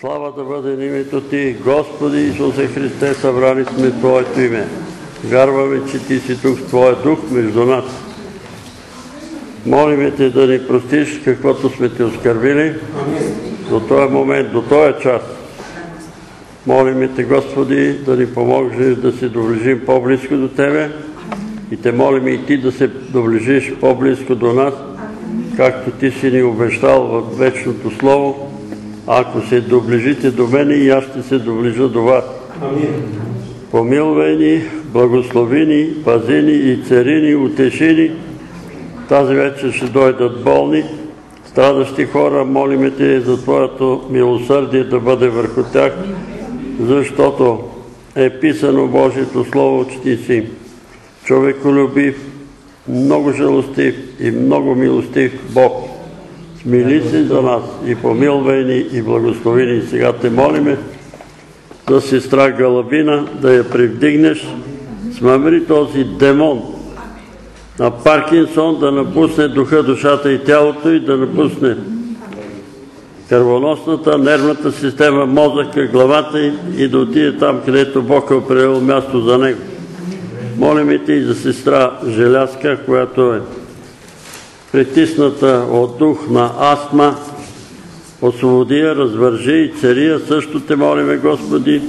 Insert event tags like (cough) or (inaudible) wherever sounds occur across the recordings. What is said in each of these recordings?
Слава да бъде на името Ти, Господи Исусе Христе, събрани сме Твоето име. Вярваме, че Ти си тук с Твоя дух между нас. Молиме Те да ни простиш каквото сме Те оскърбили до този момент, до този час. Молиме Те, Господи, да ни помогнеш да се доближим по-близко до Тебе и Те молим и Ти да се доближиш по-близко до нас, както Ти си ни обещал в вечното Слово. Ако се доближите до мене, и аз ще се доближа до вас. Помилвай ни, благослови ни, пази ни и цари ни, утеши ни. Тази вечер ще дойдат болни, страдащи хора. Молиме Те за Твоето милосърдие да бъде върху тях, защото е писано Божието Слово, че Ти си човеколюбив, много жалостив и много милостив Бог. Смили се за нас и помилвай ни и благослови ни. Сега те молиме за сестра Галабина да я привдигнеш. Смамри този демон на Паркинсон да напусне духа, душата и тялото и да напусне кръвоносната, нервната система, мозъка, главата и да отиде там, където Бог е определил място за него. Молиме те и за сестра Желязка, която е притисната от дух на астма, освободи я, развържи и цария. Също те молиме, Господи,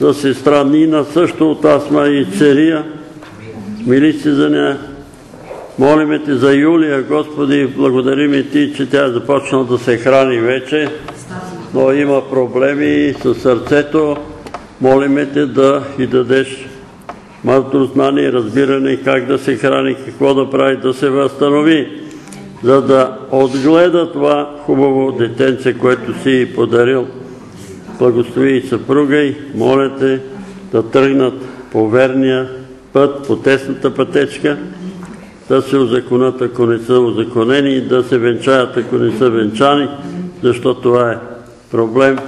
за сестра Нина, също от астма и цария. Смили се за нея. Молиме те за Юлия, Господи, благодарим Ти, че тя е започнала да се храни вече, но има проблеми с сърцето. Молиме те да и дадеш мъдро знание, разбиране как да се храни, какво да прави, да се възстанови, за да отгледа това хубаво детенце, което си подарил. Благослови и съпруга и моля те да тръгнат по верния път, по тесната пътечка, да се озаконат, ако не са озаконени, и да се венчаят, ако не са венчани, защото това е проблем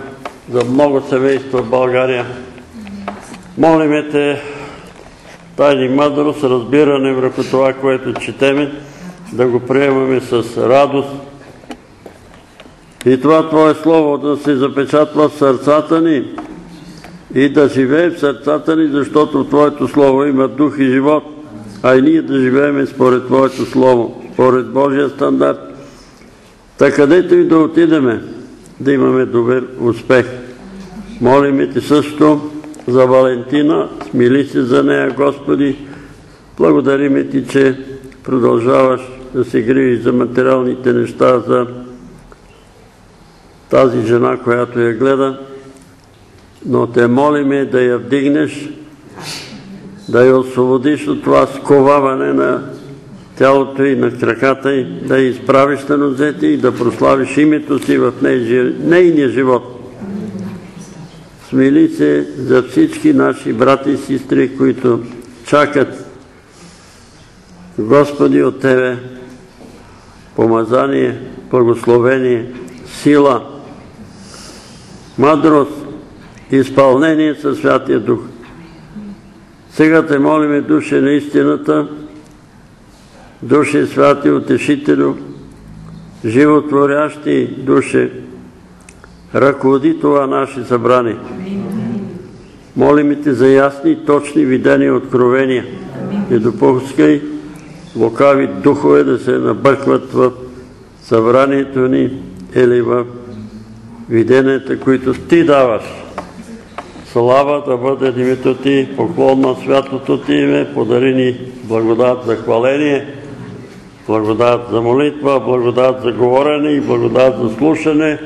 за много семейства в България. Молиме те тайни мъдрост, разбиране върху това, което четеме, да го приемаме с радост. И това Твое Слово да се запечатва в сърцата ни и да живее в сърцата ни, защото Твоето Слово има дух и живот, а и ние да живеем според Твоето Слово, според Божия стандарт. Та където и да отидеме, да имаме добър успех. Молиме Ти също за Валентина. Смили се за нея, Господи. Благодариме Ти, че продължаваш да се грижиш за материалните неща, за тази жена, която я гледа. Но те молиме да я вдигнеш, да я освободиш от това сковаване на тялото и на краката й, да я изправиш на нозете и да прославиш името си в нейния живот. Смили се за всички наши брати и сестри, които чакат Господи от Тебе помазание, благословение, сила, мъдрост, изпълнение със Святия Дух. Сега те молиме, Душе на истината, Душе Святи Утешителю, животворящи Душе, ръководи това наше събрание. Молим те за ясни и точни видения и откровения. Не допускай лукави духове да се набъркват в събранието ни или в виденията, които ти даваш. Слава да бъде името ти, поклон на святото ти име, подари ни благодат за хваление, благодат за молитва, благодат за говорене и благодат за слушане,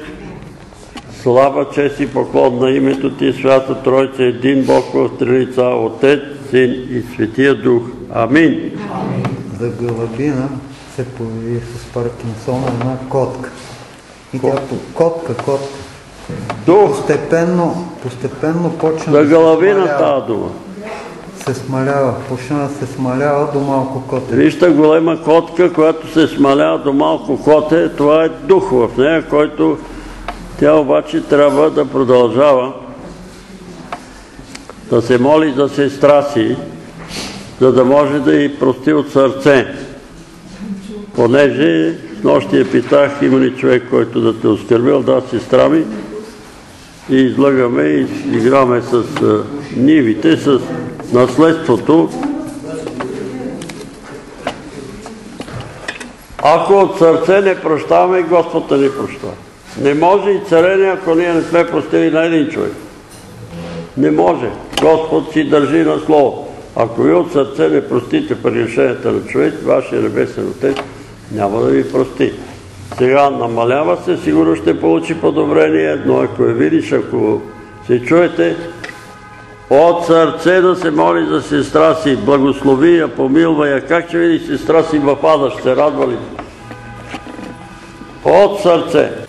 Слава, чест и поклон на името Ти, Свята Тройца, един Бог в три лица, Отец, Син и Светия Дух. Амин. За Галабина се появи с Паркинсона една котка. И тя котка, котка. Дух. Постепенно, постепенно почна За да Галабина смалява. става дума. Се смалява, почна да се смалява до малко коте. Вижте голема котка, която се смалява до малко коте, това е дух в нея, който тя обаче трябва да продължава да се моли за сестра си, за да може да й прости от сърце. Понеже с нощи я питах, има ли човек, който да те оскърбил, да, сестра ми, и излагаме и играме с нивите, с наследството. Ако от сърце не прощаваме, Господ не прощава. Не може и царене, ако ние не сме простили на един човек. Не може. Господ си държи на слово. Ако ви от сърце не простите прегрешенията на човек, вашия небесен отец няма да ви прости. Сега намалява се, сигурно ще получи подобрение, но ако я видиш, ако се чуете, от сърце да се моли за сестра си, благослови я, помилва я. Как ще видиш сестра си в ада, ще се радва ли? От сърце.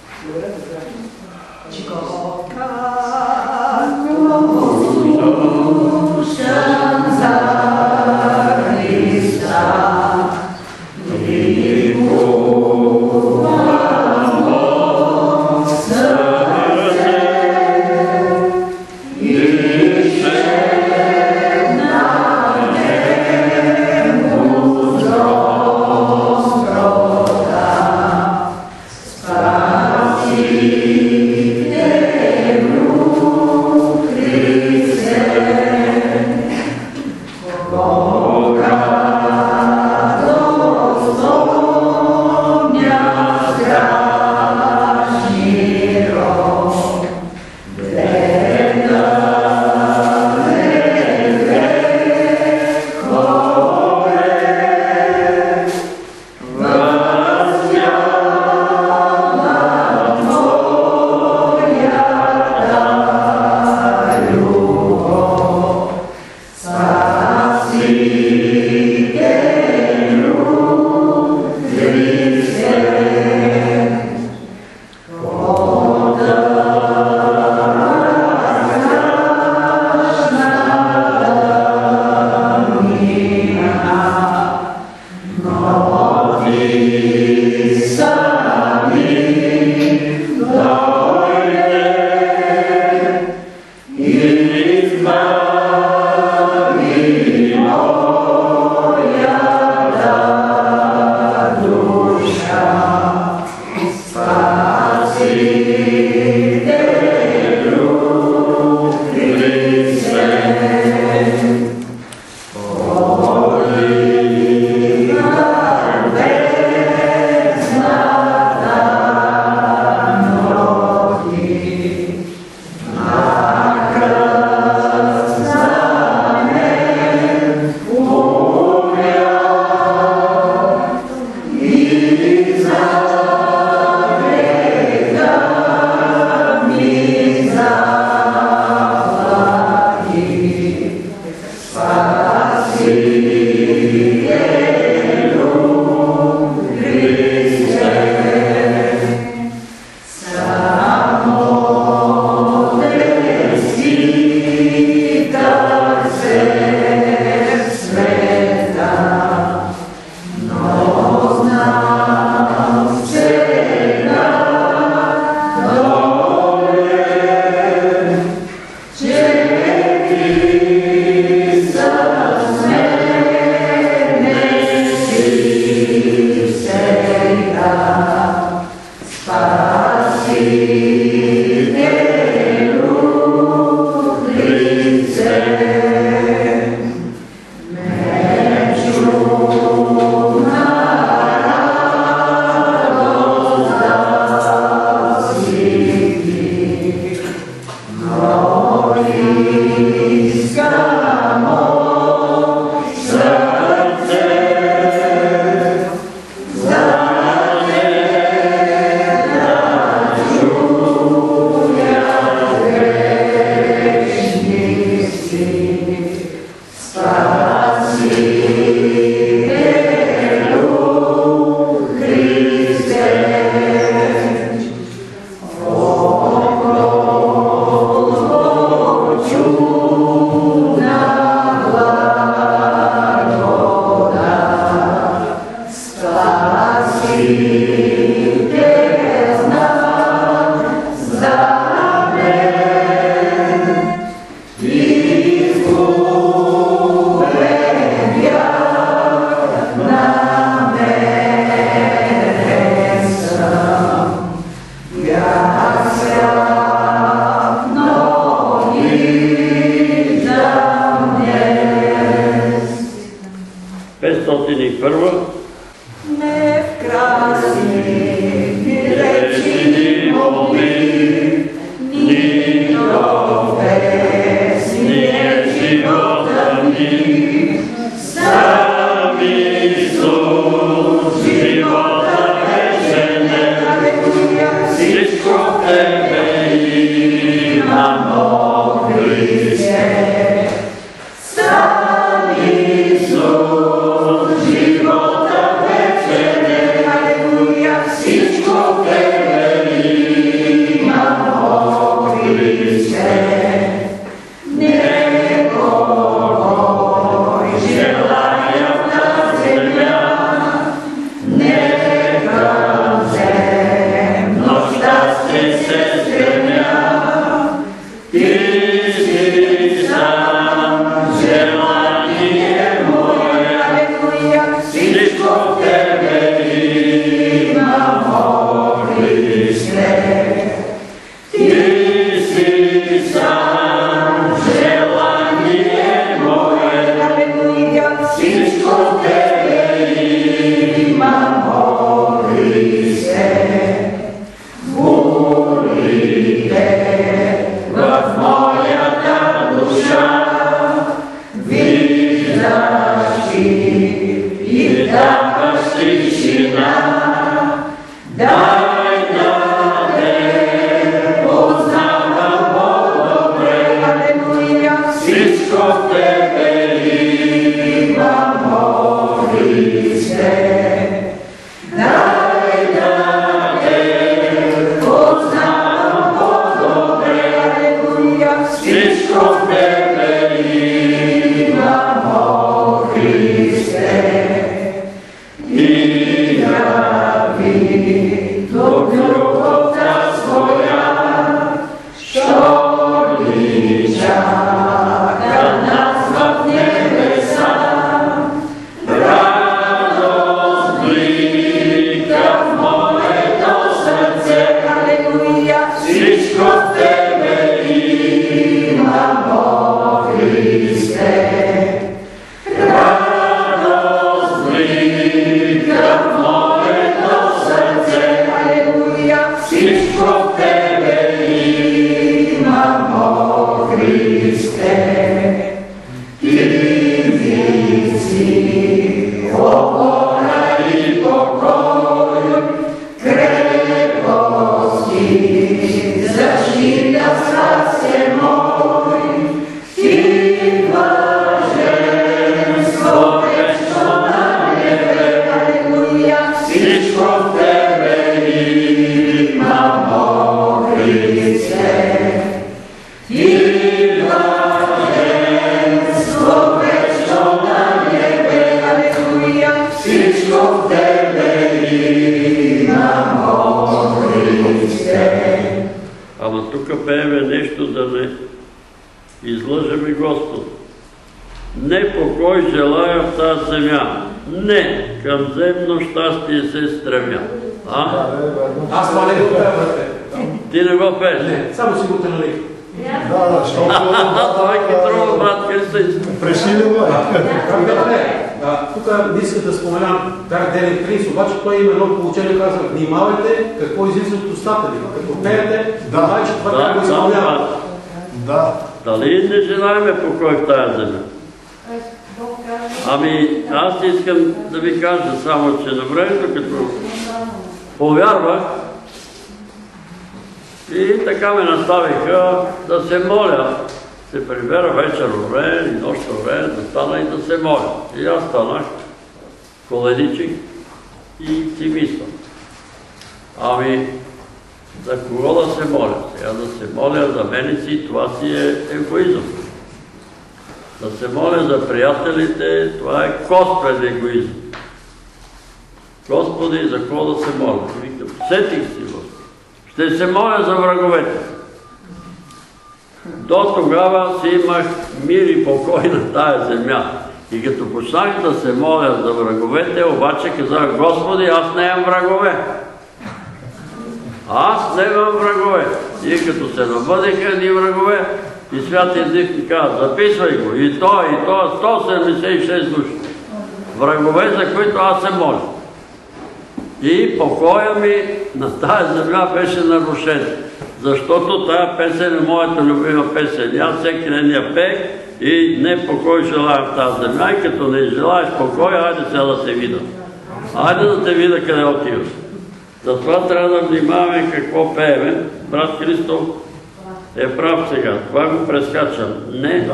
това има едно получение, казва, внимавайте какво излиза от устата ви. Като пеете, да, знае, че това е да, го изпълнява. Да. Дали не желаеме покой в тази земя? Ами, аз искам да ви кажа само, че на времето, като повярвах, и така ме наставиха да се моля. Се прибера вечерно време и време да стана и да се моля. И аз станах коленичен. Господен егоизъм. Господи, за какво да се моля? Викам, сетих си, Господи. Ще се моля за враговете. До тогава си имах мир и покой на тая земя. И като почнах да се моля за враговете, обаче казах, Господи, аз не имам врагове. Аз не имам врагове. И като се набъдеха едни врагове, и свят език ми каза, записвай го. И то, и то, 176 души врагове, за които аз се моля. И покоя ми на тази земя беше нарушен. Защото тая песен е моята любима песен. Аз всеки ден я пех и не покой желая в тази земя. И като не желаеш покой, айде сега да те видя. Айде да те видя къде отиваш. Затова трябва да внимаваме какво пееме. Брат Христов е прав сега. Това го прескачам. Не.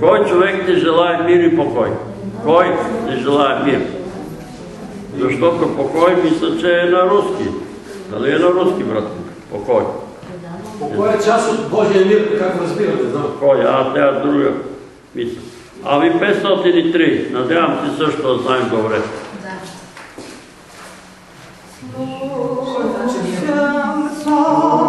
Кой човек не желая мир и покой? Кой не желая мир? Защото покой мисля, че е на руски. Дали е на руски, брат? Покой. Покой е част от Божия мир, как разбирате, знам. Покой, а тя е друга мисля. Ами 503. Надявам се също да знаем добре. Исуса,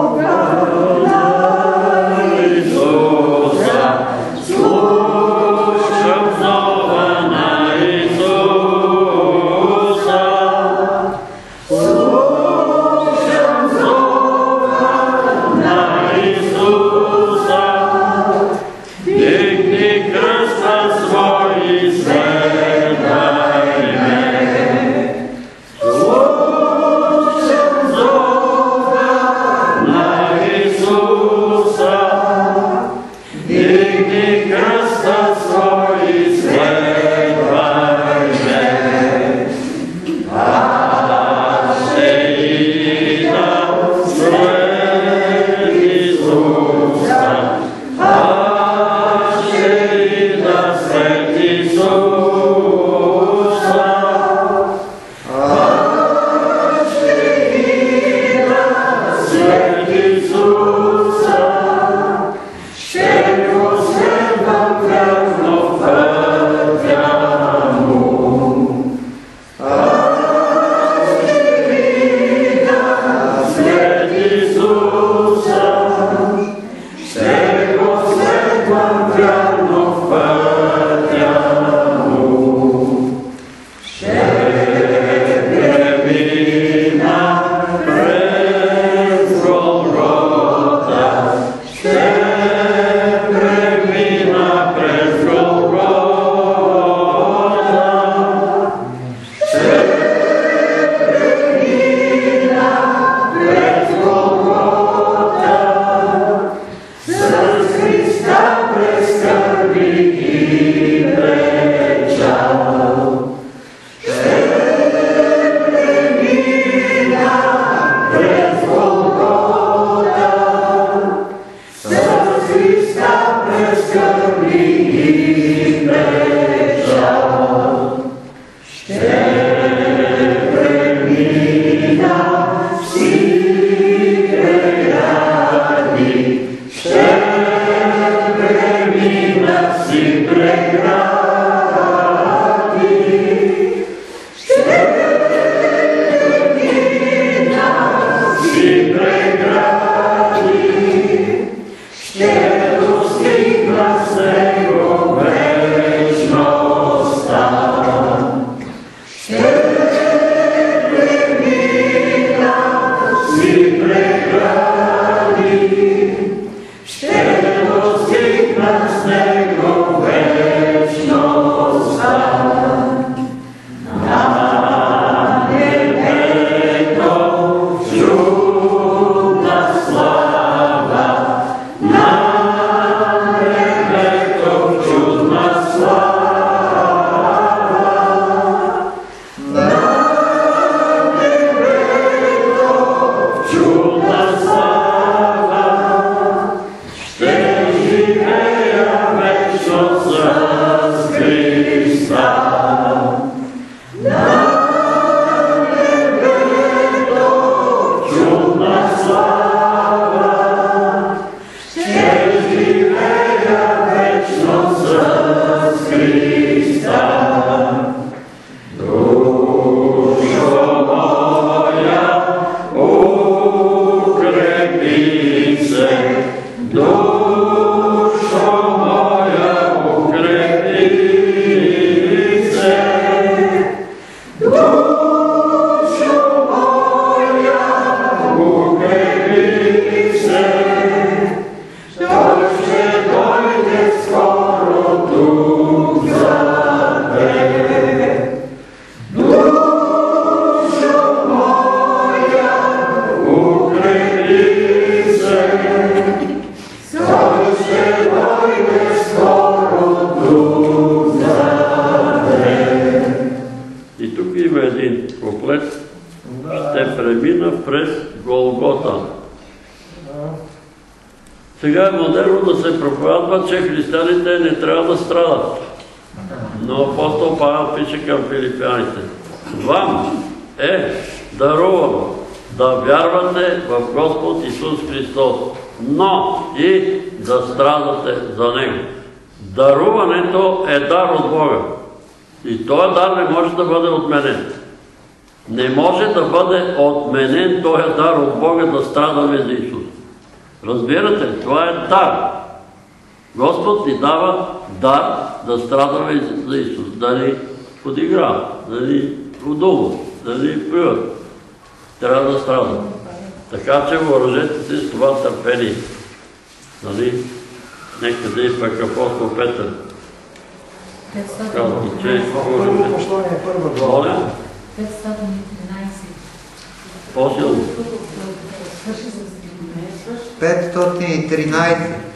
Yes. страдаме за Исус. Разбирате ли? Това е дар. Господ ни дава дар да страдаме за Исус, да ни подигра, да ни удобно, да ни плюва. Трябва да страдаме. Така че въоръжете си с това търпение. Нали? Нека да и пък апостол Петър. Казва, че можем... Моля? 513. По-силно. 513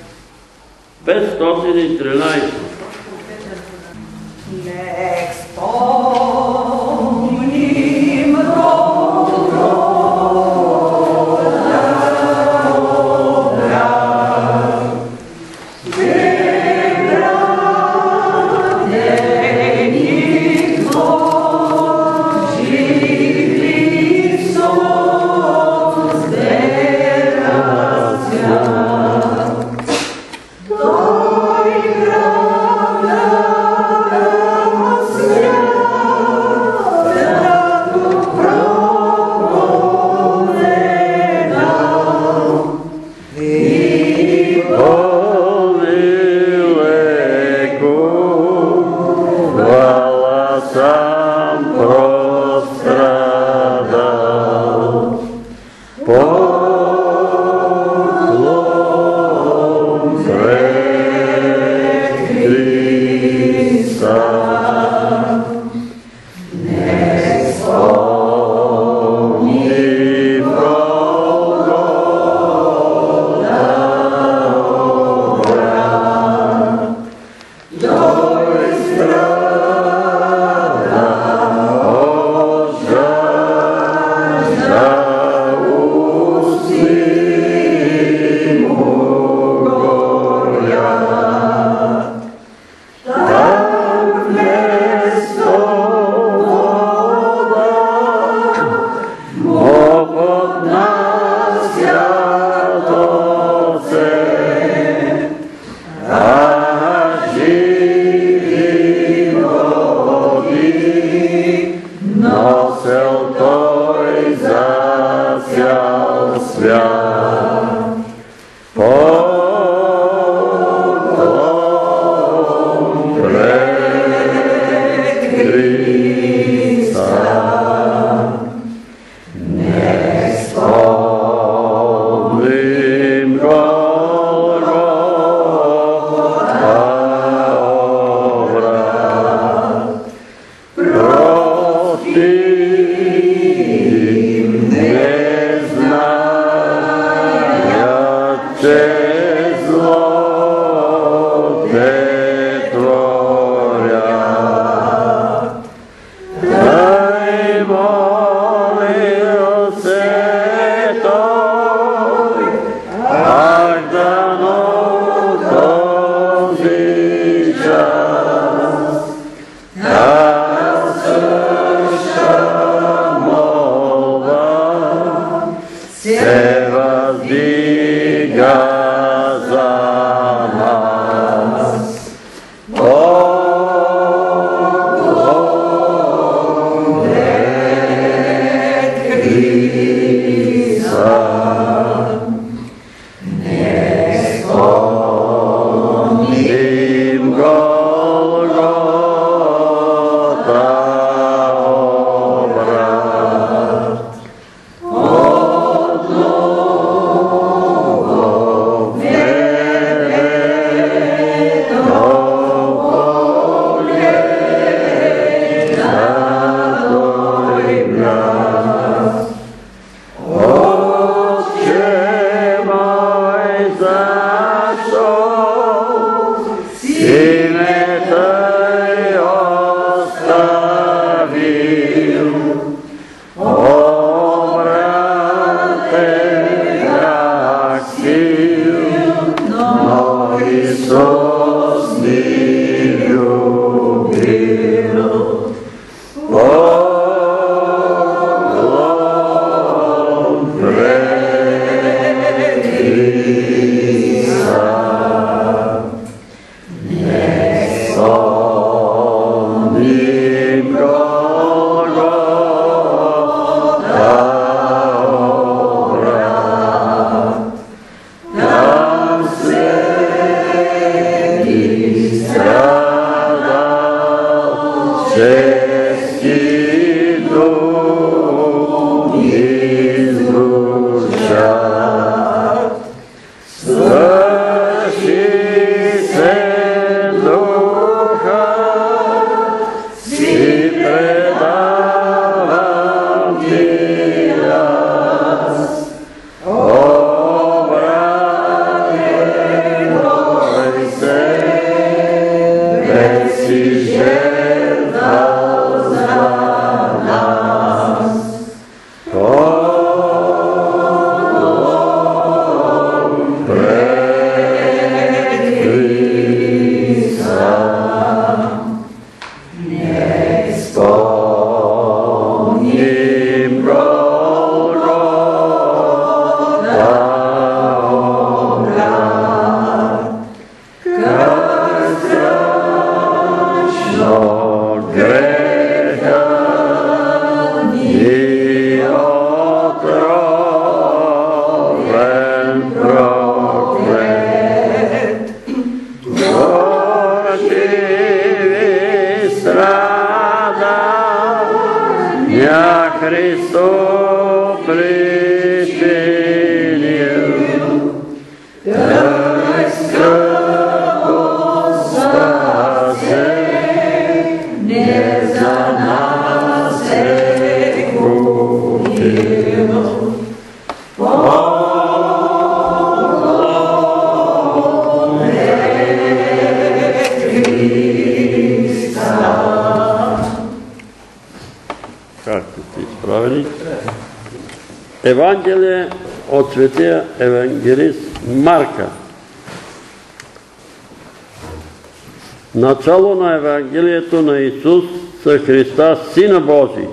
Начало на Евангелието на Исус са Христа, Сина Божий.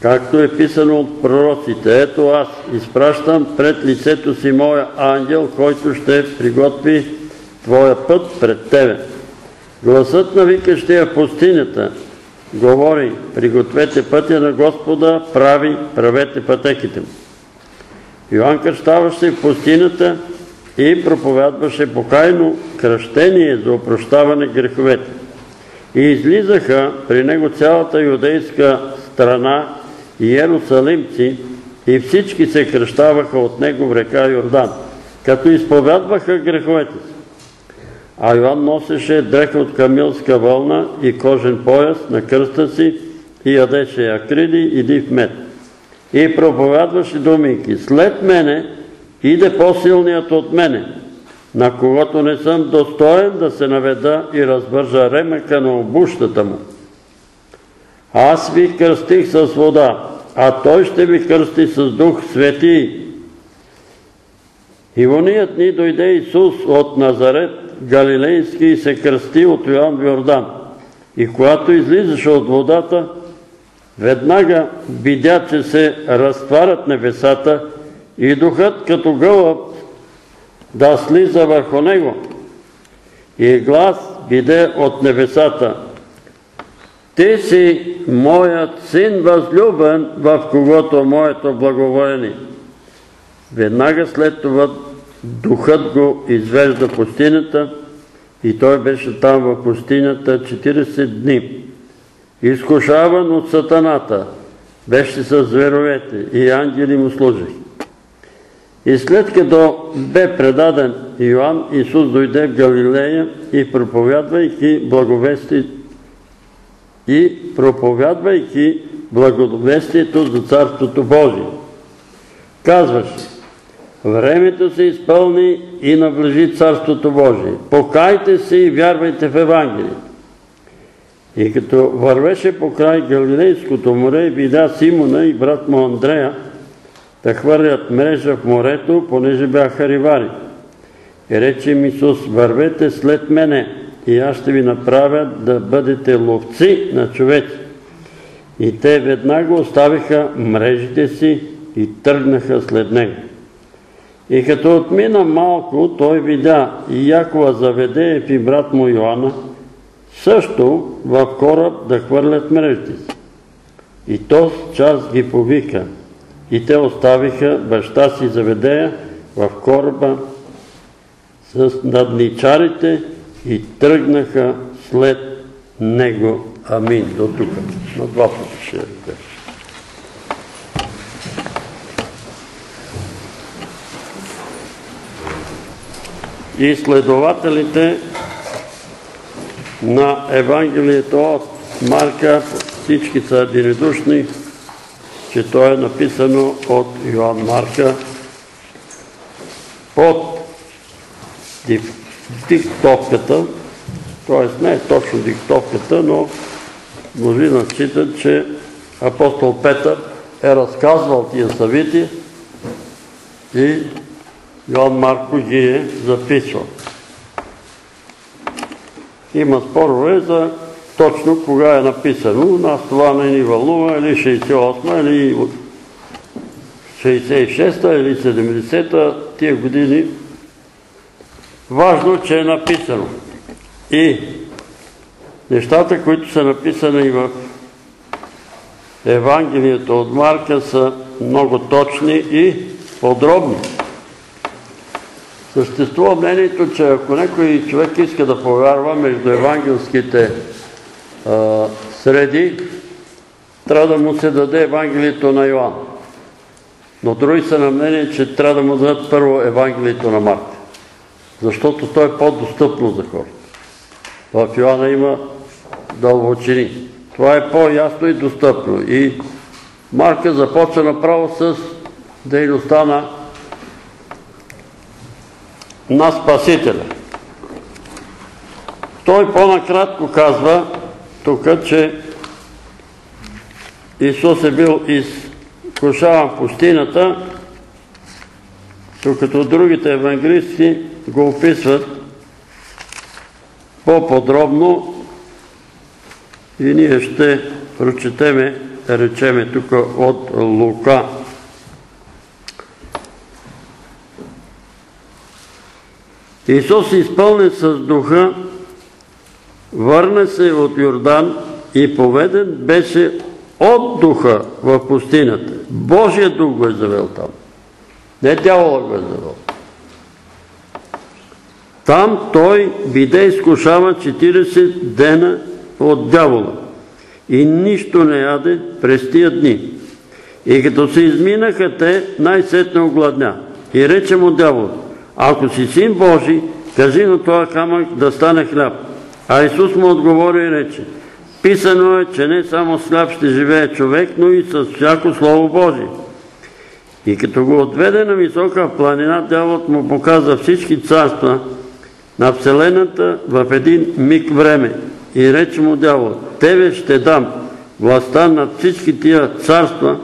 Както е писано от пророците, ето аз изпращам пред лицето си моя ангел, който ще приготви твоя път пред тебе. Гласът на викащия в пустинята говори, пригответе пътя на Господа, прави, правете пътеките му. Йоанн кръщаваше в пустинята и проповядваше покайно кръщение за опрощаване греховете. И излизаха при него цялата юдейска страна и Иерусалимци и всички се кръщаваха от него в река Йордан, като изповядваха греховете си. А Йоанн носеше дреха от камилска вълна и кожен пояс на кръста си и ядеше акриди и див мед. И проповядваше думинки, след мене иде по-силният от мене, на когото не съм достоен да се наведа и развържа ремъка на обущата му. Аз ви кръстих с вода, а той ще ви кръсти с дух свети. И в ония дни дойде Исус от Назарет, Галилейски, и се кръсти от Йоанн в Йордан. И когато излизаше от водата, веднага видя, че се разтварят небесата и духът като гълъб да слиза върху него. И глас биде от небесата. Ти си моят син възлюбен, в когото моето благоволение. Веднага след това духът го извежда пустинята и той беше там в пустинята 40 дни. Изкушаван от сатаната, беше с зверовете и ангели му служиха. И след като бе предаден Йоанн, Исус дойде в Галилея и проповядвайки благовести и проповядвайки благовестието за Царството Божие. Казваше, времето се изпълни и наближи Царството Божие. Покайте се и вярвайте в Евангелието. И като вървеше по край Галилейското море, видя Симона и брат му Андрея да хвърлят мрежа в морето, понеже бяха ривари. И рече им Исус, вървете след мене и аз ще ви направя да бъдете ловци на човеци. И те веднага оставиха мрежите си и тръгнаха след него. И като отмина малко, той видя и Якова Заведеев и брат му Йоанна, също в кораб да хвърлят мрежите си. И този час ги повика. И те оставиха баща си Заведея в кораба с надничарите и тръгнаха след него. Амин. До тук. На два пъти ще разбереш. И следователите на Евангелието от Марка, всички са единодушни, че то е написано от Йоан Марка под диктовката, т.е. не е точно диктовката, но мнозина считат, че апостол Петър е разказвал тия събития и Йоан Марко ги е записвал. Има спорове за точно кога е написано. Нас това не ни вълнува, или 68-та, или 66-та, или 70-та, тия години. Важно, че е написано. И нещата, които са написани в Евангелието от Марка са много точни и подробни. Съществува мнението, че ако някой човек иска да повярва между евангелските среди, трябва да му се даде Евангелието на Йоанн. Но други са на мнение, че трябва да му дадат първо Евангелието на Марка. Защото то е по-достъпно за хората. В Йоанна има дълбочини. Това е по-ясно и достъпно. И Марка започва направо с дейността на, на Спасителя. Той по-накратко казва тук, че Исус е бил изкушаван в пустината, докато другите евангелисти го описват по-подробно и ние ще прочетеме, речеме тук от Лука. Исус изпълнен с духа, върна се от Йордан и поведен беше от духа в пустинята. Божия дух го е завел там. Не дявола го е завел. Там той биде изкушава 40 дена от дявола и нищо не яде през тия дни. И като се изминаха те, най-сетне огладня. И рече му дявол, ако си син Божий, кажи на това камък да стане хляб. А Исус му отговори и рече, писано е, че не само с хляб ще живее човек, но и с всяко Слово Божие. И като го отведе на висока планина, дяволът му показа всички царства на Вселената в един миг време. И рече му дявол, тебе ще дам властта над всички тия царства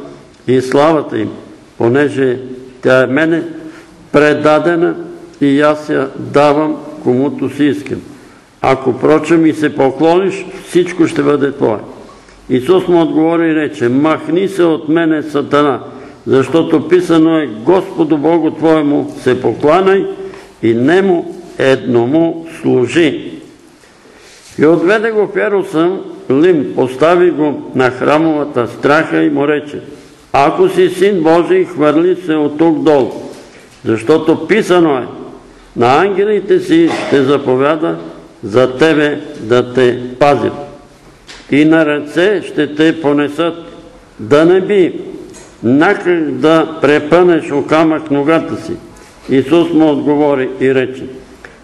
и славата им, понеже тя е мене предадена и аз я давам комуто си искам. Ако прочем и се поклониш, всичко ще бъде твое. Исус му отговори и рече, махни се от мене, сатана, защото писано е Господу Богу Твоему се покланай и нему едному служи. И отведе го в Ярусъм, Лим, постави го на храмовата страха и му рече, ако си син Божий, хвърли се от тук долу, защото писано е, на ангелите си ще заповяда за тебе да те пазят. И на ръце ще те понесат, да не би накак да препънеш о камък ногата си. Исус му отговори и рече,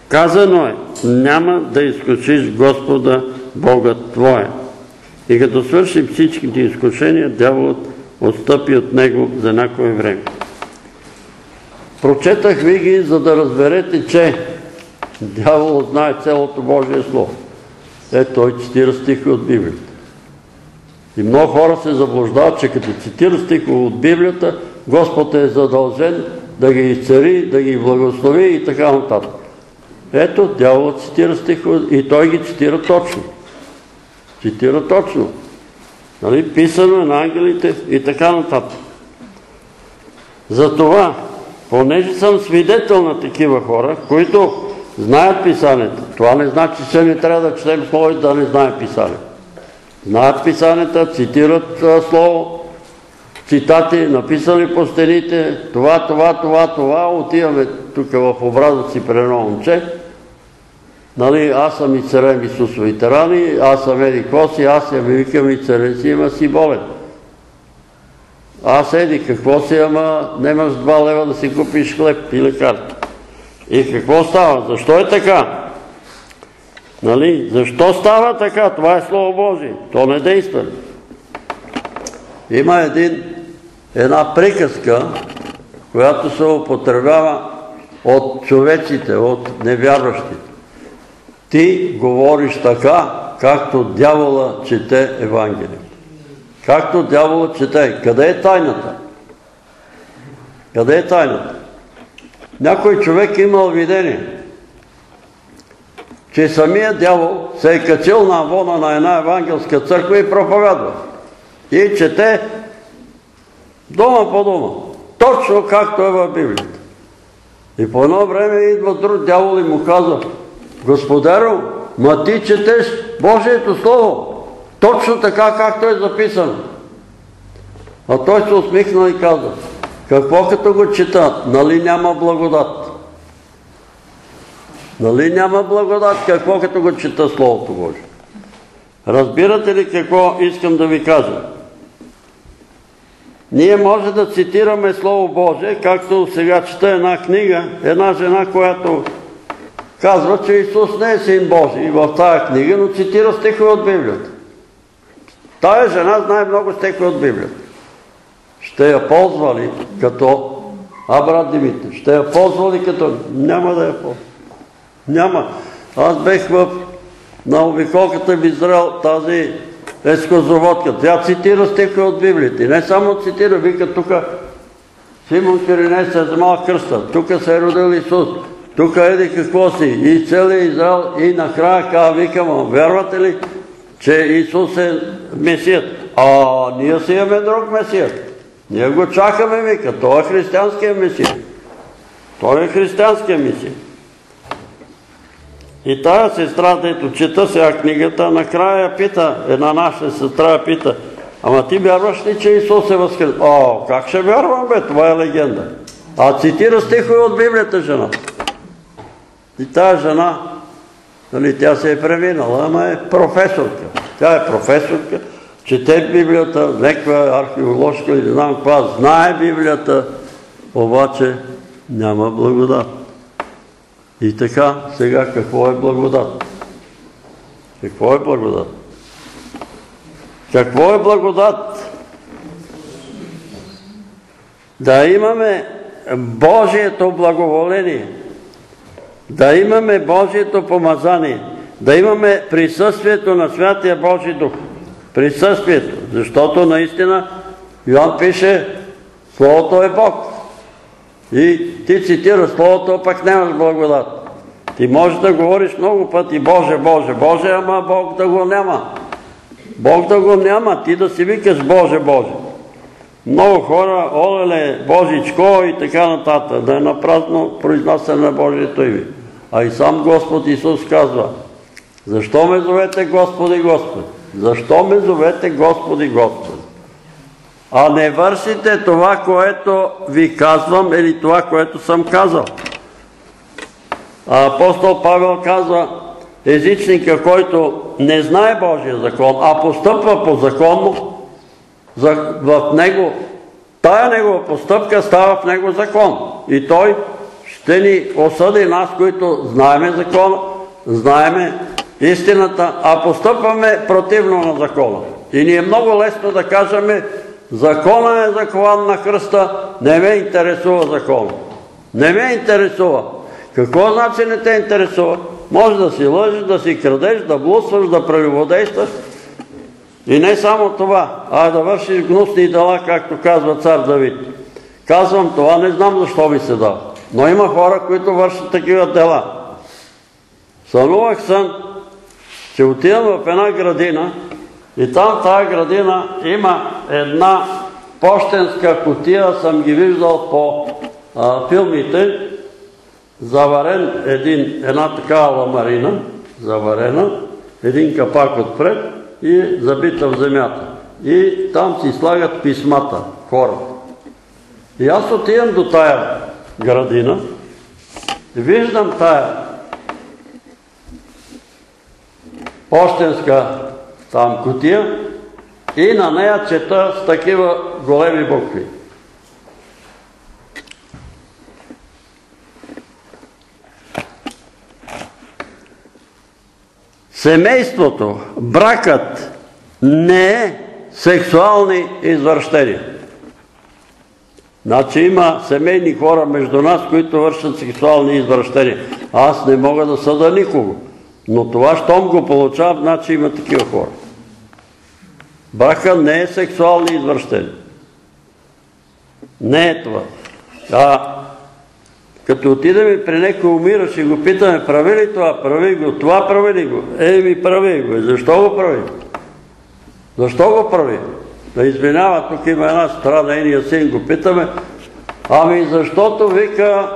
казано е, няма да изкушиш Господа Бога Твоя. И като свърши всичките изкушения, дяволът отстъпи от него за някое време. Прочетах ви ги, за да разберете, че дяволът знае цялото Божие Слово. Е, той цитира стихи от Библията. И много хора се заблуждават, че като цитира стихи от Библията, Господ е задължен да ги изцари, да ги благослови и така нататък. Ето, дяволът цитира стихи и той ги цитира точно. Цитира точно. Нали? Писано е на ангелите и така нататък. Затова, понеже съм свидетел на такива хора, които знаят писанията, това не значи, че не трябва да четем слово и да не знаем писанията. Знаят писанията, цитират слово, цитати, написали по стените, това, това, това, това, отиваме тук в образъци при едно момче, Нали, аз съм и царем Исусови тарани, аз съм Еди Коси, аз я ми викам и царем си, има си болен. Аз еди, какво си, ама немаш два лева да си купиш хлеб и лекарство. И какво става? Защо е така? Нали? Защо става така? Това е Слово Божие. То не действа. Има един, една приказка, която се употребява от човеците, от невярващите. Ти говориш така, както дявола чете Евангелие. Както дявола чете. Къде е тайната? Къде е тайната? Някой човек имал видение, че самия дявол се е качил на авона на една евангелска църква и проповядва. И чете дома по дома. Точно както е в Библията. И по едно време идва друг дявол и му казва, Господаро, ма ти четеш Божието Слово, точно така, както е записано. А той се усмихна и каза, какво като го чета, нали няма благодат? Нали няма благодат? Какво като го чета Словото Божие? Разбирате ли какво искам да ви кажа? Ние може да цитираме Слово Божие, както сега чета една книга, една жена, която казва, че Исус не е син Божий в тази книга, но цитира стихове от Библията. Тая жена знае много стихове от Библията. Ще я ползва ли като а, брат Димитър, ще я ползва ли като... Няма да я ползва. Няма. Аз бех в... на обиколката в Израел тази ескозоводка. Тя цитира стихове от Библията. Не само цитира, вика тук Симон Кириней се вземал кръста. Тук се е родил Исус. Тук еди какво си. И целият Израел. И накрая казва, викам, вярвате ли, че Исус е Месият? А ние си имаме друг Месият. Ние го чакаме, вика. Той е християнския Месия. Той е християнския Месия. И тая сестра, дето чета сега книгата, накрая пита, една наша сестра пита, ама ти вярваш ли, че Исус е възкрес? О, как ще вярвам, бе? Това е легенда. А цитира стихове от Библията жена. И тая жена, нали, тя се е преминала, ама е професорка. Тя е професорка, чете Библията, някаква археоложка или знам каква, знае Библията, обаче няма благодат. И така, сега какво е благодат? Какво е благодат? Какво е благодат? Да имаме Божието благоволение, да имаме Божието помазание, да имаме присъствието на Святия Божи Дух. Присъствието, защото наистина Йоан пише Словото е Бог. И ти цитираш Словото, пък нямаш благодат. Ти можеш да говориш много пъти Боже, Боже, Боже, ама Бог да го няма. Бог да го няма, ти да си викаш Боже, Боже. Много хора, олеле, Божичко и така нататък, да е напразно произнасяне на Божието име. А и сам Господ Исус казва, защо ме зовете Господи, Господи? Защо ме зовете Господи, Господи? А не вършите това, което ви казвам или това, което съм казал. А апостол Павел казва, езичника, който не знае Божия закон, а постъпва по законно, в него, тая негова постъпка става в него закон. И той ще ни осъди нас, които знаеме закона, знаеме истината, а постъпваме противно на закона. И ни е много лесно да кажем, закона е закован на кръста, не ме интересува закона. Не ме интересува. Какво значи не те интересува? Може да си лъжиш, да си крадеш, да блудстваш, да прелюбодействаш. И не само това, а да вършиш гнусни дела, както казва цар Давид. Казвам това, не знам защо ми се дава. Но има хора, които вършат такива дела. Сънувах сън, че отивам в една градина и там в тази градина има една почтенска котия, съм ги виждал по филмите, заварен един, една такава ламарина, заварена, един капак отпред и забита в земята. И там си слагат писмата, хората. И аз отивам до тая градина и виждам тая почтенска там кутия и на нея чета с такива големи букви. Семейството, бракът не е сексуални извърщения. Значи има семейни хора между нас, които вършат сексуални извращения. Аз не мога да съда никого. Но това, щом го получава, значи има такива хора. Брака не е сексуални извращения. Не е това. А като отидем при некой умираш и го питаме, прави ли това, прави го, това прави ли го? Еми, прави го. Защо го прави? Защо го прави? Да извинява, тук има една стара, нейния син, го питаме. Ами защото вика,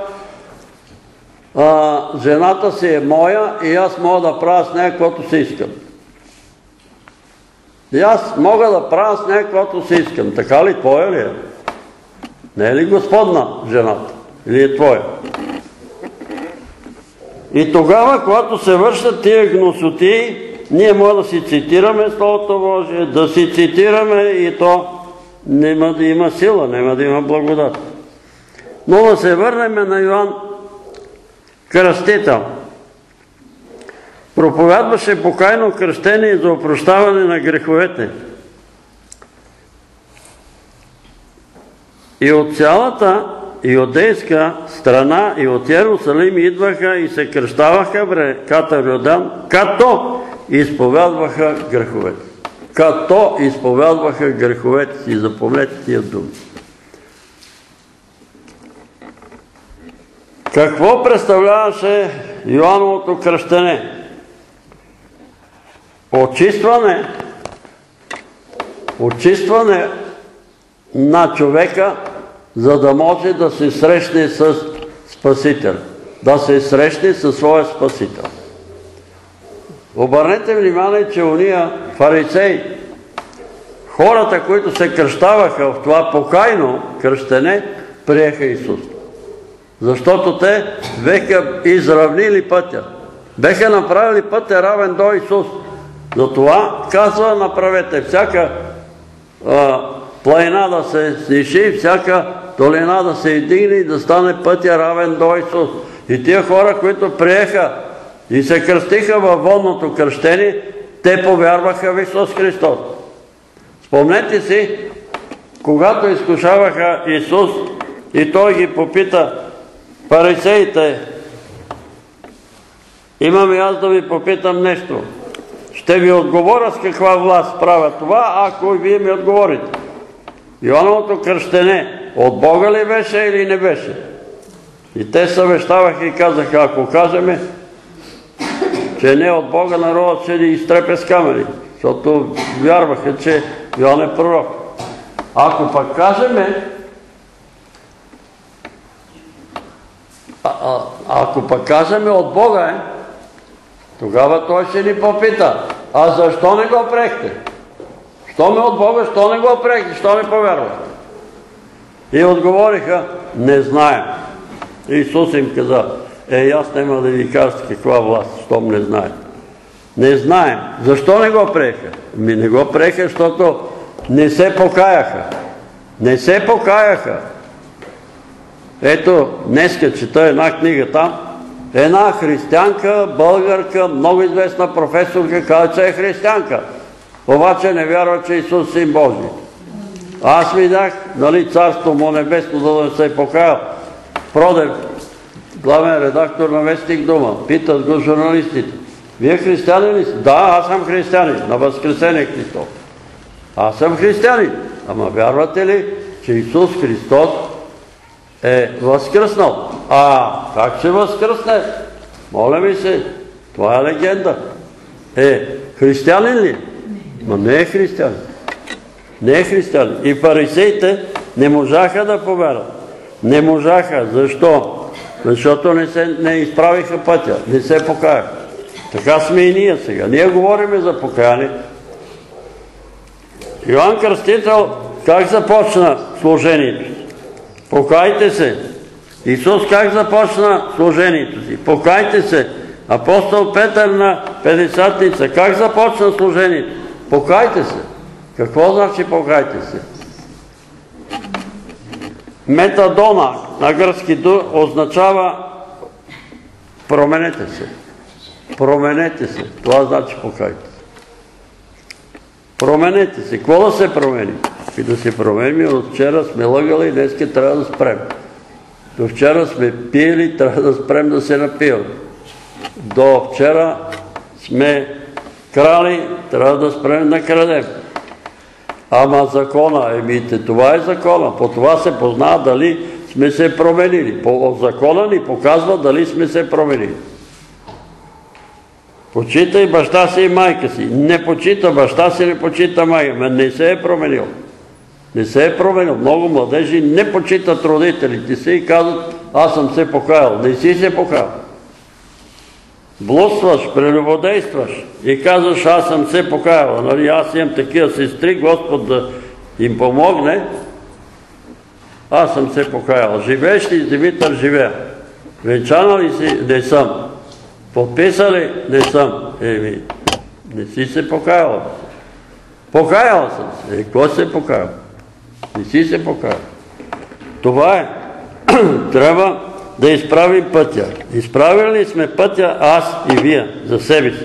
жената си е моя и аз мога да правя с нея каквото си искам. И аз мога да правя с нея каквото си искам. Така ли твоя ли е? Не е ли господна жената? Или е твоя? И тогава, когато се вършат тия гносоти, ние може да си цитираме Словото Божие, да си цитираме и то няма да има сила, няма да има благодат. Но да се върнем на Йоанн Кръстител. Проповядваше покайно кръщение за опрощаване на греховете. И от цялата иудейска страна и от Иерусалим идваха и се кръщаваха в реката Йордан, като изповядваха греховете. Като изповядваха греховете си. Запомнете тия думи. Какво представляваше Йоановото кръщене? Очистване, очистване на човека, за да може да се срещне с Спасител, да се срещне със своя Спасител. Обърнете внимание, че уния фарисеи, хората, които се кръщаваха в това покайно кръщене, приеха Исус. Защото те беха изравнили пътя. Беха направили пътя равен до Исус. Затова казва, направете всяка а, планина да се сниши, всяка долина да се издигне и да стане пътя равен до Исус. И тия хора, които приеха и се кръстиха във водното кръщение, те повярваха в Исус Христос. Спомнете си, когато изкушаваха Исус и Той ги попита, фарисеите, имам и аз да ви попитам нещо. Ще ви отговоря с каква власт правя това, ако вие ми отговорите. Йоановото кръщене от Бога ли беше или не беше? И те съвещаваха и казаха, ако кажеме, че не от Бога народът ще ни изтрепе с камери, защото вярваха, че Йоан е пророк. Ако пък кажеме, ако пък кажеме от Бога е, тогава той ще ни попита, а защо не го прехте? Що ме от Бога, що не го прехте, що не повярвахте? И отговориха, не знаем. Исус им каза, е, аз няма да ви кажа каква власт, щом не знаем. Не знаем. Защо не го приеха? Ми не го приеха, защото не се покаяха. Не се покаяха. Ето, днеска чета една книга там. Една християнка, българка, много известна професорка, каза, че е християнка. Обаче не вярва, че Исус син Божий. Аз видях, нали, царство му небесно, за да се е покаял. Продев, главен редактор на Вестник Дума, питат го журналистите. Вие християни ли сте? Да, аз съм християнин, на Възкресение Христос. Аз съм християнин. Ама вярвате ли, че Исус Христос е възкръснал? А, как ще възкръсне? Моля ми се, това е легенда. Е, християнин ли? Ма не е християнин. Не е християнин. И фарисеите не можаха да повярват. Не можаха. Защо? Защото не, се, не изправиха пътя, не се покаяха. Така сме и ние сега. Ние говориме за покаяние. Йоанн Кръстител как започна служението? Покайте се. Исус как започна служението си? Покайте се. Апостол Петър на 50-ница как започна служението? Покайте се. Какво значи покайте се? Метадона на гръцки означава променете се. Променете се. Това значи покайте се. Променете се. Какво да се промени? И да се променим. От вчера сме лъгали и днес трябва да спрем. До вчера сме пиели, трябва да спрем да се напиваме. До вчера сме крали, трябва да спрем да крадем. Ама закона, емите, това е закона. По това се познава дали сме се променили. По закона ни показва дали сме се променили. Почитай баща си и майка си. Не почита баща си, не почита майка. Не се е променил. Не се е променил. Много младежи не почитат родителите си и казват, аз съм се покаял. Не си се покаял. Блудстваш, прелюбодействаш и казваш, аз съм се покаял. Нали, аз имам такива сестри, Господ да им помогне. Аз съм се покаял. Живееш ли, Димитър, живея. Венчана ли си? Не съм. Подписали? Не съм. Еми, не си се покаял. Покаял съм се. Е, кой се е покаял? Не си се покаял. Това е. (clears throat) Трябва да изправим пътя. Изправили сме пътя аз и вие за себе си.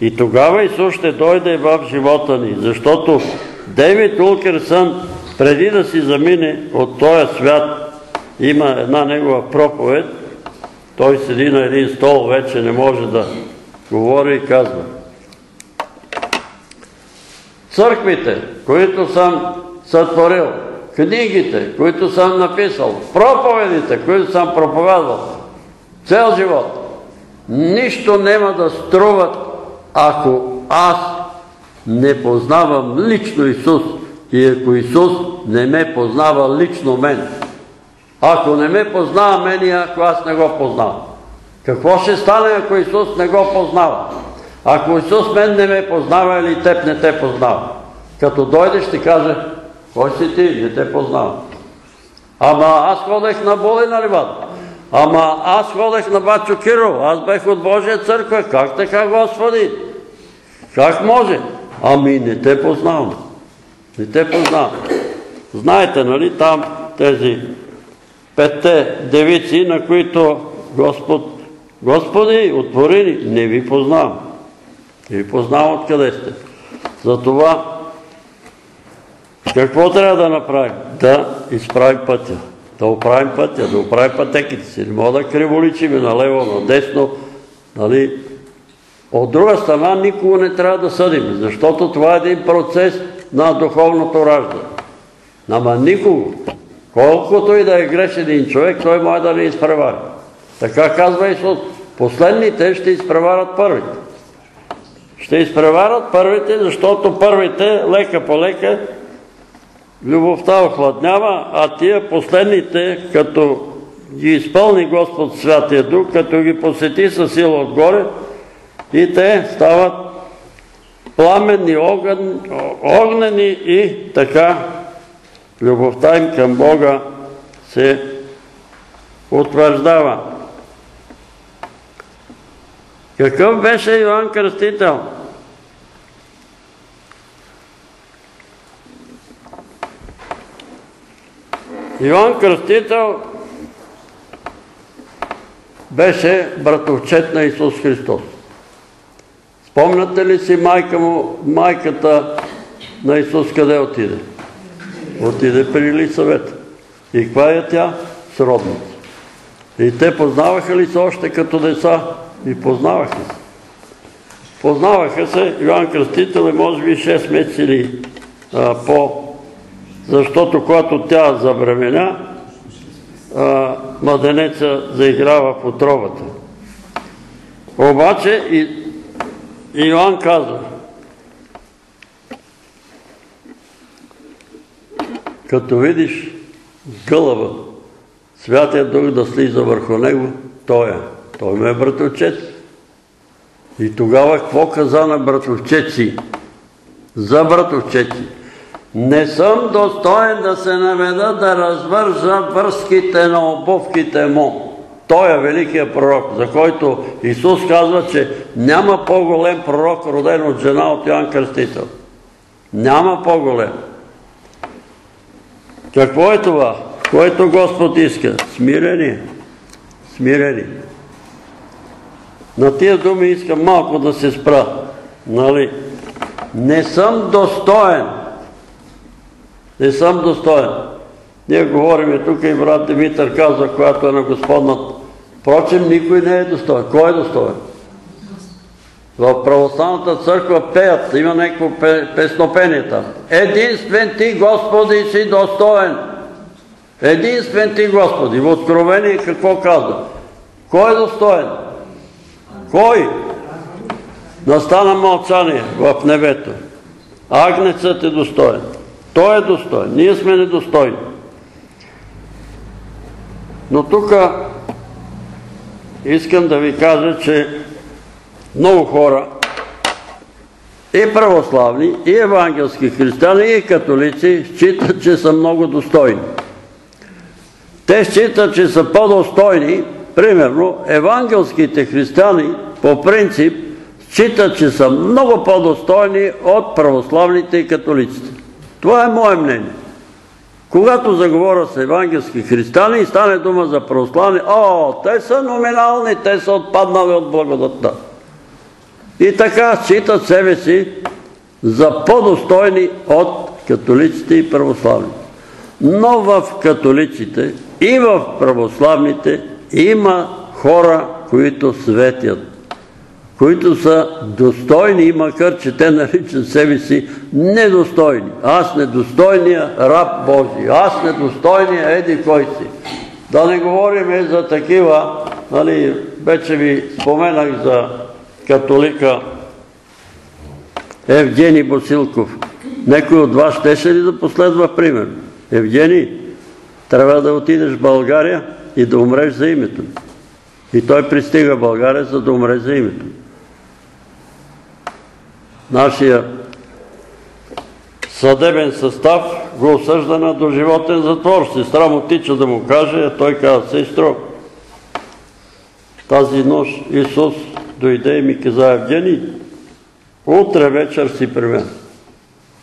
И тогава Исус ще дойде в живота ни, защото Дейвид Улкерсън, преди да си замине от този свят, има една негова проповед, той седи на един стол, вече не може да говори и казва. Църквите, които съм сътворил, книгите, които съм написал, проповедите, които съм проповядвал, цел живот, нищо няма да струват, ако аз не познавам лично Исус и ако Исус не ме познава лично мен. Ако не ме познава мен и ако аз не го познавам. Какво ще стане, ако Исус не го познава? Ако Исус мен не ме познава или теб не те познава? Като дойде ще каже, кой си ти? Не те познавам. Ама аз ходех на боли на ливата. Ама аз ходех на Бачо Кирил. Аз бех от Божия църква. Как така, Господи? Как може? Ами не те познавам. Не те познавам. Знаете, нали, там тези петте девици, на които Господ, Господи, отвори ни, не ви познавам. Не ви познавам откъде сте. Затова, какво трябва да направим? Да изправим пътя. Да оправим пътя, да оправим пътеките си. Не мога да криволичим налево, надесно. Нали? От друга страна, никого не трябва да съдим, защото това е един процес на духовното раждане. Ама никого. Колкото и да е грешен един човек, той може да не изпревари. Така казва Исус. Последните ще изпреварат първите. Ще изпреварат първите, защото първите, лека по лека, любовта охладнява, а тия последните, като ги изпълни Господ Святия Дух, като ги посети със сила отгоре, и те стават пламенни, огнени и така любовта им към Бога се утвърждава. Какъв беше Йоанн Кръстител? Йоанн Кръстител беше братовчет на Исус Христос. Спомняте ли си майка му, майката на Исус къде отиде? Отиде при Елисавета. И каква е тя? Сродница. И те познаваха ли се още като деца? И познаваха се. Познаваха се, Йоанн Кръстител е може би 6 месеца или по... Защото когато тя забременя, младенеца заиграва в отровата. Обаче и Иоанн казва, като видиш гълъба, Святия Дух да слиза върху него, той е. Той ме е братовчет. И тогава какво каза на братовчет си? За братовчет си. Не съм достоен да се наведа да развържа връзките на обувките му. Той е великият пророк, за който Исус казва, че няма по-голем пророк, роден от жена от Йоан Кръстител. Няма по-голем. Какво е това? Което Господ иска? Смирение. Смирение. На тия думи искам малко да се спра. Нали? Не съм достоен. Не съм достоен. Ние говорим тук и брат Димитър казва, която е на Господнат. Впрочем, никой не е достоен. Кой е достоен? В православната църква пеят, има някакво песнопение там. Единствен ти, Господи, си достоен. Единствен ти, Господи. В Откровение какво казва? Кой е достоен? Кой? Настана мълчание в небето. Агнецът е достоен. Той е достоен. Ние сме недостойни. Но тук искам да ви кажа, че много хора, и православни, и евангелски християни, и католици, считат, че са много достойни. Те считат, че са по-достойни примерно, евангелските християни по принцип считат, че са много по-достойни от православните и католиците. Това е мое мнение. Когато заговоря с евангелски християни и стане дума за православни, о, те са номинални, те са отпаднали от благодатта. И така считат себе си за по-достойни от католиците и православните. Но в католиците и в православните има хора, които светят, които са достойни, макар че те наричат себе си недостойни. Аз недостойния раб Божий, аз недостойния еди кой си. Да не говорим за такива, нали, вече ви споменах за католика Евгений Босилков. Некой от вас щеше ли да последва пример? Евгений, трябва да отидеш в България и да умреш за името. И той пристига в България, за да умре за името. Нашия съдебен състав го осъжда на доживотен затвор. Сестра му тича да му каже, а той каза, сестро, тази нощ Исус дойде и ми каза, Евгений, утре вечер си при мен.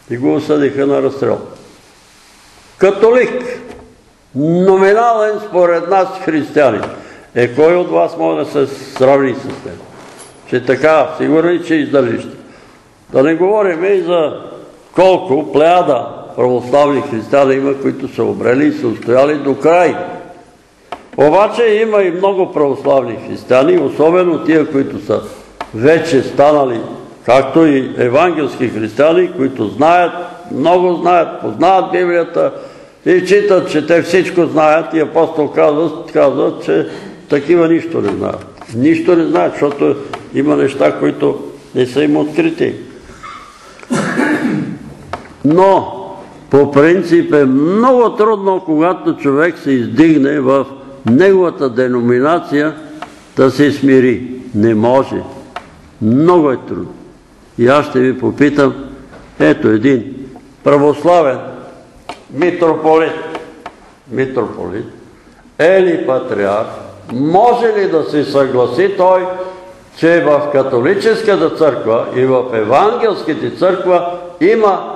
И го осъдиха на разстрел. Католик, номинален според нас християни. Е, кой от вас може да се сравни с теб? Че така, сигурно че издържиш. Да не говорим и за колко плеяда православни християни има, които са обрели и са устояли до край. Обаче има и много православни християни, особено тия, които са вече станали, както и евангелски християни, които знаят, много знаят, познават Библията и читат, че те всичко знаят и апостол казва, че такива нищо не знаят. Нищо не знаят, защото има неща, които не са им открити. Но по принцип е много трудно, когато човек се издигне в неговата деноминация, да се смири. Не може. Много е трудно. И аз ще ви попитам, ето един православен митрополит, митрополит, или патриарх, може ли да се съгласи той, че в католическата църква и в евангелските църква има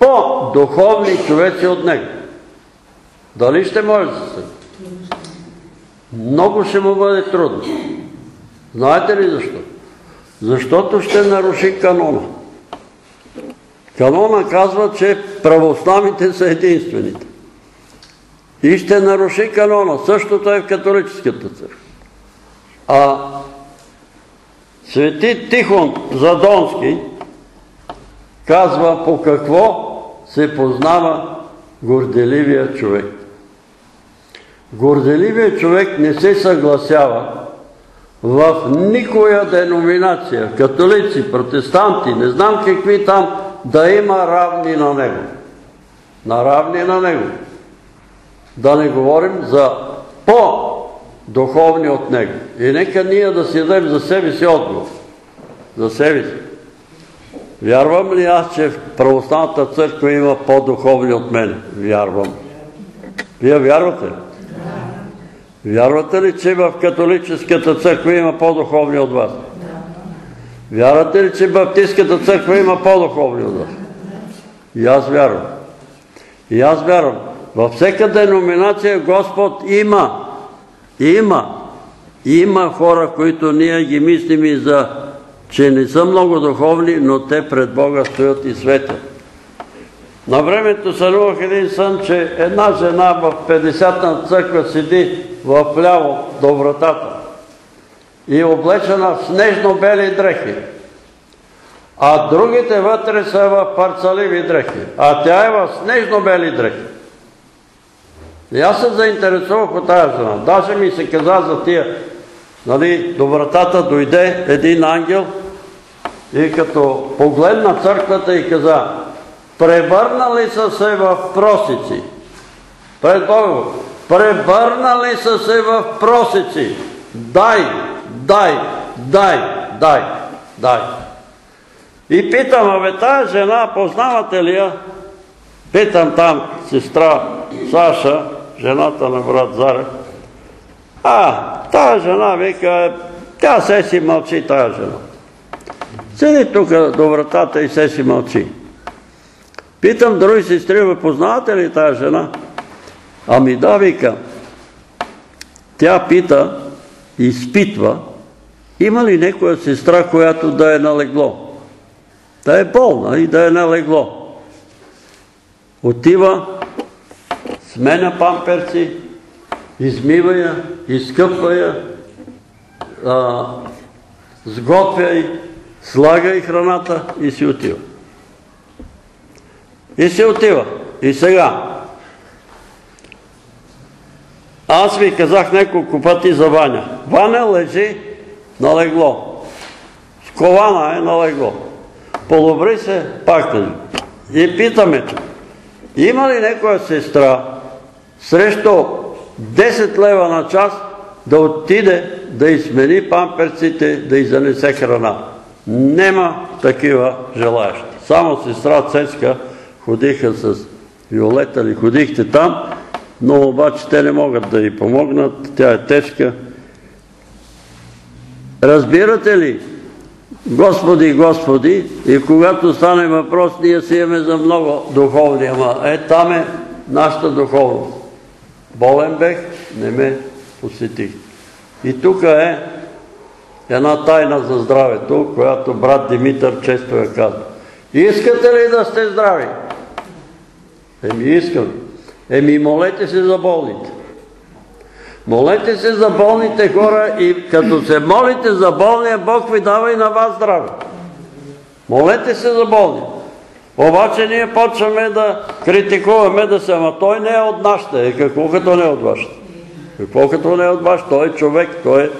по-духовни човеци от него. Дали ще може да се Много ще му бъде трудно. Знаете ли защо? Защото ще наруши канона. Канона казва, че православните са единствените. И ще наруши канона. Същото е в католическата църква. А Свети Тихон Задонски казва по какво се познава горделивия човек. Горделивия човек не се съгласява в никоя деноминация, католици, протестанти, не знам какви там, да има равни на него. На равни на него. Да не говорим за по-духовни от него. И нека ние да си дадем за себе си отговор. За себе си. Вярвам ли аз, че в православната църква има по-духовни от мен? Вярвам. Вие вярвате ли? Вярвате ли, че в католическата църква има по-духовни от вас? Вярвате ли, че в баптистската църква има по-духовни от вас? И аз вярвам. И аз вярвам. Във всека деноминация Господ има. Има. Има хора, които ние ги мислим и за че не са много духовни, но те пред Бога стоят и светят. На времето сънувах един сън, че една жена в 50-та църква седи в ляво до вратата и е облечена в снежно-бели дрехи. А другите вътре са в парцаливи дрехи. А тя е в снежно-бели дрехи. И аз се заинтересувах от тази жена. Даже ми се каза за тия. Нали, до вратата дойде един ангел и като погледна църквата и каза, превърнали са се в просици. Пред Бога, превърнали са се в просици. Дай, дай, дай, дай, дай. И питам, абе тая жена, познавате ли я? Питам там сестра Саша, жената на брат Зарев. А, тая жена вика, тя се си мълчи, тая жена. Седи тук до вратата и се си мълчи. Питам други сестри, ви познавате ли тая жена? Ами да, вика. Тя пита, изпитва, има ли някоя сестра, която да е налегло? Да е болна и да е налегло. Отива, сменя памперци, измива я, изкъпва я, сготвя и слага и храната и си отива. И си отива. И сега. Аз ви казах няколко пъти за Ваня. Ваня лежи на легло. Скована е на легло. Подобри се, пак лежи. И питаме, има ли някоя сестра срещу 10 лева на час да отиде да измени памперците, да изанесе храна? Нема такива желаящи. Само сестра Цецка ходиха с Виолета ли ходихте там, но обаче те не могат да й помогнат, тя е тежка. Разбирате ли, Господи, Господи, и когато стане въпрос, ние си имаме за много духовни, ама е, там е нашата духовност. Болен бех, не ме посетих. И тук е една тайна за здравето, която брат Димитър често я казва. Искате ли да сте здрави? Еми искам. Еми молете се за болните. Молете се за болните хора и като се молите за болния, Бог ви дава и на вас здраве. Молете се за болния. Обаче ние почваме да критикуваме да се, ама той не е от нашата. Е, какво като не е от вашата? Какво като не е от вашата? Той е човек, той е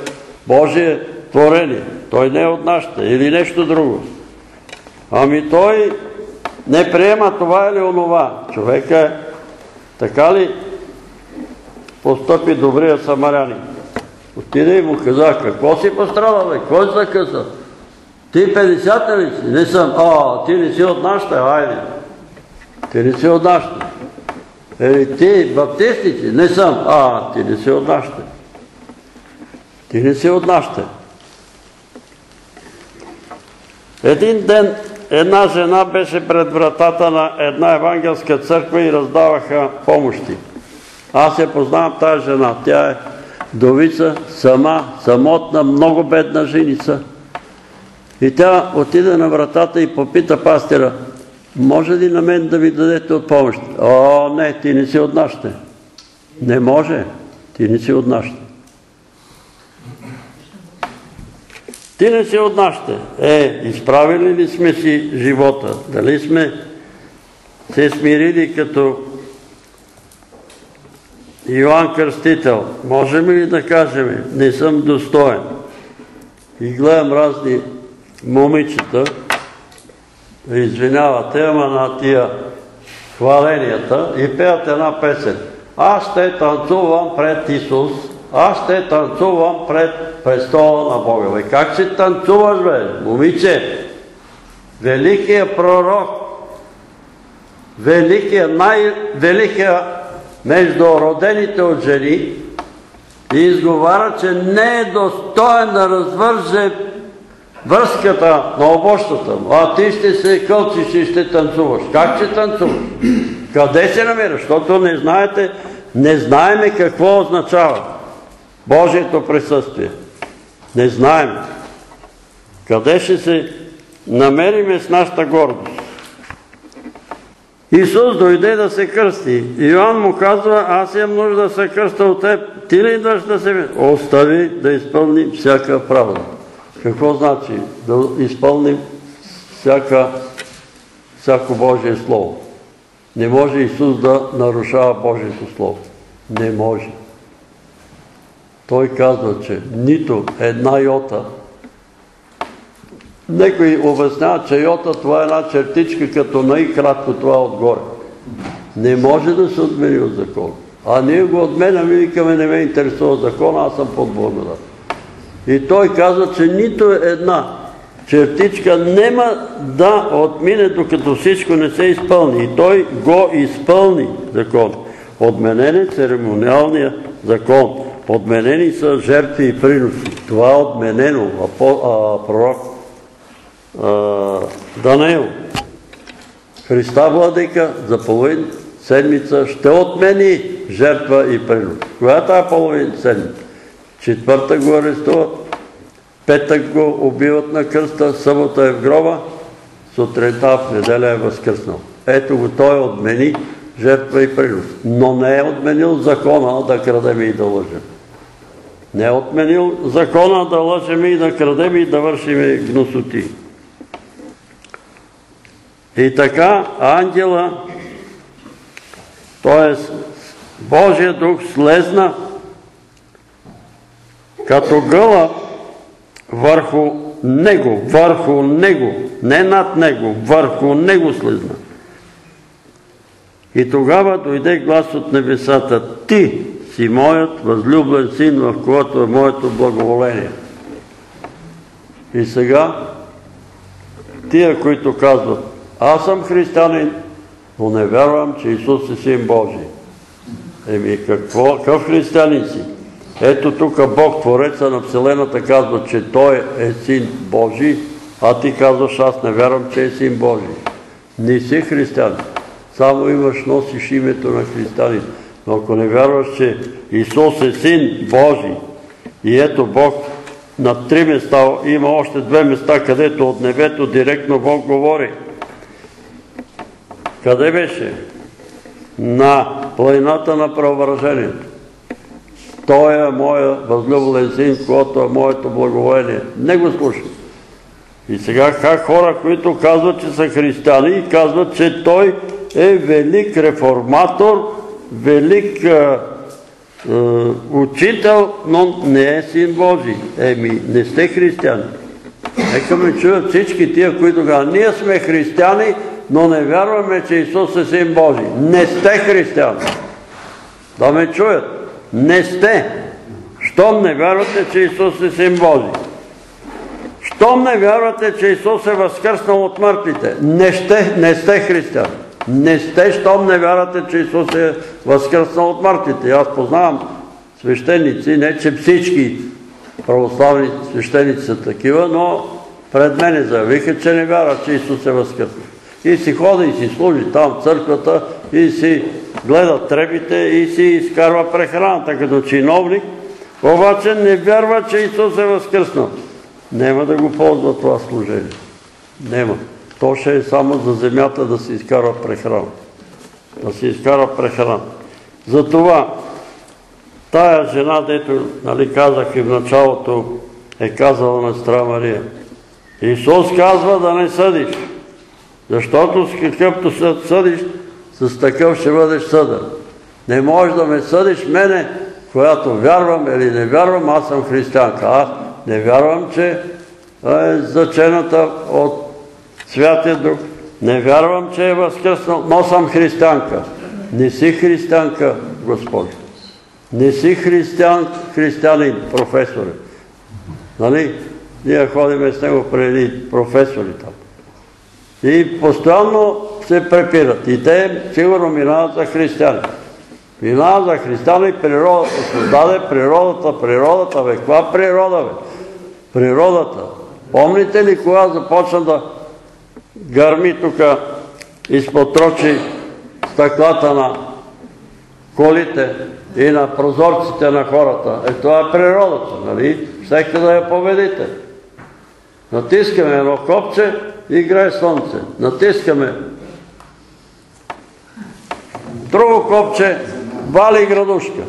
Божие творение. Той не е от нашата. Или нещо друго. Ами той не приема това или онова. Човека е така ли постъпи добрия самарянин? Отиде и му каза, какво си пострадал, бе? Кой закъса? Ти 50 ли си? Не съм. А, ти не си от нашата, айде. Ти не си от нашата. Ели ти баптисти си? Не съм. А, ти не си от нашата. Ти не си от нашата. Един ден една жена беше пред вратата на една евангелска църква и раздаваха помощи. Аз я познавам тази жена. Тя е довица, сама, самотна, много бедна женица. И тя отиде на вратата и попита пастира, може ли на мен да ви дадете от помощ? О, не, ти не си от нашите. Не може, ти не си от нашите. Ти не си от нашите. Е, изправили ли сме си живота? Дали сме се смирили като Йоанн Кръстител? Можем ли да кажем, не съм достоен? И гледам разни момичета, извинявате, ама на тия хваленията и пеят една песен. Аз ще танцувам пред Исус, аз ще танцувам пред престола на Бога. Бе, как си танцуваш, бе, момиче? Великият пророк, великият, най-великият между родените от жени, изговара, че не е достоен да развърже връзката на обощата му, а ти ще се кълчиш и ще танцуваш. Как ще танцуваш? Къде се намираш? Защото не знаете, не знаеме какво означава Божието присъствие. Не знаем. Къде ще се намериме с нашата гордост? Исус дойде да се кръсти. Иоанн му казва, аз имам нужда да се кръста от теб. Ти ли идваш да се... Остави да изпълни всяка правда. Какво значи? Да изпълним всяко Божие Слово. Не може Исус да нарушава Божието Слово. Не може. Той казва, че нито една йота Некои обясняват, че йота това е една чертичка, като най-кратко това отгоре. Не може да се отмени от закон. А ние го отменяме и викаме, не ме интересува закон, аз съм под благодат. И той казва, че нито една чертичка нема да отмине, докато всичко не се изпълни. И той го изпълни закон. Отменен е церемониалния закон. Отменени са жертви и приноси. Това е отменено. Пророк Данаил. Христа Владика за половин седмица ще отмени жертва и принос. Коя е тази половин седмица? Четвърта го арестуват, петък го убиват на кръста, събота е в гроба, сутринта в неделя е възкръснал. Ето го, той отмени жертва и принос. Но не е отменил закона да крадем и да лъжем. Не е отменил закона да лъжем и да крадем и да вършим гносоти. И така ангела, т.е. Божия дух слезна като гъла върху него, върху него, не над него, върху него слезна. И тогава дойде глас от небесата, ти си моят възлюблен син, в когото е моето благоволение. И сега, тия, които казват, аз съм християнин, но не вярвам, че Исус е син Божий. Еми, какво, какъв християнин си? Ето тук Бог, Твореца на Вселената, казва, че Той е син Божий, а ти казваш, аз не вярвам, че е син Божий. Не си християнин. Само имаш, носиш името на християнин. Но ако не вярваш, че Исус е син Божий, и ето Бог на три места, има още две места, където от небето директно Бог говори. Къде беше? На планината на преображението. Той е моя възлюблен син, който е моето благоволение. Не го слушай. И сега как хора, които казват, че са християни, казват, че той е велик реформатор, велик е, е, учител, но не е син Божий. Еми, не сте християни. Нека ме чуят всички тия, които казват, ние сме християни, но не вярваме, че Исус е син Божий. Не сте християни. Да ме чуят. Не сте. Щом не вярвате, че Исус е син Божий. Щом не вярвате, че Исус е възкръснал от мъртвите, не, ще, не сте християни. Не сте, щом не вярвате, че Исус е възкръснал от мъртвите. Аз познавам свещеници, не че всички православни свещеници са такива, но пред мене заявиха, че не вярват, че Исус е възкръснал. И си ходи и си служи там в църквата и си гледа требите и си изкарва прехраната като чиновник, обаче не вярва, че Исус е възкръснал. Нема да го ползва това служение. Нема. То ще е само за земята да се изкарва прехрана. Да се изкарва прехрана. Затова тая жена, дето нали, казах и в началото, е казала на Стра Мария. Исус казва да не съдиш. Защото с какъвто съд съдиш, с такъв ще бъдеш съден. Не можеш да ме съдиш мене, която вярвам или не вярвам, аз съм християнка. Аз не вярвам, че е зачената от Святия Дух. Не вярвам, че е възкръснал, но съм християнка. Не си християнка, Господи. Не си християн, християнин, професоре. Нали? Ние ходиме с него преди професори там. И постоянно се препират. И те сигурно минават за християни. Минават за християни, природата създаде, природата, природата, бе, каква природа, бе? Природата. Помните ли кога започна да гърми тук изпод трочи стъклата на колите и на прозорците на хората? Е, това е природата, нали? Всеки да я победите. Натискаме едно копче и грее слънце. Натискаме друго копче, вали градушка.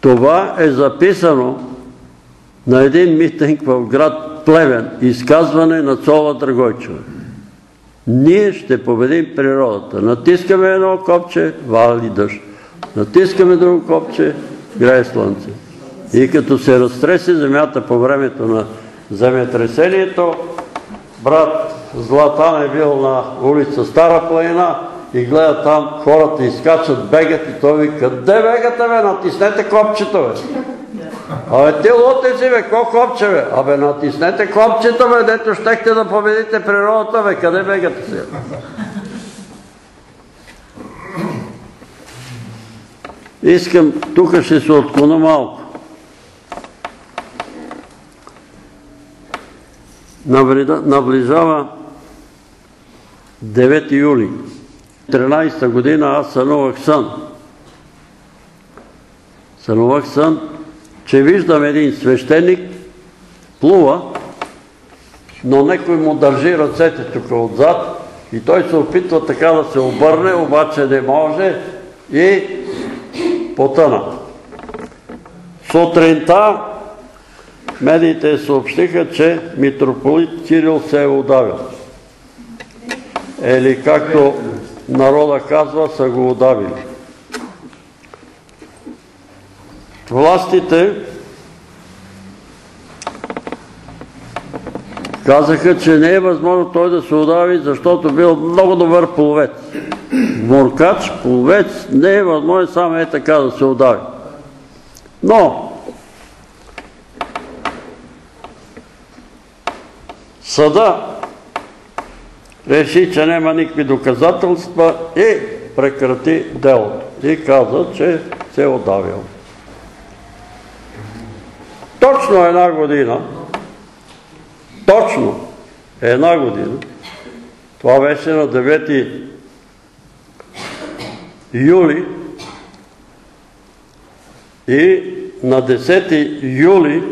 Това е записано на един митинг в град Плевен, изказване на Цола Драгойчева. Ние ще победим природата. Натискаме едно копче, вали дъжд. Натискаме друго копче, грее слънце. И като се разтресе земята по времето на земетресението, брат Златан е бил на улица Стара планина и гледа там хората изкачат, бегат и той вика, къде бегате бе, натиснете копчето бе. Абе, ти лутеци бе, ко копче бе? Абе, натиснете копчето бе, дето щехте да победите природата бе, къде бегате сега? Искам, тук ще се отклона малко. Наближава 9 юли. 13 година аз сънувах сън. Сънувах сън, че виждам един свещеник, плува, но некой му държи ръцете тук отзад и той се опитва така да се обърне, обаче не може и потъна. Сутринта медиите съобщиха, че митрополит Кирил се е удавил. Или както народа казва, са го удавили. Властите казаха, че не е възможно той да се удави, защото бил много добър половец. Моркач, половец, не е възможно само е така да се удави. Но, съда реши, че няма никакви доказателства и прекрати делото. И каза, че се е удавил. Точно една година, точно една година, това беше на 9 юли и на 10 юли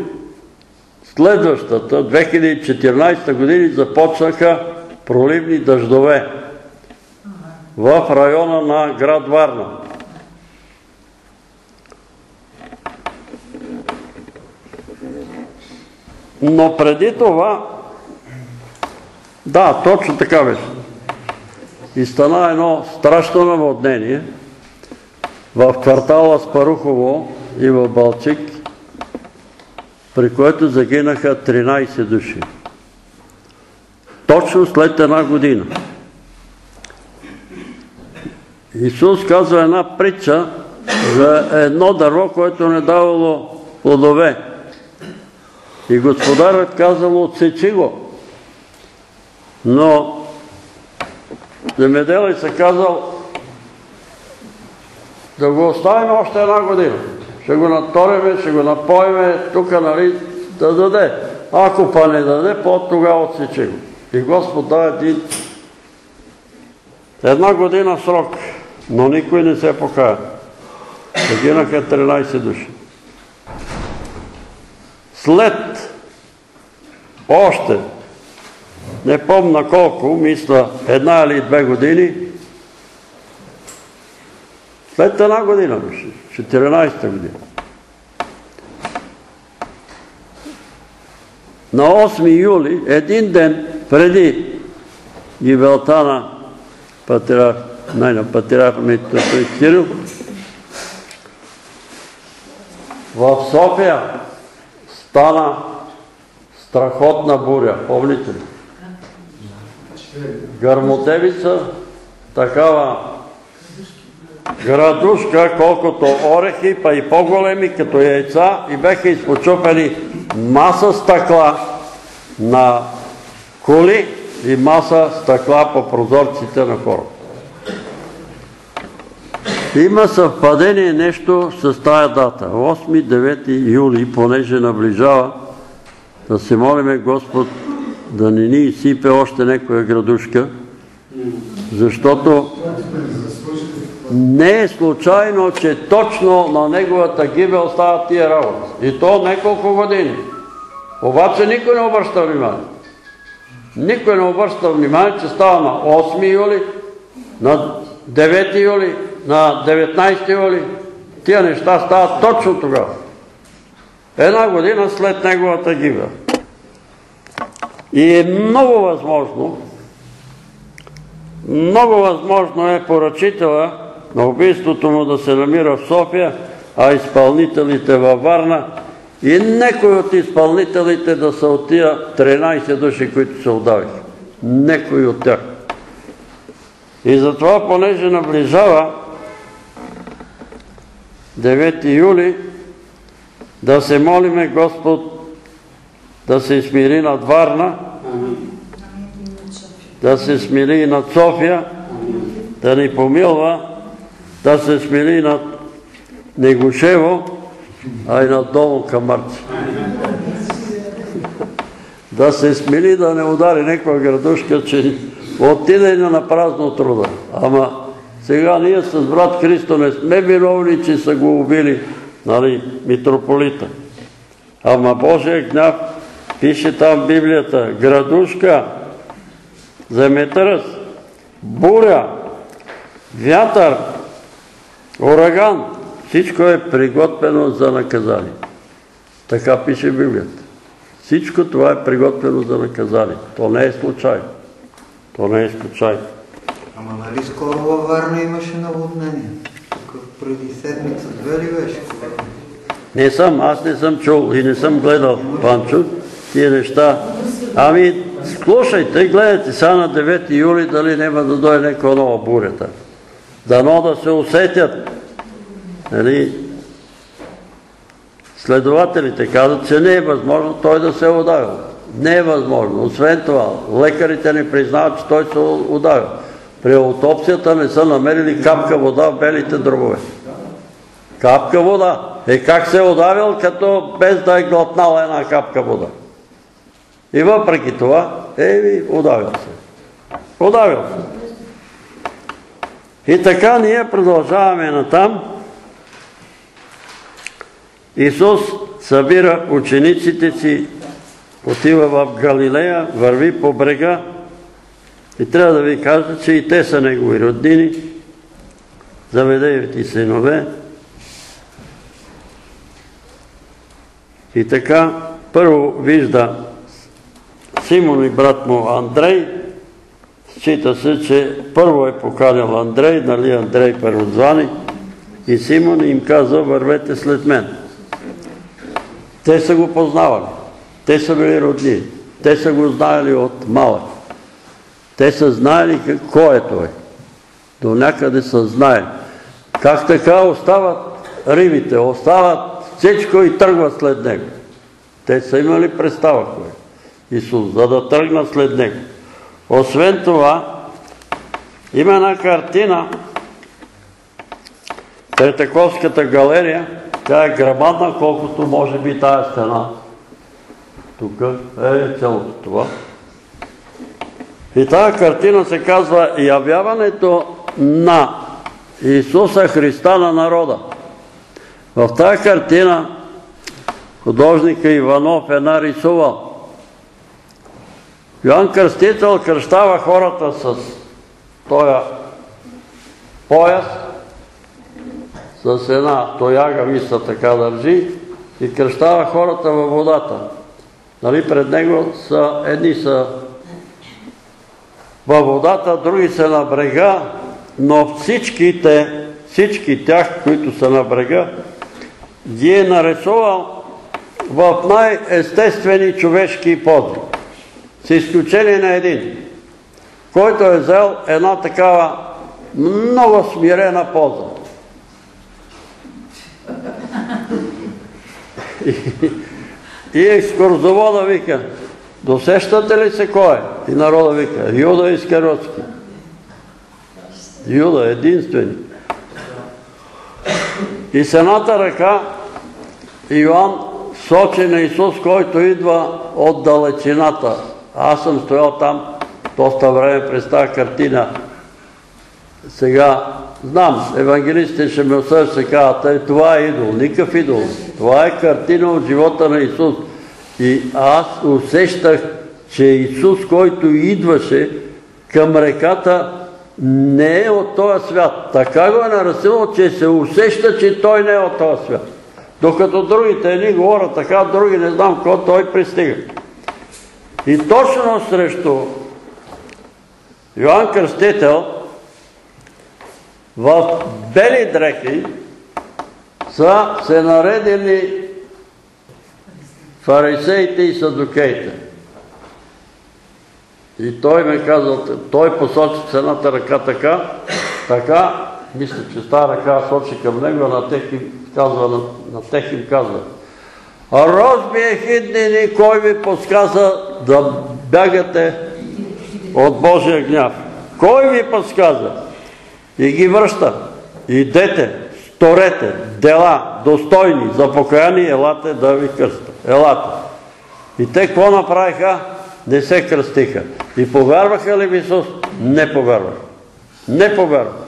следващата, 2014 години, започнаха проливни дъждове в района на град Варна. Но преди това, да, точно така беше. И стана едно страшно наводнение в квартала Спарухово и в Балчик, при което загинаха 13 души. Точно след една година. Исус казва една притча за едно дърво, което не давало плодове. И господарът казал, отсечи го. Но земеделец се казал, да го оставим още една година. Ще го наториме, ще го напоиме, тук нали, да даде. Ако па не даде, по тогава отсечи го. И Господ даде един една година срок, но никой не се покая. Загинаха 13 души. След още, не помна колко, мисля една или две години, след една година беше, 14-та година. На 8 юли, един ден преди гибелта на патриарх, най-на Кирил, в София стана страхотна буря, помните ли? Гърмотевица, такава градушка, колкото орехи, па и по-големи, като яйца, и беха изпочупени маса стъкла на коли и маса стъкла по прозорците на хората. Има съвпадение нещо с тая дата. 8-9 юли, понеже наближава, да се молиме Господ да не ни изсипе още някоя градушка, защото не е случайно, че точно на неговата гибел стават тия работи. И то няколко години. Обаче никой не обръща внимание. Никой не обръща внимание, че става на 8 юли, на 9 юли, на 19 юли. Тия неща стават точно тогава. Една година след неговата гибел. И е много възможно, много възможно е поръчителя на убийството му да се намира в София, а изпълнителите във Варна и некои от изпълнителите да са от тия 13 души, които се удавиха. Некои от тях. И затова, понеже наближава 9 юли, да се молиме Господ да се смири над Варна, да се смири над София, да ни помилва, да се смири над Негушево, а и надолу към Марци. Да се смили да не удари някаква градушка, че отиде на празно труда. Ама сега ние с брат Христо не сме виновни, че са го убили, нали, митрополита. Ама Божия гняв, пише там Библията, градушка, земетръс, буря, вятър, ураган, всичко е приготвено за наказание. Така пише Библията. Всичко това е приготвено за наказание. То не е случайно. То не е случайно. Ама нали скоро във Варна имаше наводнение? Преди седмица, две ли беше? Не съм, аз не съм чул и не съм гледал, Панчо, тия неща. Ами, слушайте, гледайте сега на 9 юли дали няма да дойде някаква нова бурята. Дано да се усетят. Нали? Следователите казват, че не е възможно той да се е удавил. Не е възможно. Освен това, лекарите не признават, че той се удавил. При аутопсията не са намерили капка вода в белите дробове. Капка вода. Е как се е удавил, като без да е глотнала една капка вода. И въпреки това, е, удавил се. Удавил се. И така ние продължаваме натам. Исус събира учениците си, отива в Галилея, върви по брега и трябва да ви кажа, че и те са негови роднини, заведеевите синове. И така, първо вижда Симон и брат му Андрей, счита се, че първо е поканил Андрей, нали Андрей първозвани, и Симон им каза, вървете след мен. Те са го познавали. Те са били родни. Те са го знаели от малък. Те са знаели кой е той. До някъде са знаели. Как така остават рибите, остават всичко и тръгват след него. Те са имали представа кой е Исус, за да тръгнат след него. Освен това, има една картина, Третаковската галерия, тя е грамадна, колкото може би тая стена. Тук е цялото това. И тази картина се казва Явяването на Исуса Христа на народа. В тази картина художника Иванов е нарисувал. Йоанн Кръстител кръщава хората с този пояс, с една тояга виса така държи и кръщава хората във водата. Нали, пред него са, едни са във водата, други са на брега, но всичките, всички тях, които са на брега, ги е нарисувал в най-естествени човешки пози. С изключение на един, който е взел една такава много смирена поза. И, (laughs) и екскурзовода вика, досещате ли се кой е? И народа вика, Юда Искаротски. Юда, единствени. И с едната ръка Иоанн сочи на Исус, който идва от далечината. Аз съм стоял там доста време през тази картина. Сега знам, евангелистите ще ме осъждат, се казват, е, това е идол. Никакъв идол. Това е картина от живота на Исус. И аз усещах, че Исус, който идваше към реката, не е от този свят. Така го е нарисувал, че се усеща, че той не е от този свят. Докато другите едни говорят така, други не знам какво, той пристига. И точно срещу Йоанн Кръстител в бели дрехи са се наредили фарисеите и садокеите. И той ме казал, той посочи с едната ръка така, така, мисля, че с тази ръка сочи към него, на тех им казва, на, на им казва. Розбие хиднини, кой ви подсказа да бягате от Божия гняв? Кой ви подсказа? И ги връща. Идете, сторете дела достойни за покаяние, елате да ви кръста. Елате. И те какво направиха? Не се кръстиха. И повярваха ли в Исус? Не повярваха. Не повярваха.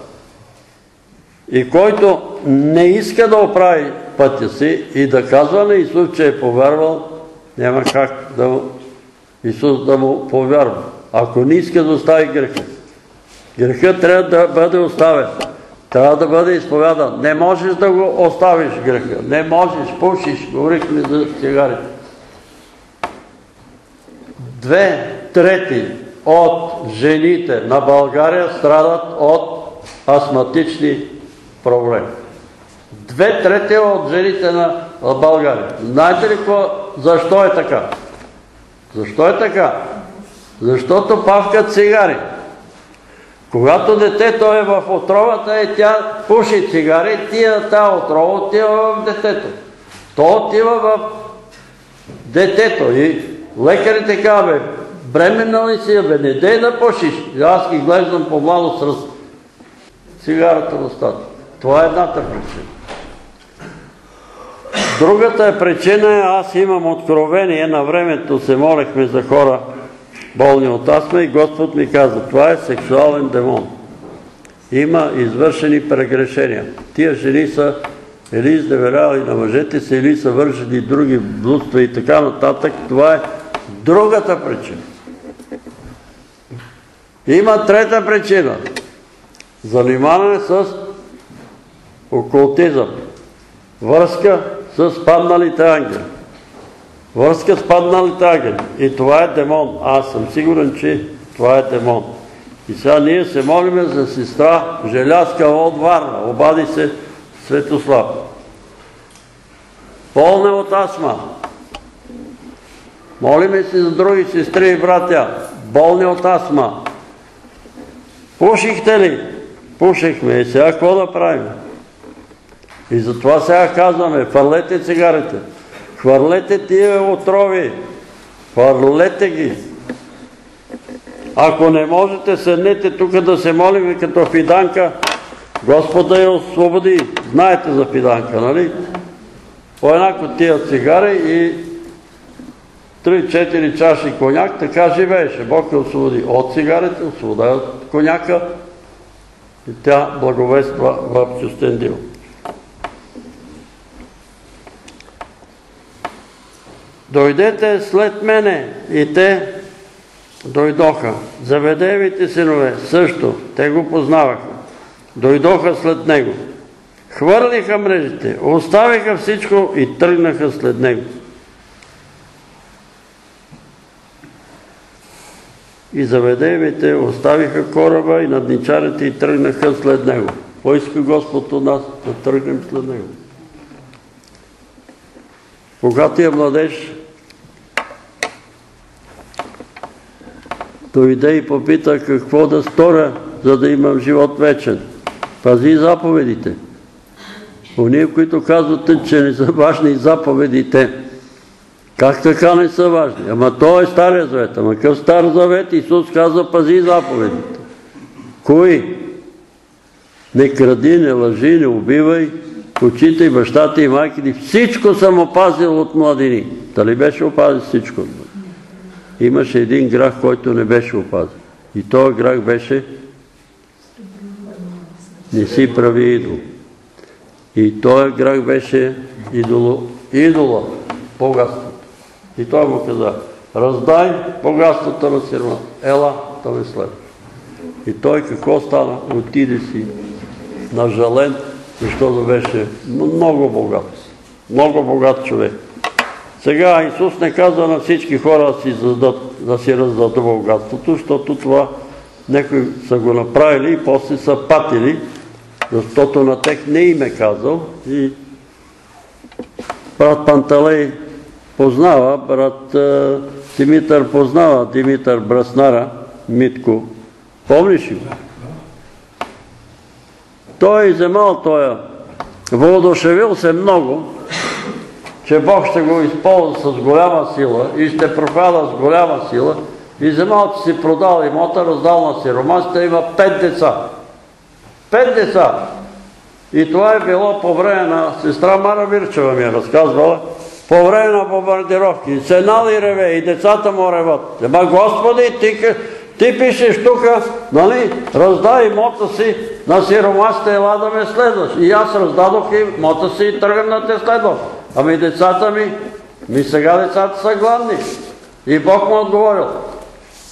И който не иска да оправи пътя си и да казва на Исус, че е повярвал, няма как да Исус да му повярва. Ако не иска да остави греха. Грехът трябва да бъде оставен. Трябва да бъде изповядан. Не можеш да го оставиш греха. Не можеш, пушиш, говорихме за цигарите. Две трети от жените на България страдат от астматични проблеми. Две трети от жените на България. Знаете ли? Защо е така? Защо е така? Защото павкат цигари. Когато детето е в отровата и тя пуши цигари, тия тази отрова отива в детето. То отива в детето и лекарите казва, бременна ли си, бе, не дей да пушиш. Аз ги глеждам по-мало с цигарата в устата. Това е едната причина. Другата е причина, аз имам откровение, на времето се молехме за хора болни от астма и Господ ми каза, това е сексуален демон. Има извършени прегрешения. Тия жени са или изневерявали на мъжете си, или са вършили други блудства и така нататък. Това е другата причина. Има трета причина. Занимаване с окултизъм. Връзка с падналите ангели. Връзка с падналите ангели. И това е демон. Аз съм сигурен, че това е демон. И сега ние се молиме за сестра Желязка от Варна. Обади се Светослав. Болна от астма. Молиме се за други сестри и братя. Болни от астма. Пушихте ли? Пушихме. И сега какво да правим? И затова сега казваме, хвърлете цигарите, хвърлете тия отрови, хвърлете ги. Ако не можете, седнете тук да се молим като фиданка, Господа я освободи. Знаете за фиданка, нали? По една котия цигари и 3-4 чаши коняк, така живееше. Бог я освободи от цигарите, освобода от коняка и тя благовества в Чустендил. Дойдете след мене и те дойдоха. Заведевите синове също, те го познаваха. Дойдоха след него. Хвърлиха мрежите, оставиха всичко и тръгнаха след него. И заведевите оставиха кораба и надничарите и тръгнаха след него. Поиска Господ от нас да тръгнем след него. Когато я младеж дойде и попита какво да сторя, за да имам живот вечен. Пази заповедите. Уния, които казвате, че не са важни заповедите. Как така не са важни? Ама то е Стария завет. Ама къв Стар завет? Исус казва, пази заповедите. Кои? Не кради, не лъжи, не убивай, очитай бащата и майките. Всичко съм опазил от младини. Дали беше опазил всичко? Имаше един грах, който не беше опазен. И този грах беше не си прави идол. И този грах беше идоло, идола, богатството. И той му каза, раздай богатството на сирма, ела да ме след. И той какво стана? Отиде си нажален, защото беше много богат. Много богат човек. Сега Исус не казва на всички хора да си, зададат, да раздадат богатството, защото това някои са го направили и после са патили, защото на тех не им е казал. И брат Панталей познава, брат Димитър познава, Димитър Браснара, Митко. Помниш ли? Той е вземал тоя, воодушевил се много, че Бог ще го използва с голяма сила и ще профада с голяма сила и за малко си продал имота, раздал на сиромасите, има пет деца. Пет деца. И това е било по време на сестра Мара Вирчева ми е разказвала, по време на бомбардировки. И реве, и децата му реват. Ема Господи, ти, ти пишеш тука, нали, раздай имота си на сиромасите, ела да ме следваш. И аз раздадох имота си и тръгвам да те следвам. Ами децата ми, ми сега децата са гладни. И Бог му отговорил,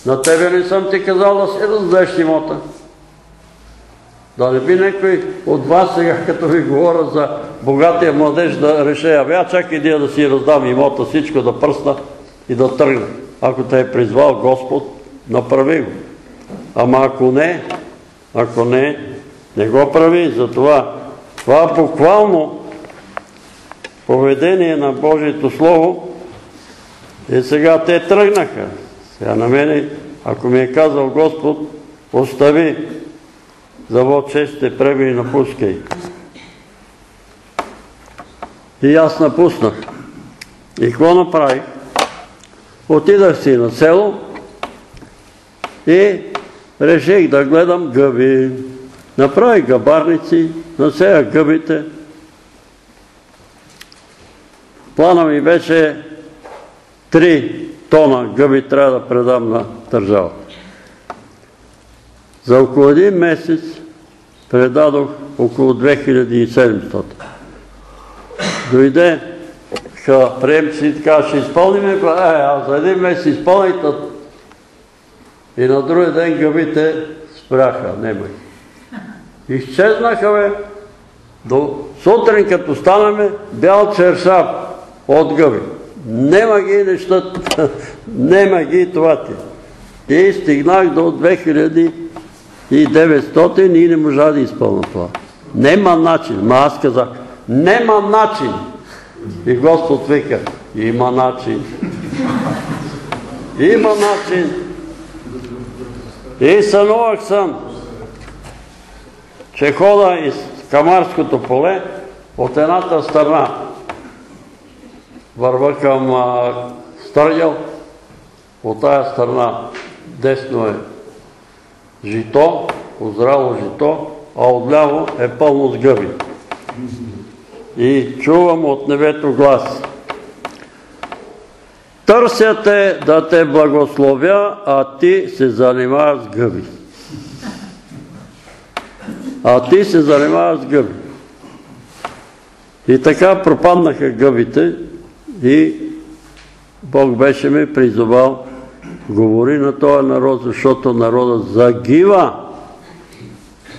на тебе не съм ти казал да си раздадеш имота. Да не би някой от вас сега, като ви говоря за богатия младеж, да реше, абе, а чакай дия да си раздам имота, всичко да пръсна и да тръгна. Ако те е призвал Господ, направи го. Ама ако не, ако не, не го прави. Затова това буквално поведение на Божието Слово е сега те тръгнаха. Сега на мене, ако ми е казал Господ, остави завод честите преби и напускай. И аз напуснах. И какво направих? Отидах си на село и реших да гледам гъби. Направих гъбарници, насеях гъбите. Плана ми беше 3 тона гъби трябва да предам на държавата. За около един месец предадох около 2700. Дойде приемци и така, ще изпълниме, е, а за един месец изпълните и на другия ден гъбите спряха, нема. Изчезнаха, бе, до сутрин като станаме, бял чершав от гъби. Нема ги нещата, (laughs) нема ги това ти. И стигнах до 2900 и не можа да изпълна това. Нема начин. Ма аз казах, нема начин. И Господ вика, има начин. Има начин. И сънувах съм, че хода из Камарското поле от едната страна върва към Стъргел, от тая страна десно е жито, озрало жито, а отляво е пълно с гъби. И чувам от небето глас. Търся те да те благословя, а ти се занимаваш с гъби. А ти се занимаваш с гъби. И така пропаднаха гъбите и Бог беше ме призовал говори на този народ, защото народът загива.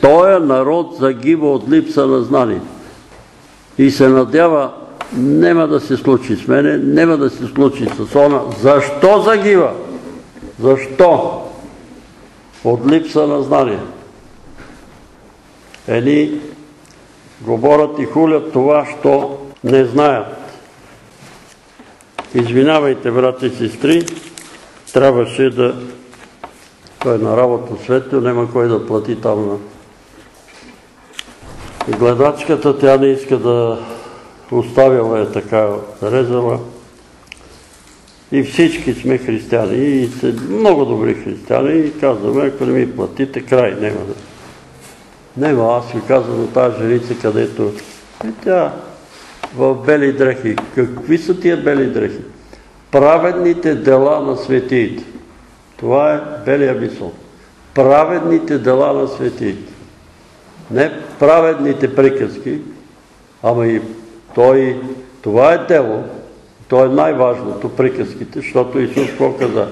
Този народ загива от липса на знание. И се надява, нема да се случи с мене, нема да се случи с она. Защо загива? Защо? От липса на знание. Едни говорят и хулят това, що не знаят. Извинявайте, брати и сестри, трябваше да... Той е на работа светло, няма кой да плати там на... Гледачката тя не иска да оставила е така резала. И всички сме християни. И са много добри християни. И казваме, ако не ми платите, край. Няма да... Нема, аз ви казвам на тази женица, където и тя в бели дрехи. Какви са тия бели дрехи? праведните дела на светиите. Това е белия мисъл. Праведните дела на светиите. Не праведните приказки, ама и той, това е дело, то е най-важното, приказките, защото Исус какво каза?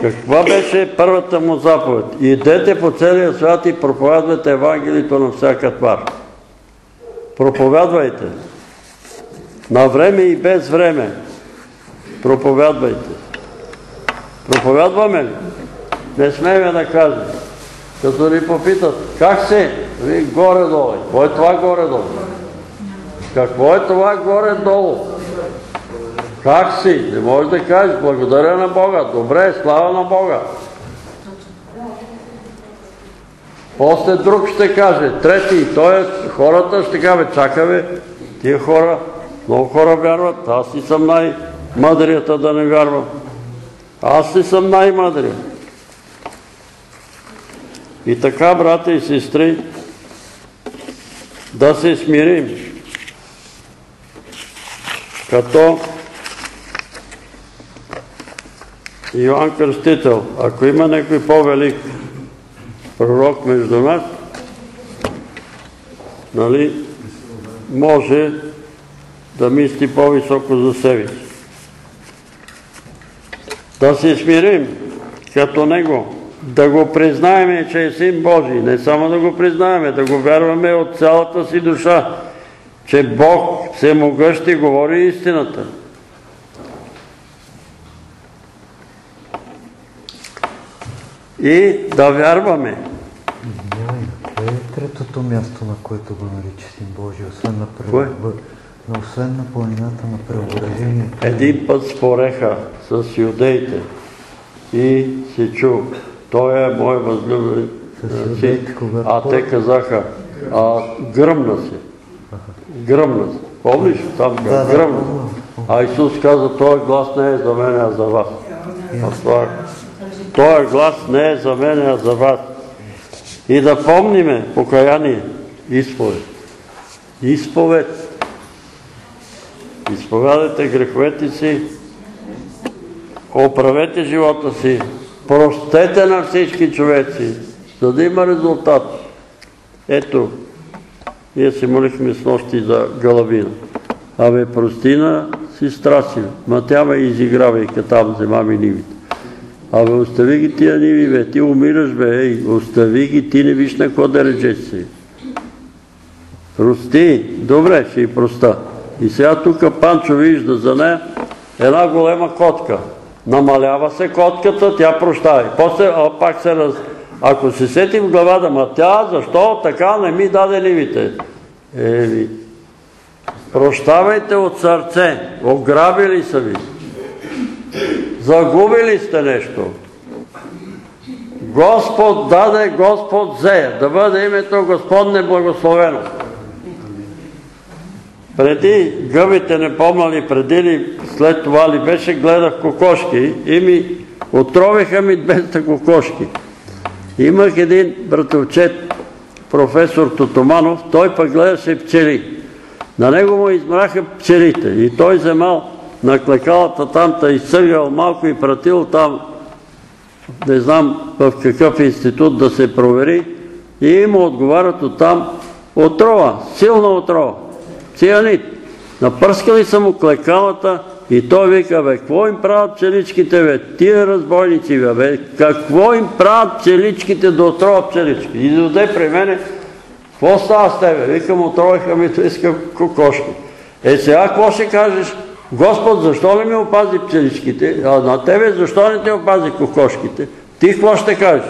Каква беше първата му заповед? Идете по целия свят и проповядвайте Евангелието на всяка твар. Проповядвайте. На време и без време проповядвайте. Проповядваме ли? Не смеме да кажем. Като ни попитат, как се? Ви горе-долу. Какво е това горе-долу? Какво е това горе-долу? Как си? Не можеш да кажеш, благодаря на Бога. Добре, слава на Бога. После друг ще каже, трети, той е, хората ще каже, чакаме, тия хора, много хора вярват, аз и съм най- мъдрията да не вярвам. Аз ли съм най-мъдрия? И така, брата и сестри, да се смирим, като Йоанн Кръстител, ако има някой по-велик пророк между нас, нали, може да мисли по-високо за себе си. Да се смирим като Него, да го признаеме, че е Син Божий, не само да го признаеме, да го вярваме от цялата си душа, че Бог всемогъщ и говори истината. И да вярваме. Извинявай, кое е третото място, на което го нарича Син Божий, освен на, Кое? На, освен на планината на преображението? Един път спореха с юдеите и се чу, той е мой възлюбен С син. А те казаха, а гръмна се. Гръмна се. Помниш? Там Да, гръмна. А Исус каза, този глас не е за мен, а за вас. Този глас не е за мен, а за вас. И да помниме покаяние, изповед. Изповед. Изповядайте греховете си, оправете живота си, простете на всички човеци, за да има резултат. Ето, ние се молихме с нощи за Галавина. Абе, прости на сестра си, ма тя ме изигравайка там, взема ми нивите. Абе, остави ги тия ниви, бе, ти умираш, бе, ей, остави ги, ти не виж на какво да речеш си. Прости, добре, ще и проста. И сега тук Панчо вижда за нея една голема котка. Намалява се котката, тя прощава. После пак се раз... Ако се сети в главата, ма тя защо така не ми даде ливите? Еми, прощавайте от сърце, ограбили са ви. Загубили сте нещо. Господ даде, Господ взе. Да бъде името Господне благословено. Преди гъбите не помнали, преди ли, след това ли беше, гледах кокошки и ми отровиха ми 200 кокошки. Имах един братовчет, професор Тотоманов, той пък гледаше пчели. На него му измраха пчелите и той вземал на клекалата там, та изсъгал малко и пратил там, не знам в какъв институт да се провери, и му отговарят от там отрова, силна отрова, цианит. Напърскали са му клекалата и той вика, бе, какво им правят пчеличките, бе, тия разбойници, бе, какво им правят пчеличките да отрова пчелички? И доде при мене, какво става с тебе? Викам, отровиха ми, то искам кокошки. Е, сега какво ще кажеш? Господ, защо не ми опази пчеличките? А на тебе, защо не те опази кокошките? Ти какво ще кажеш?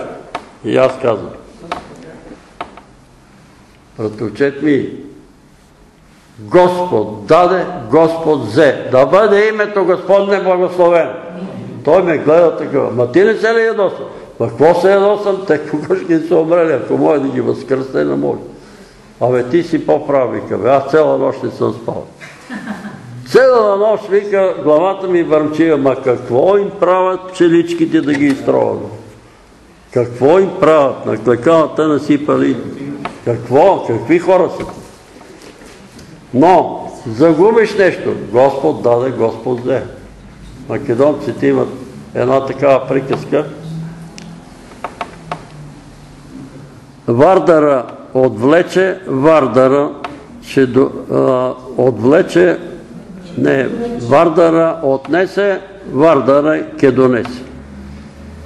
И аз казвам. Братовчет ми, Господ даде, Господ взе. Да бъде името Господне благословено. Той ме гледа така. Ма ти не се ли ядосам? Ма какво се ядосам? Те кокошки са умрели. Ако може да ги възкръсне, не може. Абе ти си по-прав, вика. Аз цяла нощ не съм спал. Цяла нощ, вика, главата ми върмчи, ама какво им правят пчеличките да ги изтроват? Какво им правят? На клекалата насипали. Какво? Какви хора са? Но, загубиш нещо. Господ даде, Господ взе. Македонците имат една такава приказка. Вардара отвлече, Вардара ще отвлече, не, Вардара отнесе, Вардара ке донесе.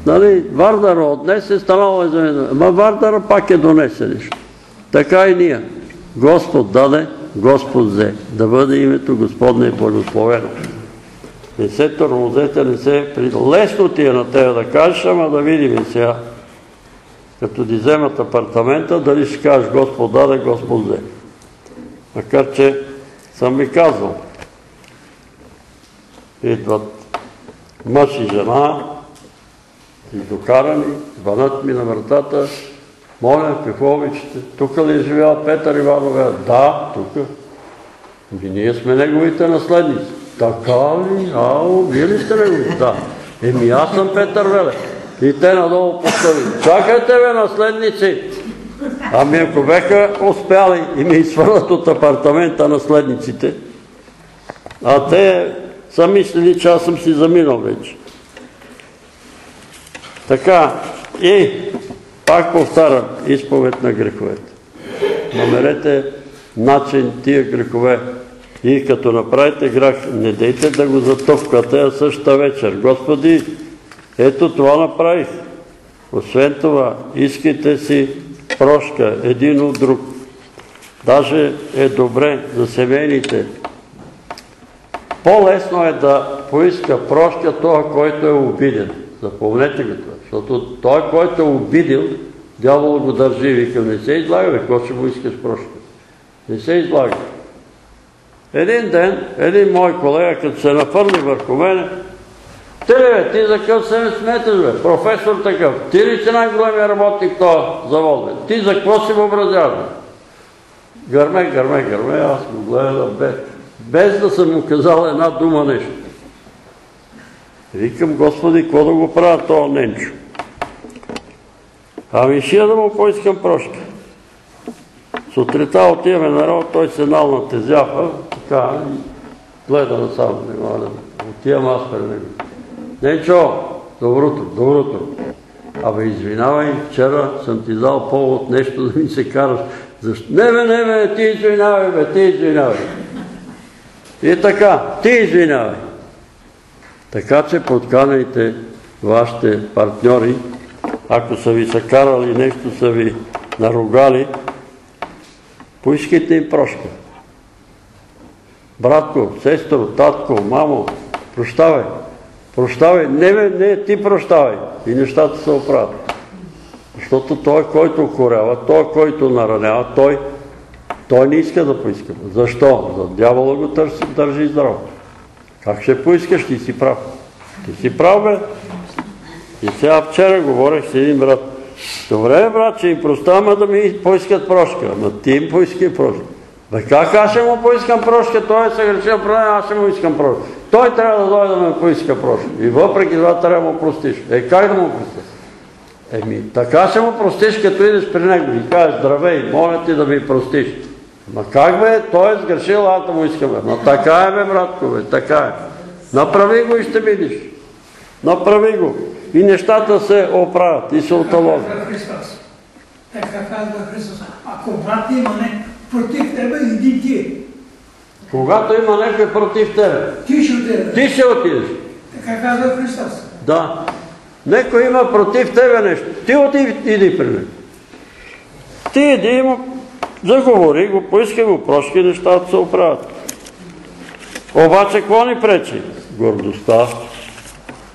Нали, Вардара отнесе, станало е за. Ма Вардара пак е донесе нещо. Така и ние. Господ даде, Господ взе. Да бъде името Господне благословено. Не се тормозете, не се... Лесно ти е на тебе да кажеш, ама да видим сега. Като ти вземат апартамента, дали ще кажеш Господ даде, Господ взе. Макар, че съм ви казвал. Идват мъж и жена, издокарани, звънат ми на вратата, моля, какво обичате? Тук ли е живял Петър Иванов? Да, тук. Ами ние сме неговите наследници. Така ли? Ао, вие ли сте неговите? Да. Еми аз съм Петър Веле. И те надолу постави. Чакайте бе, наследници! Ами ако беха успяли и ми изхвърлят от апартамента наследниците, а те са мислили, че аз съм си заминал вече. Така, и пак повтарям, изповед на греховете. Намерете начин тия грехове. И като направите грях, не дейте да го затъпкате, а същата вечер. Господи, ето това направих. Освен това, искайте си прошка един от друг. Даже е добре за семейните. По-лесно е да поиска прошка това, който е обиден. Запомнете го това. Защото той, който е обидил, дявол го държи и вика, не се излага, бе, какво ще му искаш прошка? Не се излага. Един ден, един мой колега, като се нафърли върху мене, ти ли бе, ти за къв се не сметаш бе, професор такъв, ти ли си най-големия работник този завод бе, ти за какво си въобразяваш бе? Гърме, гърме, гърме, аз го гледам без, без да съм му казал една дума нещо. Викам, Господи, какво да го правя този Ненчо? Ами ще да му поискам прошка. Сутрета отиваме на работа, той се нал на така, гледа насам, не мога отивам аз пред него. Ненчо, добро утро. Абе, извинавай, вчера съм ти дал повод нещо да ми се караш. Защо? Не бе, не бе, ти извинавай, бе, ти извинавай. И така, ти извинявай. Така че подканайте вашите партньори, ако са ви съкарали нещо, са ви наругали, поискайте им прошка. Братко, сестро, татко, мамо, прощавай. Прощавай. Не, не, ти прощавай. И нещата се оправят. Защото той, който окорява, той, който наранява, той, той не иска да поиска. Защо? За дявола го държи здраво. Как ще поискаш? Ти си прав. Ти си прав, бе. И сега вчера говорех с един брат. Добре, брат, че им простава, да ми поискат прошка. Ама ти им поискай прошка. Бе, как аз ще му поискам прошка? Той е съгрешил проблем, аз ще му искам прошка. Той трябва да дойде да ме поиска прошка. И въпреки това трябва да му простиш. Е, как да му простиш? Еми, така ще му простиш, като идеш при него и кажеш, здравей, моля ти да ми простиш. Ма как бе, той е сгрешил, аз да му искаме. Ма така е, бе, братко, бе, така е. Направи го и ще видиш. Направи го. И нещата се оправят и се оталогат. Казва Христос. Така казва Христос. Ако брат има не против тебе, иди ти. Когато има някой против тебе, Ти ще отидеш. ти ще отидеш. Така казва Христос. Да. Некой има против тебе нещо. Ти оти, иди при него. Ти иди и му заговори го, поискай го прошки, нещата се оправят. Обаче, какво ни пречи? Гордостта.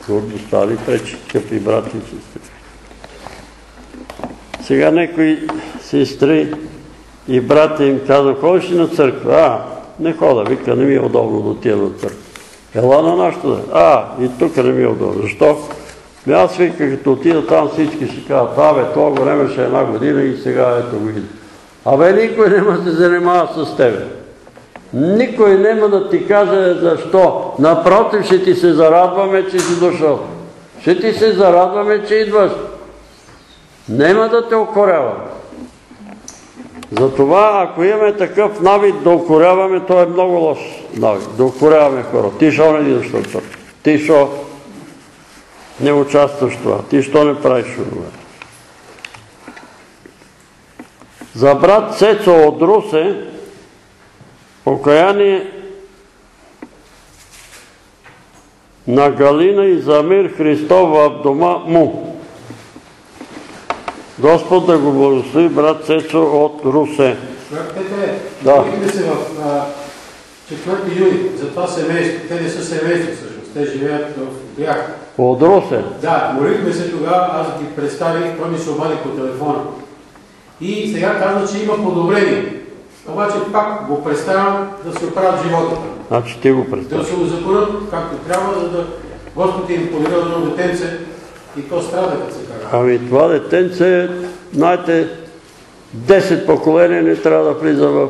Гордостта ни пречи, скъпи брати и сестри. Сега някои сестри и брати им казва, ходиш ли на църква? А, не хода, вика, не ми е удобно да отида на църква. Ела на нашата. А, и тук не ми е удобно. Защо? Ми аз вика, като отида там всички си казват, абе, това го времеше една година и сега ето го иде. Абе, никой няма да се занимава с тебе. Никой няма да ти каже защо. Напротив, ще ти се зарадваме, че си дошъл. Ще ти се зарадваме, че идваш. Нема да те окорява. Затова, ако имаме такъв навик да укоряваме, то е много лош навик. Да укоряваме хора. Ти що не идваш на? Ти що не участваш това? Ти що не правиш това? За брат Цецо от Русе, покаяние на Галина и Замир Христов в дома му. Господ да го благослови брат Цецо от Русе. Да. молихме се в а, 4 юни за това семейство. Те не са семейство всъщност, те живеят в Бях. От Русе. Да, молихме се тогава, аз ги представих, той ми се обади по телефона. И сега казва, че има подобрение. Обаче пак го представям да се оправят живота. Значи ти го Да представяш. се го законят както трябва, за да Господ им подарил едно детенце и то страда, като се казва. Ами това детенце, знаете, 10 поколения не трябва да влиза в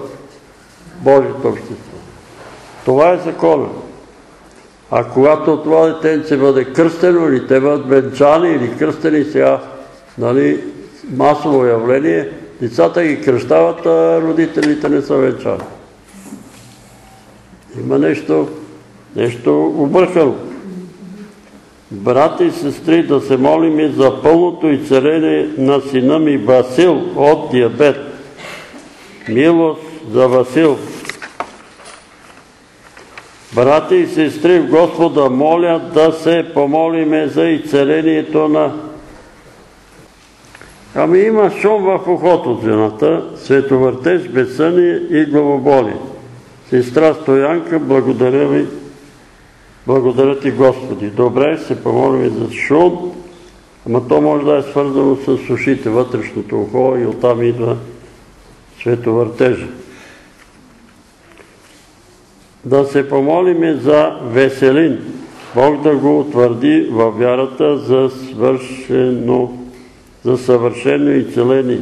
Божието общество. Това е закона. А когато това детенце бъде кръстено или те бъдат бенчани или кръстени сега, нали, масово явление, Децата ги кръщават, а родителите не са венчани. Има нещо, нещо объркано. Брати и сестри, да се молим и за пълното изцеление на сина ми Васил от диабет. Милост за Васил. Брати и сестри в Господа, моля да се помолиме за изцелението на... Ами има шум в ухото от жената, световъртеж, безсъние и главоболие. Сестра Стоянка, благодаря ви. Благодаря ти, Господи. Добре, се помолим за шум, ама то може да е свързано с ушите, вътрешното ухо и оттам идва световъртежа. Да се помолим за Веселин. Бог да го утвърди във вярата за свършено, за съвършено изцеление.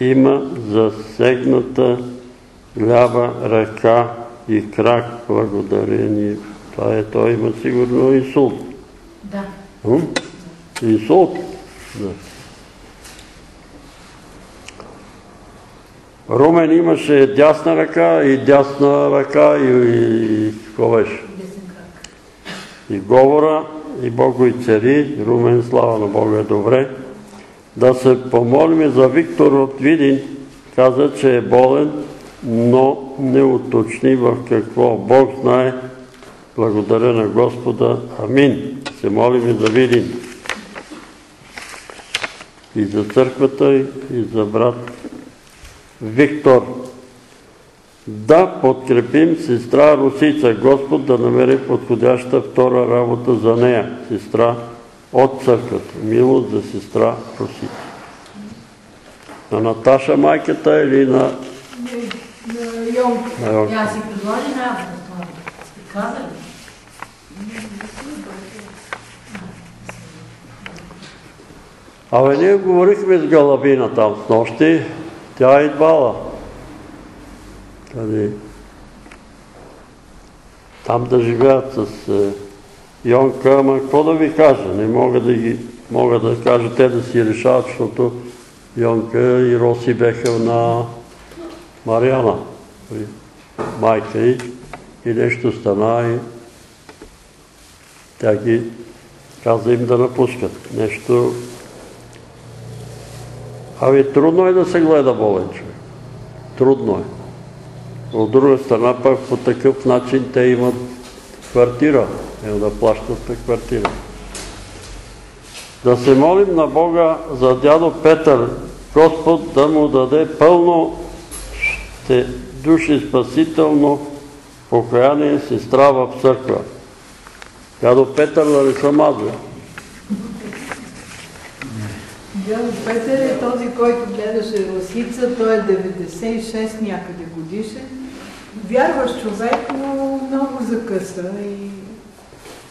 Има засегната лява ръка и крак благодарение. Това е, той има сигурно инсулт. Да. Инсулт. Да. Румен имаше дясна ръка и дясна ръка и, какво беше? И говора, и Бог го и цари, Румен, слава на Бога е добре. Да се помолим за Виктор от Видин, каза, че е болен, но не уточни в какво. Бог знае. Благодаря на Господа. Амин. Се молим за Видин. И за църквата, и за брат Виктор. Да подкрепим сестра Русица. Господ да намери подходяща втора работа за нея. Сестра от църквата. Милост за сестра Русица. На Наташа майката или на... На Йонка. На Йонка. Тя си предложи на това. Сте казали? Абе, ние говорихме с Галабина там с нощи. Тя е идвала. Къде? Там да живеят с е, Йонка, ама какво да ви кажа? Не мога да мога да кажа те да си решават, защото Йонка и Роси беха на Мариана, при майка й, и нещо стана и тя ги каза им да напускат. Нещо Ами трудно е да се гледа болен човек. Трудно е. От друга страна пък по такъв начин те имат квартира. Няма да плащат на квартира. Да се молим на Бога за дядо Петър, Господ да му даде пълно души спасително покаяние сестра в църква. Дядо Петър да не съм аз. Дядо Петър е този, който гледаше Русица, той е 96 някъде годишен. Вярваш човек, но много закъса и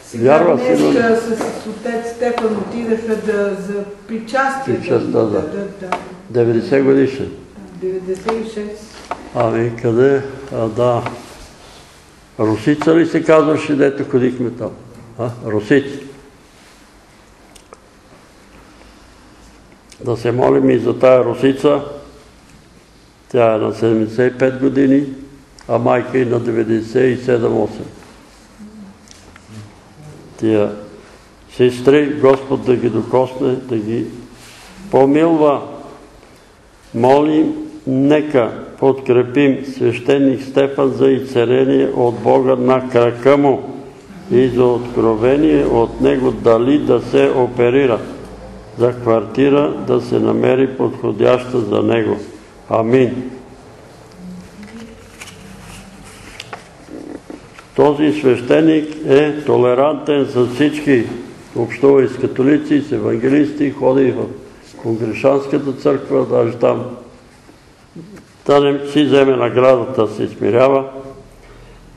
сега Вярва с, с отец Стефан отидаха да, за причастие. Причастта, да. да, да. 90 годишен. 96. Ами къде? А, да. Русица ли се казваше, дето ходихме там? А? Русица. Да се молим и за тая Русица. Тя е на 75 години, а майка е на 97-8. Тия сестри, Господ да ги докосне, да ги помилва. Молим, нека подкрепим свещеник Стефан за изцеление от Бога на крака му и за откровение от него дали да се оперира, за квартира да се намери подходяща за него. Амин. Този свещеник е толерантен с всички, общува и с католици, с евангелисти, ходи в Конгрешанската църква, даже там не си вземе наградата, се смирява.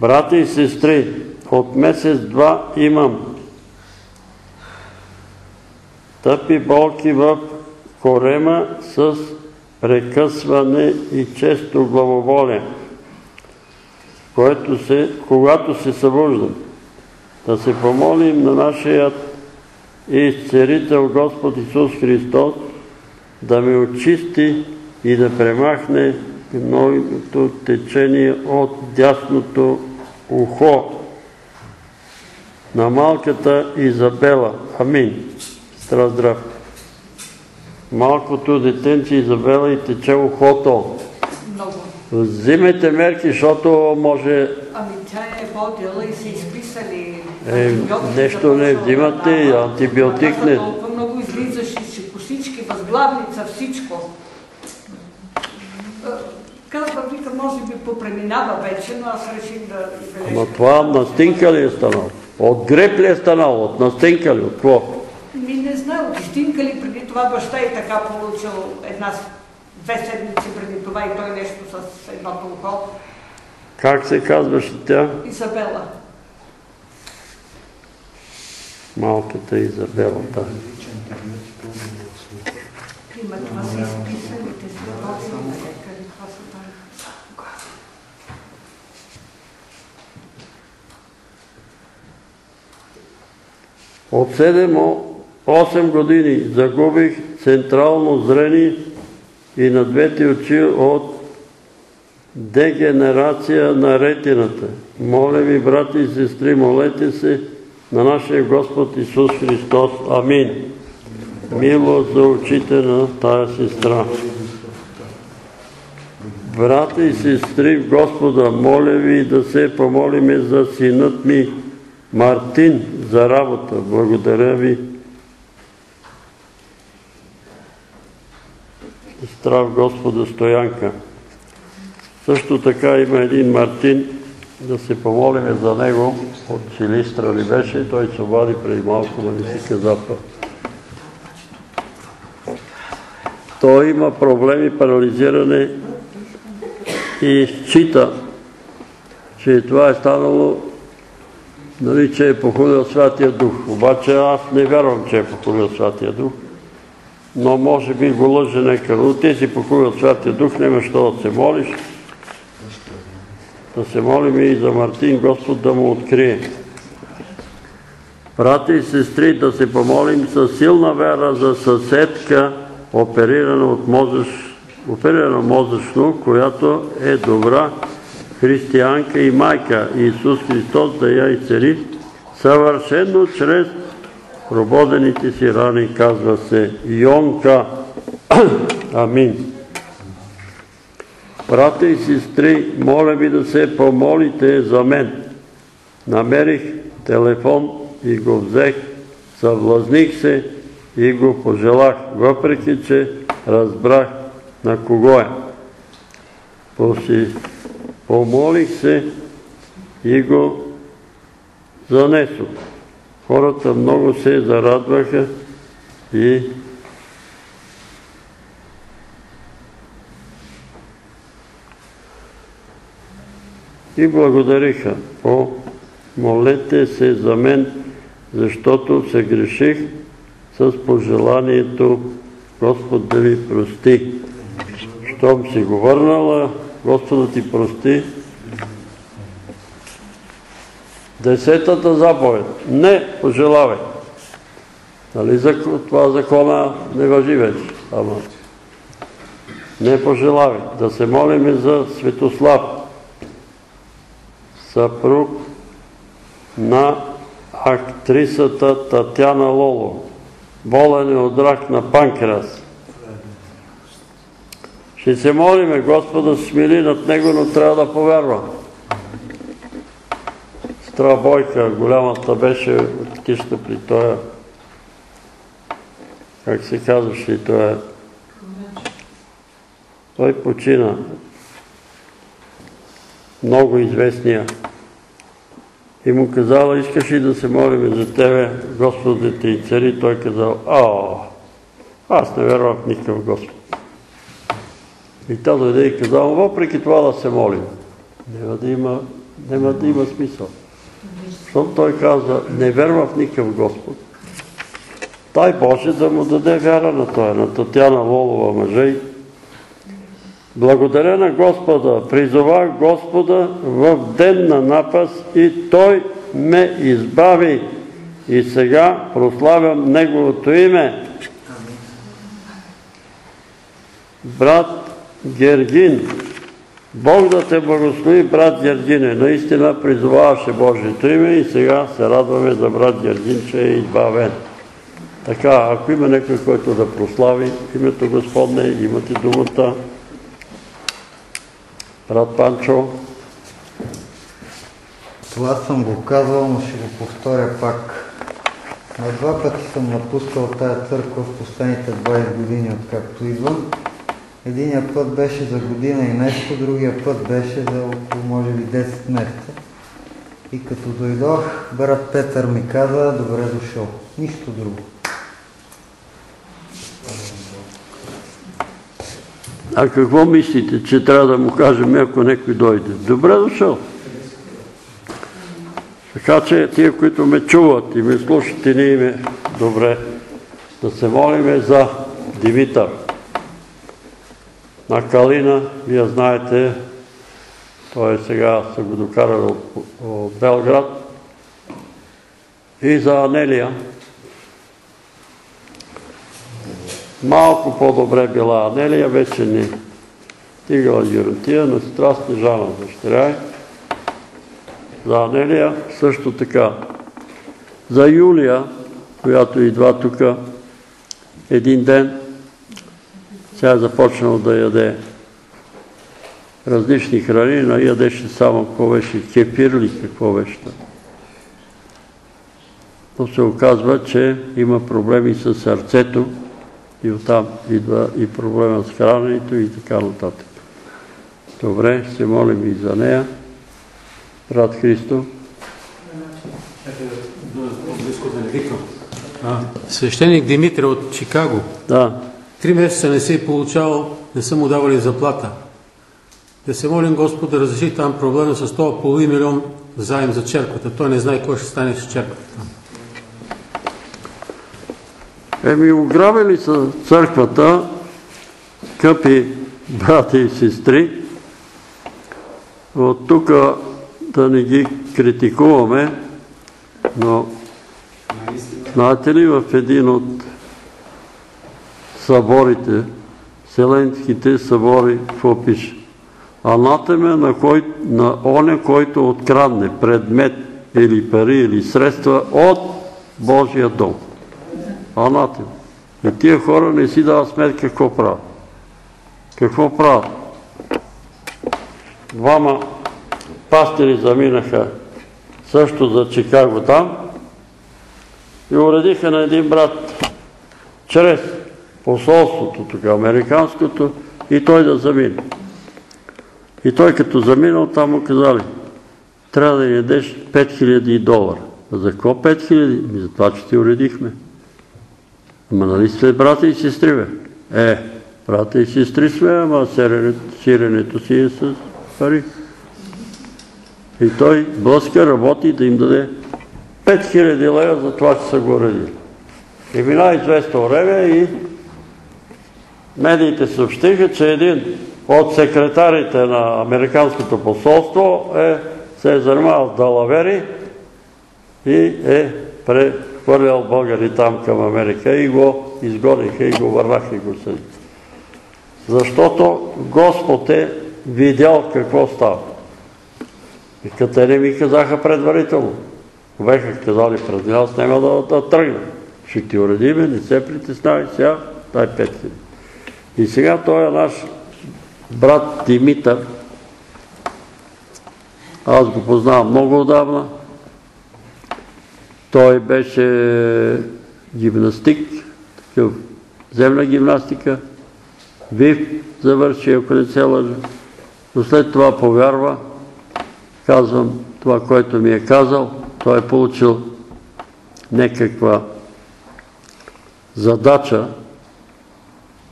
Брати и сестри, от месец-два имам тъпи болки в корема с прекъсване и често главоболие, когато се събуждам. Да се помолим на нашия изцерител Господ Исус Христос да ме очисти и да премахне гнойното течение от дясното ухо на малката Изабела. Амин. Здрав, здрав. Малкото детенце Изабела и тече ухото. Взимайте мерки, защото може Ами тя е водила и са изписали Е, нещо не взимате, антибиотик не- Толкова много излизаше, че по всички, възглавница, всичко. Е, Казва, вика, може би попреминава вече, но аз реших да Ама това настинка ли е станало? От греб ли е станало? От настинка ли? От какво? Ми не знам, от истинка ли преди това баща и така получил една, две седмици преди това и той нещо с едното ухо. Как се казваше тя? Изабела. Малката Изабела, да. Има това са те са са там. От 7-8 години загубих централно зрение и на двете очи от дегенерация на ретината. Моля ви, брати и сестри, молете се на нашия Господ Исус Христос. Амин. Милост за очите на тая сестра. Брата и сестри в Господа, моля ви да се помолиме за синът ми Мартин за работа. Благодаря ви. Сестра в Господа Стоянка. Също така има един Мартин, да се помолиме за него, от Силистра ли беше, той се обади преди малко, но не си каза. Той има проблеми, парализиране и счита, че това е станало, нали, че е похудил Святия Дух. Обаче аз не вярвам, че е похудил Святия Дух, но може би го лъже нека. Но ти си похудил Святия Дух, няма що да се молиш. Да се молим и за Мартин, Господ да му открие. Брати и сестри, да се помолим със силна вяра за съседка, оперирана мозъчно, която е добра християнка и майка. Исус Христос да я изцели съвършено чрез прободените си рани, казва се Йонка. (clears throat) Амин. Брата и сестри, моля ви да се помолите за мен. Намерих телефон и го взех, съвлазних се и го пожелах, въпреки че разбрах на кого е. Помолих се и го занесох. Хората много се зарадваха и и благодариха. О, молете се за мен, защото се греших с пожеланието Господ да ви прости. Щом си го върнала, Господа ти прости. Десетата заповед. Не пожелавай. Нали за това закона не въжи вече. Не пожелавай. Да се молиме за Светослав съпруг на актрисата Татяна Лоло. Болен е от рак на панкреас. Ще се молиме Господа смили над него, но трябва да повярва. Стра Бойка, голямата беше от кища при тоя, как се казваше и тоя, той почина много известния. И му казала, искаш ли да се молим за тебе, Господ да те и цари? Той казал, а, аз не вярвам в никакъв Господ. И тя дойде и въпреки това да се молим. Има, няма да има смисъл. Защото той каза, не вярва в никакъв Господ. Дай Боже да му даде вяра на това, на Татяна Лолова мъже. Благодаря на Господа, призовах Господа в ден на напас и Той ме избави. И сега прославям Неговото име. Брат Гергин, Бог да те благослови, брат Гергине. Наистина призоваваше Божието име и сега се радваме за брат Гергин, че е избавен. Така, ако има някой, който да прослави името Господне, имате думата. Брат Панчо, Това съм го казал, но ще го повторя пак. На два пъти съм напускал тая църква в последните 20 години, откакто идвам. Единия път беше за година и нещо, другия път беше за около, може би, 10 месеца. И като дойдох, брат Петър ми каза, добре дошъл. Нищо друго. а какво мислите, че трябва да му кажем, ако някой дойде? Добре дошъл. Така че тия, които ме чуват и ме слушат и ние ме добре, да се молиме за Димитър. На Калина, вие знаете, той сега са го докарали от, от Белград. И за Анелия. Малко по-добре била Анелия, вече не стигала Геронтия, но страстна жана дъщеря е. За Анелия също така. За Юлия, която идва тук един ден, сега е започнал да яде различни храни, но ядеше само какво беше, кефир ли какво беше. Но се оказва, че има проблеми с сърцето и оттам идва и проблема с храненето и така нататък. Добре, се молим и за нея. Брат Христо. Свещеник Димитър от Чикаго. Да, Три месеца не се е получавал, не са му давали заплата. Да се молим Господ да разреши там проблема с това половин милион заем за черквата. Той не знае какво ще стане с черквата. Еми, ограбили са църквата, скъпи брати и сестри. От тук да не ги критикуваме, но знаете ли в един от съборите, Вселенските събори, какво пише? Анатеме на, кой, на оня, който открадне предмет или пари или средства от Божия дом. Анатем. И тия хора не си дават сметка какво правят. Какво правят? Двама пастири заминаха също за Чикаго там и уредиха на един брат чрез посолството тук, американското, и той да замине. И той като заминал, там му казали, трябва да ни ядеш 5000 долара. За какво 5000? Ми за това, че ти уредихме. Ама нали сте брата и сестри, бе? Е, брата и сестри сме, ама сиренето си е с пари. И той блъска, работи да им даде 5000 лева за това, че са го уредили. И мина известно време и медиите съобщиха, че един от секретарите на Американското посолство е, се е занимавал с далавери и е прехвърлял българи там към Америка и го изгониха и го върнаха и го съди. Защото Господ е видял какво става. И като не ми казаха предварително. Беха казали пред аз няма да, да тръгна. Ще ти уредиме, не се притеснявай сега, дай 5000. И сега той е наш брат Димитър. Аз го познавам много отдавна. Той беше гимнастик, такъв земна гимнастика. Вив завърши, ако не се лъжа. Но след това повярва. Казвам това, което ми е казал. Той е получил някаква задача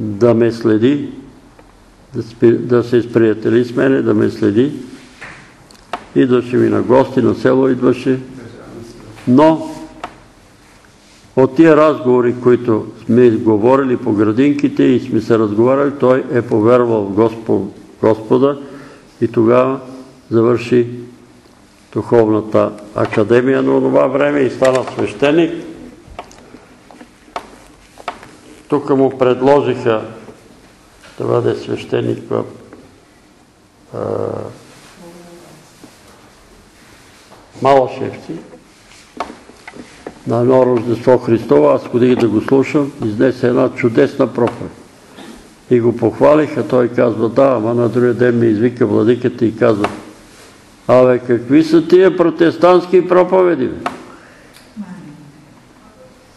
да ме следи, да, се сприятели с мене, да ме следи. Идваше ми на гости, на село идваше. Но от тия разговори, които сме говорили по градинките и сме се разговаряли, той е повярвал в Господ, Господа и тогава завърши духовната академия на това време и стана свещеник. Тук му предложиха да бъде свещеник в а, Малашевци на едно Рождество Христово. Аз ходих да го слушам, изнесе една чудесна проповед. И го похвалиха, той казва, да, ама на другия ден ми извика владиката и казва, абе, какви са тия протестантски проповеди? Бе?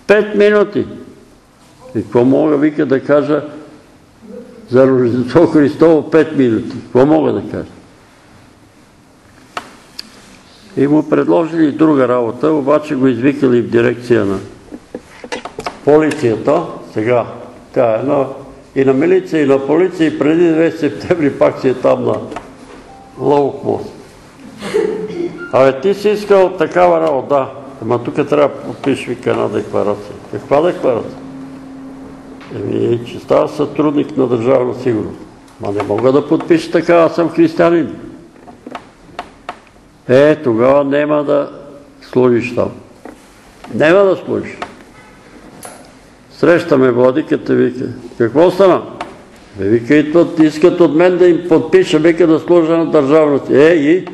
Пет минути. И какво мога, вика, да кажа за Рождество Христово пет минути? Какво мога да кажа? И му предложили друга работа, обаче го извикали в дирекция на полицията. Сега, тя е на, и на милиция, и на полиция, и преди 2 септември пак си е там на Лоук. Абе, ти си искал такава работа, да. Ама тук трябва да подпишеш вика една декларация. Каква декларация? Еми, че става сътрудник на държавна сигурност. Ма не мога да подпиша така, аз съм християнин. Е, тогава няма да служиш там. Няма да служиш. Срещаме владиката, вика. Какво стана? Бе, вика, идват, искат от мен да им подпиша, вика да служа на държавност. Е, и?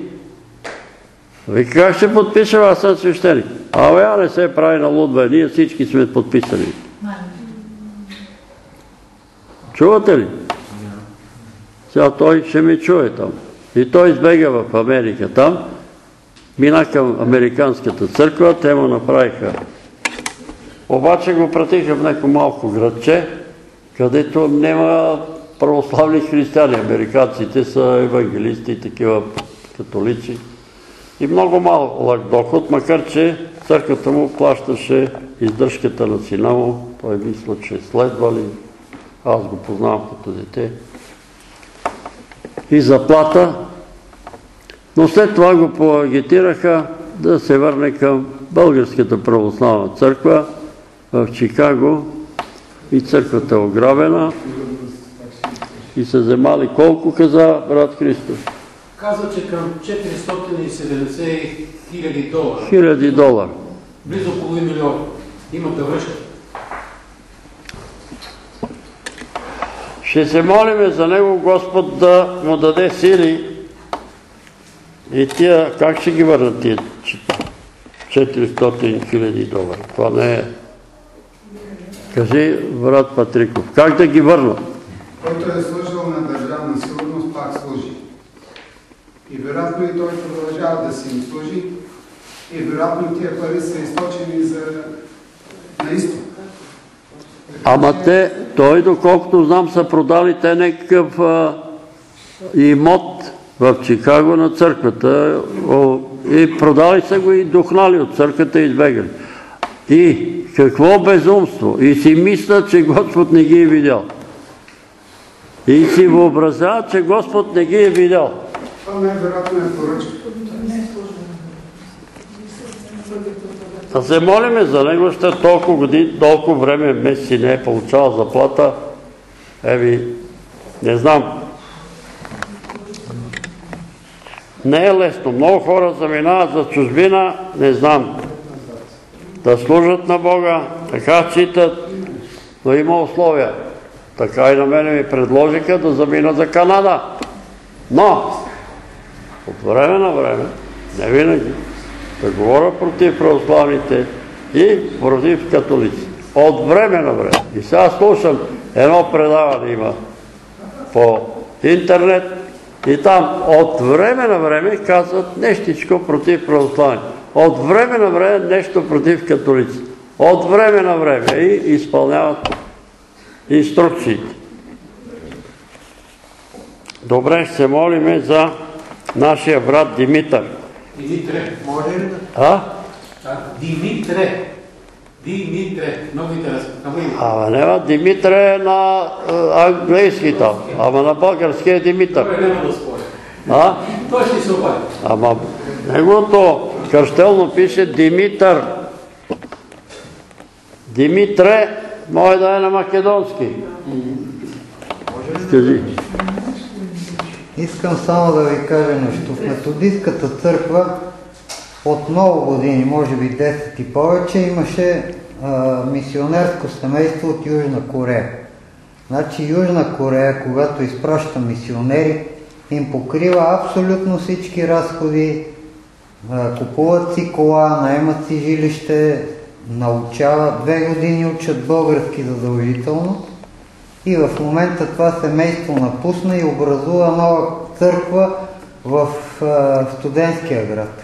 Вика, как ще подпиша, аз съм свещеник. Абе, а не се прави на лудва, ние всички сме подписани. Чувате ли? Сега той ще ми чуе там. И той избега в Америка там, мина към Американската църква, те му направиха. Обаче го пратиха в някакво малко градче, където няма православни християни. Американците са евангелисти и такива католици. И много малък доход, макар че църквата му плащаше издръжката на сина му. Той мисля, че следва ли. Аз го познавам като дете. И заплата. Но след това го поагитираха да се върне към Българската православна църква в Чикаго и църквата е ограбена и са вземали колко каза брат Христо? Каза, че към 470 хиляди долара. Хиляди долара. Близо половин милион. Имате връща. Ще се молиме за него Господ да му даде сили и тия, как ще ги върнат тия 400 хиляди долара? Това не е. Кажи, брат Патриков, как да ги върнат? Който е служил на държавна сигурност, пак служи. И вероятно и той продължава да си им служи. И вероятно тия пари са източени за на изток. Ама те, той, доколкото знам, са продали те някакъв имот в Чикаго на църквата и продали са го и духнали от църквата и избегали. И какво безумство! И си мислят, че Господ не ги е видял. И си въобразяват, че Господ не ги е видял. Това най-вероятно е поръчка. Да се молиме за него, ще толкова години, толкова време месеци не е получавал заплата. Еви, не знам. Не е лесно. Много хора заминават за чужбина, не знам. Да служат на Бога, така считат, но има условия. Така и на мене ми предложиха да замина за Канада. Но, от време на време, не винаги, говоря против православните и против католици. От време на време. И сега слушам, едно предаване има по интернет и там от време на време казват нещичко против православните. От време на време нещо против католици. От време на време и изпълняват инструкциите. Добре, ще се молиме за нашия брат Димитър. Димитре. Може ли да? А? Димитре. Димитре. Много интересно. Ама няма Димитър е на е, английски там, ама на български е Димитър. Добре, няма да споря. А? Той ще се обади. Ама неговото кръщелно пише Димитър. Димитре, може да е на македонски. Кажи. Искам само да ви кажа нещо. В методистката църква от много години, може би 10 и повече, имаше а, мисионерско семейство от Южна Корея. Значи Южна Корея, когато изпраща мисионери, им покрива абсолютно всички разходи, купуват си кола, наемат си жилище, научават, две години учат български задължително и в момента това семейство напусна и образува нова църква в студентския град.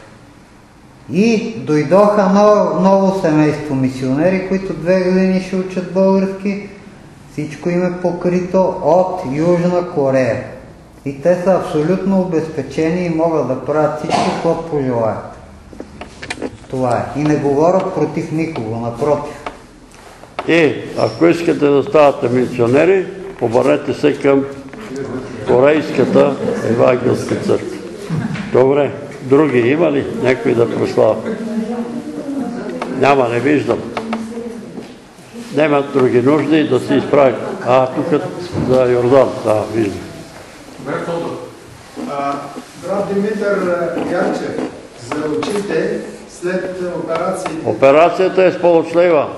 И дойдоха ново, ново семейство мисионери, които две години ще учат български. Всичко им е покрито от Южна Корея. И те са абсолютно обезпечени и могат да правят всичко, което пожелаят. Това е. И не говоря против никого, напротив. И ако искате да ставате мисионери, обърнете се към Корейската евангелска църква. Добре. Други има ли някой да прослава? Няма, не виждам. Нямат други нужди да се изправи. А, тук за Йордан, да, виждам. Брат Димитър Янчев, за очите след операциите... Операцията е сполучлива.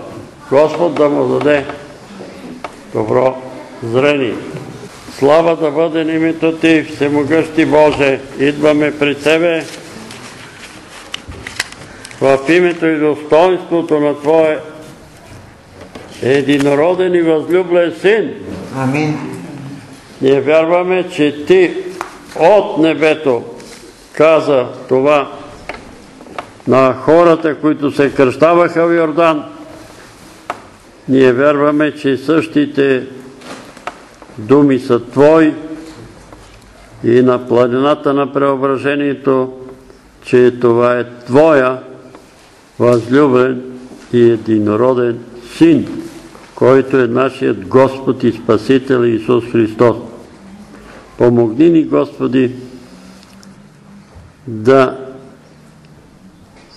Господ да му даде добро зрение. Слава да бъде името Ти, Всемогъщи Боже, идваме при Тебе в името и достоинството на Твое единороден и възлюблен Син. Амин. Ние вярваме, че Ти от небето каза това на хората, които се кръщаваха в Йордан. Ние вярваме, че същите думи са Твои и на планината на преображението, че това е Твоя възлюбен и единороден Син, който е нашият Господ и Спасител Исус Христос. Помогни ни, Господи, да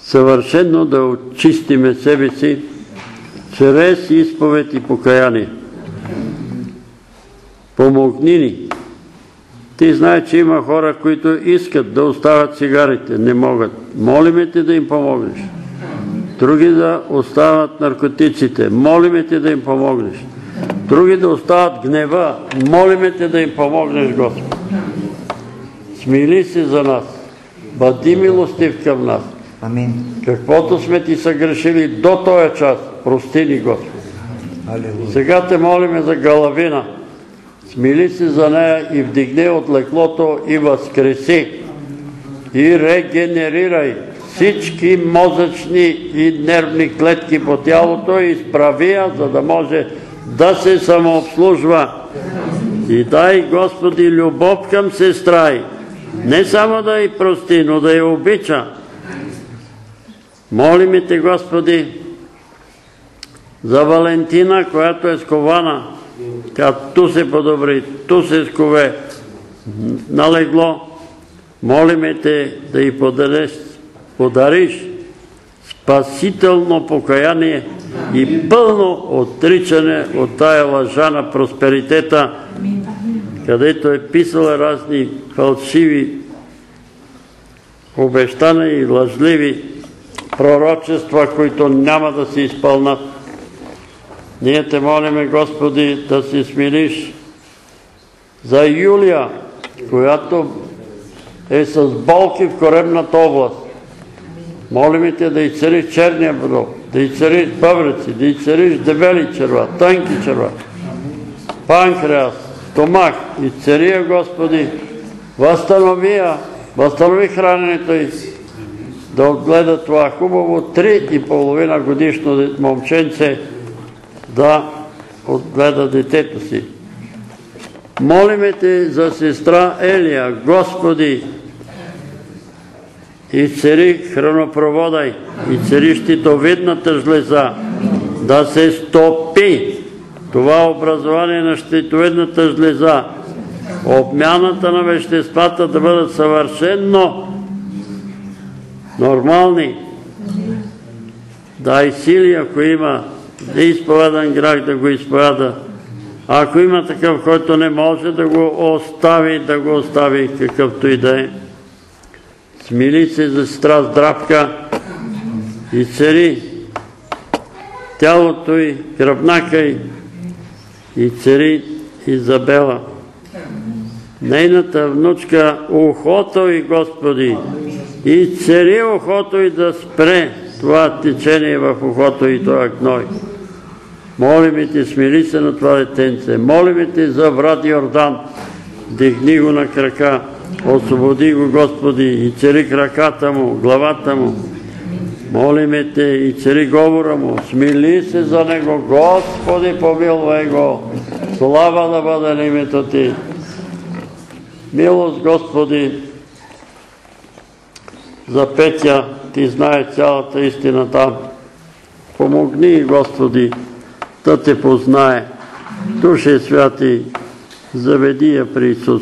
съвършенно да очистиме себе си чрез изповед и покаяние. Помогни ни. Ти знаеш, че има хора, които искат да оставят цигарите, не могат. Молиме те да им помогнеш. Други да остават наркотиците. Молиме те да им помогнеш. Други да остават гнева. Молиме те да им помогнеш, Господ. Смили се за нас. Бъди милостив към нас. Амин. Каквото сме ти съгрешили до този час, прости ни, Господ. Сега те молиме за Галавина. Смили се за нея и вдигне от леклото и възкреси. И регенерирай всички мозъчни и нервни клетки по тялото и изправи я, за да може да се самообслужва. И дай, Господи, любов към сестра й. Не само да й прости, но да я обича. Молиме Те, Господи, за Валентина, която е скована, тя ту се подобри, ту се скове, налегло. Молиме Те да й подариш, подариш спасително покаяние и пълно отричане от тая лъжа на просперитета, където е писала разни фалшиви обещания и лъжливи пророчества, които няма да се изпълнат. Ние те молиме, Господи, да се смириш за Юлия, която е с болки в коренната област. Молиме те да изцелиш черния брод, да изцелиш бъбреци, да изцелиш дебели черва, тънки черва, панкреас, стомах, изцели я, Господи, възстанови я, възстанови храненето й, да отгледа това хубаво три и половина годишно момченце да отгледа детето си. Молиме те за сестра Елия, Господи, изцери хранопроводай, изцери щитовидната жлеза, да се стопи това образование на щитовидната жлеза, обмяната на веществата да бъдат съвършенно нормални. Дай сили, ако има неизповедан грях, да го изповяда. Ако има такъв, който не може да го остави, да го остави какъвто и да е. Смили се за сестра здравка и цари тялото й, гръбнака й и цари Изабела. Нейната внучка ухото и Господи. И цари ухото и да спре това течение в ухото и това гной. Молиме ти, смири се на това детенце. Молиме ти за брат Йордан. Дигни го на крака. Освободи го, Господи, и цари краката му, главата му. Молиме те и цари говора му. Смили се за него, Господи, помилвай го. Слава да бъде на името ти. Милост, Господи, за Петя, ти знае цялата истина там. Помогни, Господи, да те познае. Душе святи, заведи я при Исус.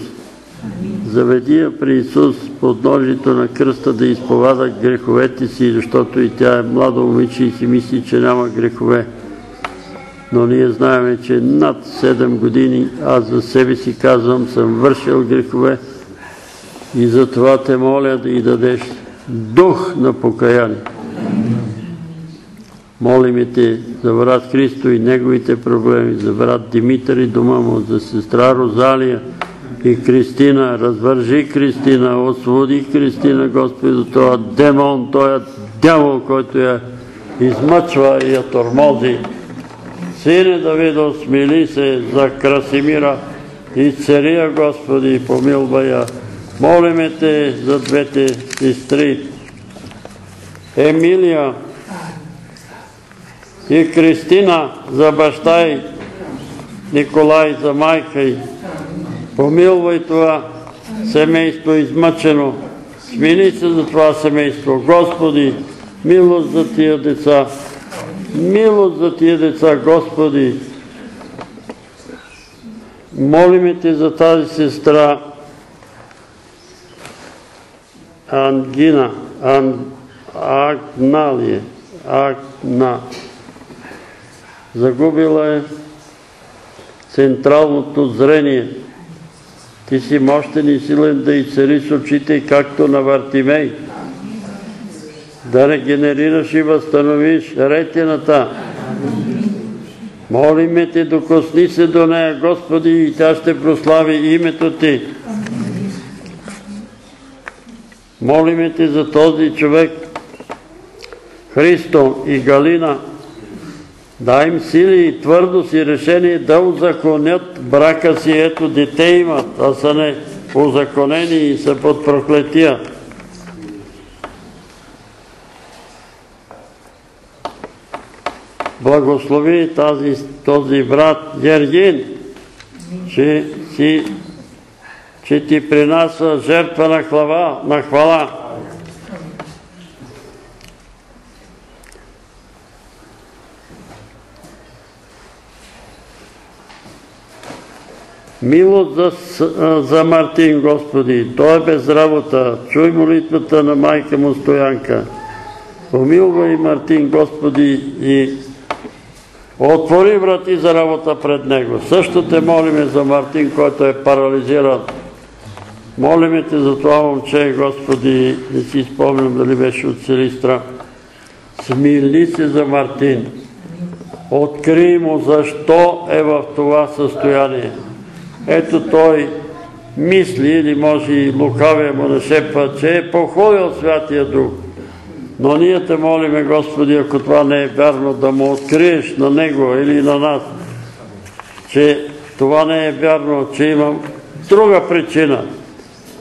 Заведи я при Исус под ножито на кръста да изповада греховете си, защото и тя е младо момиче и си мисли, че няма грехове. Но ние знаем, че над 7 години аз за себе си казвам, съм вършил грехове и затова те моля да й дадеш дух на покаяние. Молиме те за брат Христо и неговите проблеми, за брат Димитър и дома му, за сестра Розалия и Кристина. Развържи Кристина, освободи Кристина, Господи, за това демон, този дявол, който я измъчва и я тормози. Сине Давидо, смили се за Красимира и цария, Господи, помилвай я. Молиме те за двете сестри. Емилия и Кристина за баща и Николай за майка й. Помилвай това семейство измъчено. Смили се за това семейство. Господи, милост за тия деца. Милост за тия деца, Господи. Молиме Те за тази сестра Ангина, Агналие, Агна. Загубила е централното зрение. Ти си мощен и силен да и цари с очите, както на Вартимей. Да регенерираш и възстановиш ретината. Молиме Те, докосни се до нея, Господи, и тя ще прослави името Ти. Молиме Те за този човек, Христо и Галина, Дай им сили и твърдост и решение да узаконят брака си. Ето, дете имат, а са не узаконени и са под проклетия. Благослови този брат Гергин, че, ти принася жертва на, хвала, на хвала. Милост за, Мартин, Господи, той е без работа. Чуй молитвата на майка му Стоянка. Помилвай Мартин, Господи, и отвори врати за работа пред него. Също те молиме за Мартин, който е парализиран. Молиме те за това момче, Господи, не си спомням дали беше от Силистра. Смили се за Мартин. Открий му защо е в това състояние. Ето той мисли или може и лукавия му нашепва, че е походил Святия Дух. Но ние те молиме, Господи, ако това не е вярно, да му откриеш на него или на нас, че това не е вярно, че има друга причина.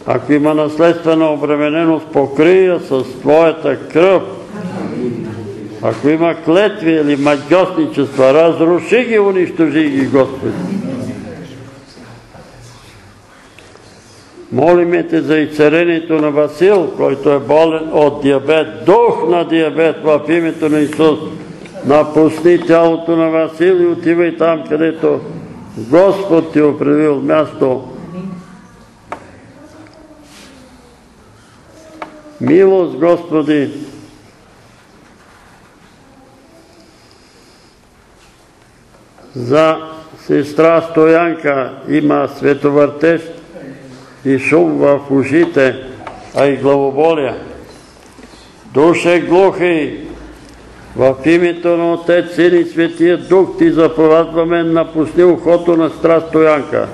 Ако има наследствена обремененост, покрия с Твоята кръв. Ако има клетви или магиосничества, разруши ги, унищожи ги, Господи. Молиме те за изцерението на Васил, който е болен от диабет, дух на диабет в името на Исус. Напусни тялото на Васил и отивай там, където Господ ти е определил място. Милост, Господи, за сестра Стоянка има световъртещ и шум в ушите, а и главоболия. Душе глухи, В името на Отец, Син и Светия Дух ти заповядваме, напусни ухото на страст стоянка.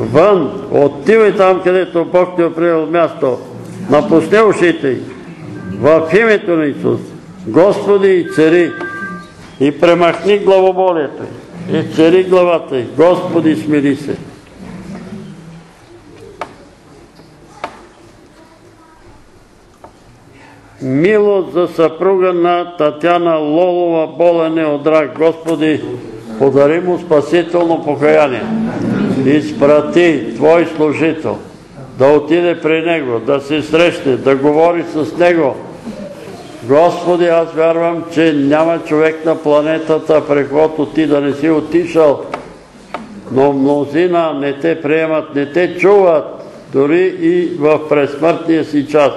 Вън, отивай там, където Бог ти е определил място. Напусни ушите. В името на Исус, Господи и цари, и премахни главоболието. И цари главата. Господи, смири се. Милост за съпруга на Татяна Лолова, болен от рак. Господи, подари му спасително покаяние. Изпрати Твой служител да отиде при него, да се срещне, да говори с него. Господи, аз вярвам, че няма човек на планетата, при който Ти да не си отишъл, но мнозина не те приемат, не те чуват, дори и в пресмъртния си час.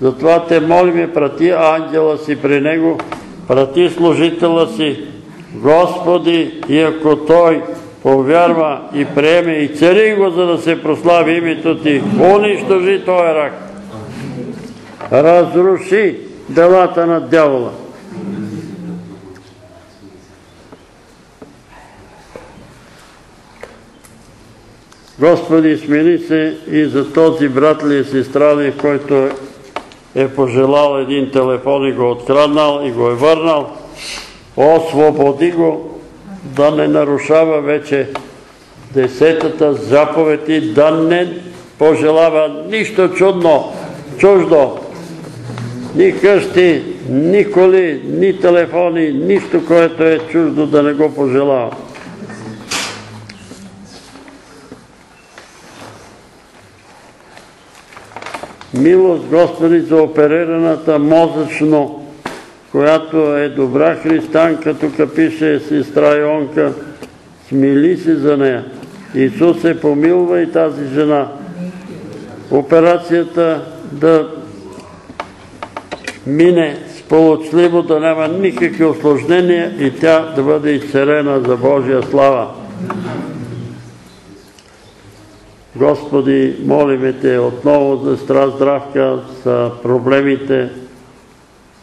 Затова те молиме, прати ангела си при него, прати служителя си, Господи, и ако той повярва и приеме и цари го, за да се прослави името Ти, унищожи този рак. Разруши делата на дявола. Господи, смени се и за този брат ли и сестра ли, който е пожелал един телефон и го откраднал и го е върнал. Освободи го да не нарушава вече десетата заповед и да не пожелава нищо чудно, чуждо. Ни къщи, ни коли, ни телефони, нищо, което е чуждо да не го пожелава. Милост, Господи, за оперираната мозъчно, която е добра христанка, тук пише сестра Йонка, смили се за нея. Исус се помилва и тази жена. Операцията да мине сполучливо, да няма никакви осложнения и тя да бъде изцерена за Божия слава. Господи, молиме Те отново за здравка, за проблемите,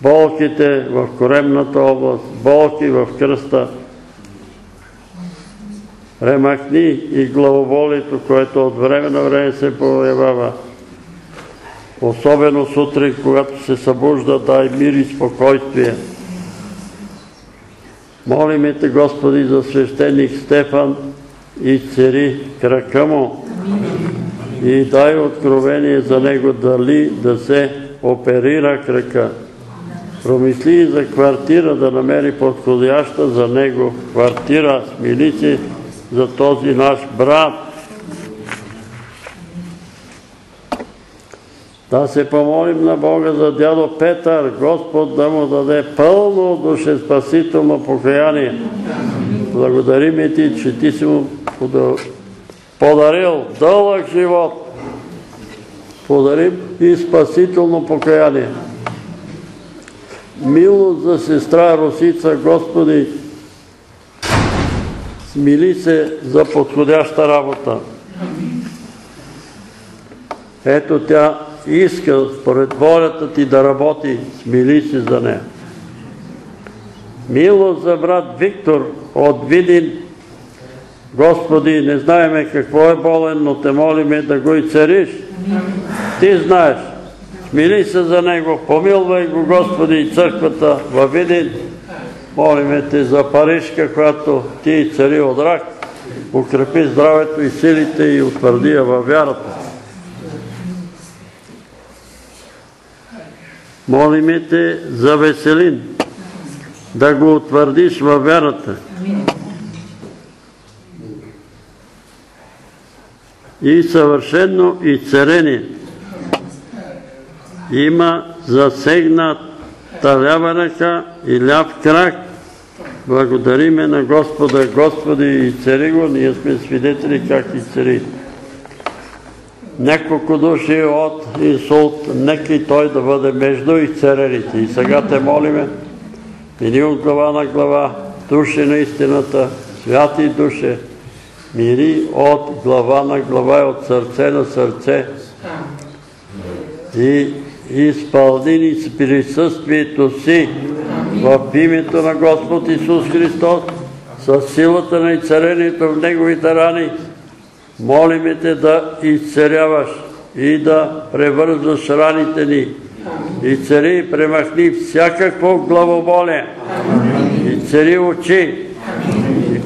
болките в коремната област, болки в кръста. Ремахни и главоболието, което от време на време се появява. Особено сутрин, когато се събужда, дай мир и спокойствие. Молиме Те, Господи, за свещеник Стефан и цери крака му и дай откровение за него дали да се оперира крака. Промисли и за квартира да намери подходяща за него квартира. Смили се за този наш брат. Да се помолим на Бога за дядо Петър, Господ да му даде пълно душеспасително покаяние. Благодарим Ти, че Ти си му подарил дълъг живот. Подарим и спасително покаяние. Милост за сестра Русица, Господи, смили се за подходяща работа. Ето тя иска според волята ти да работи, смили се за нея. Милост за брат Виктор от Видин, Господи, не знаеме какво е болен, но те молиме да го и цариш. Ти знаеш. Смили се за него, помилвай го, Господи, и църквата във Видин. Молиме те за Парижка, която ти и цари от рак. Укрепи здравето и силите и утвърди я във вярата. Молиме те за Веселин, да го утвърдиш във вярата. И съвършено изцерение. Има засегната лява ръка и ляв крак. Благодариме на Господа. Господи, и цари го, ние сме свидетели как и цари. Няколко души от инсулт, нека и той да бъде между изцерените. И сега те молиме, мини от глава на глава, души на истината, святи душе, мири от глава на глава и от сърце на сърце. И изпълни ни с присъствието си В името на Господ Исус Христос, с силата на изцерението в Неговите рани, молиме Те да изцеряваш и да превързваш раните ни. Изцери и премахни всякакво главоболие. Изцери очи,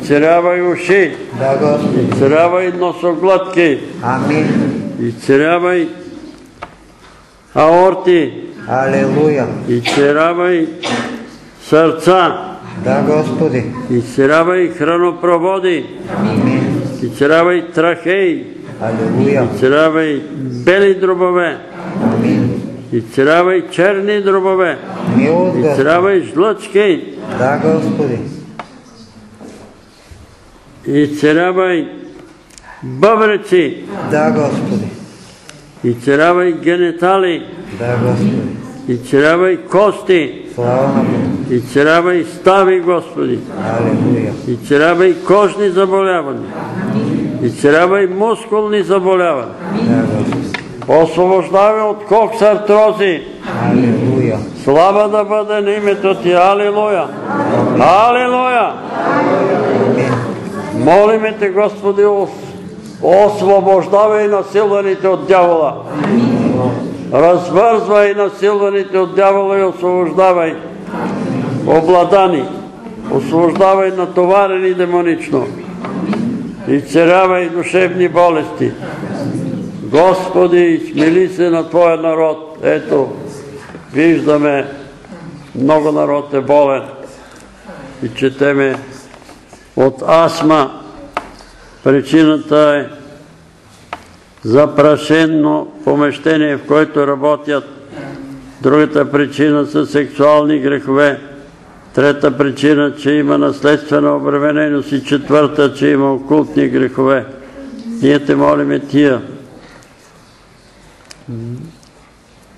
изцерявай уши, Да, Господи. изцерявай носоглътки, Амин. изцерявай аорти, Алелуя. изцерявай сърца, Да, Господи. изцерявай хранопроводи, Амин. изцерявай трахеи, Алелуя. изцерявай бели дробове, Амин. изцерявай черни дробове, Милост, изцерявай жлъчки, Да, Господи. Изцерявай бъбреци, Да, Господи. изцерявай генитали, Да, Господи. изцерявай кости, Слава на Бога. изцерявай стави, Господи, Алелуя. изцерявай кожни заболявания, изцерявай мускулни заболявания, Да, Господи. освобождавай от кокс артрози, Алелуя. слава да бъде на името Ти, Алилуя! Алилуя! Молиме Те, Господи, ос- освобождавай насилваните от дявола. Развързвай насилваните от дявола и освобождавай обладани. Освобождавай натоварени демонично. Изцерявай душевни болести. Господи, смили се на Твоя народ. Ето, виждаме, много народ е болен. И четеме от астма. Причината е запрашено помещение, в което работят. Другата причина са сексуални грехове. Трета причина, че има наследствена обремененост и четвърта, че има окултни грехове. Ние те молиме тия.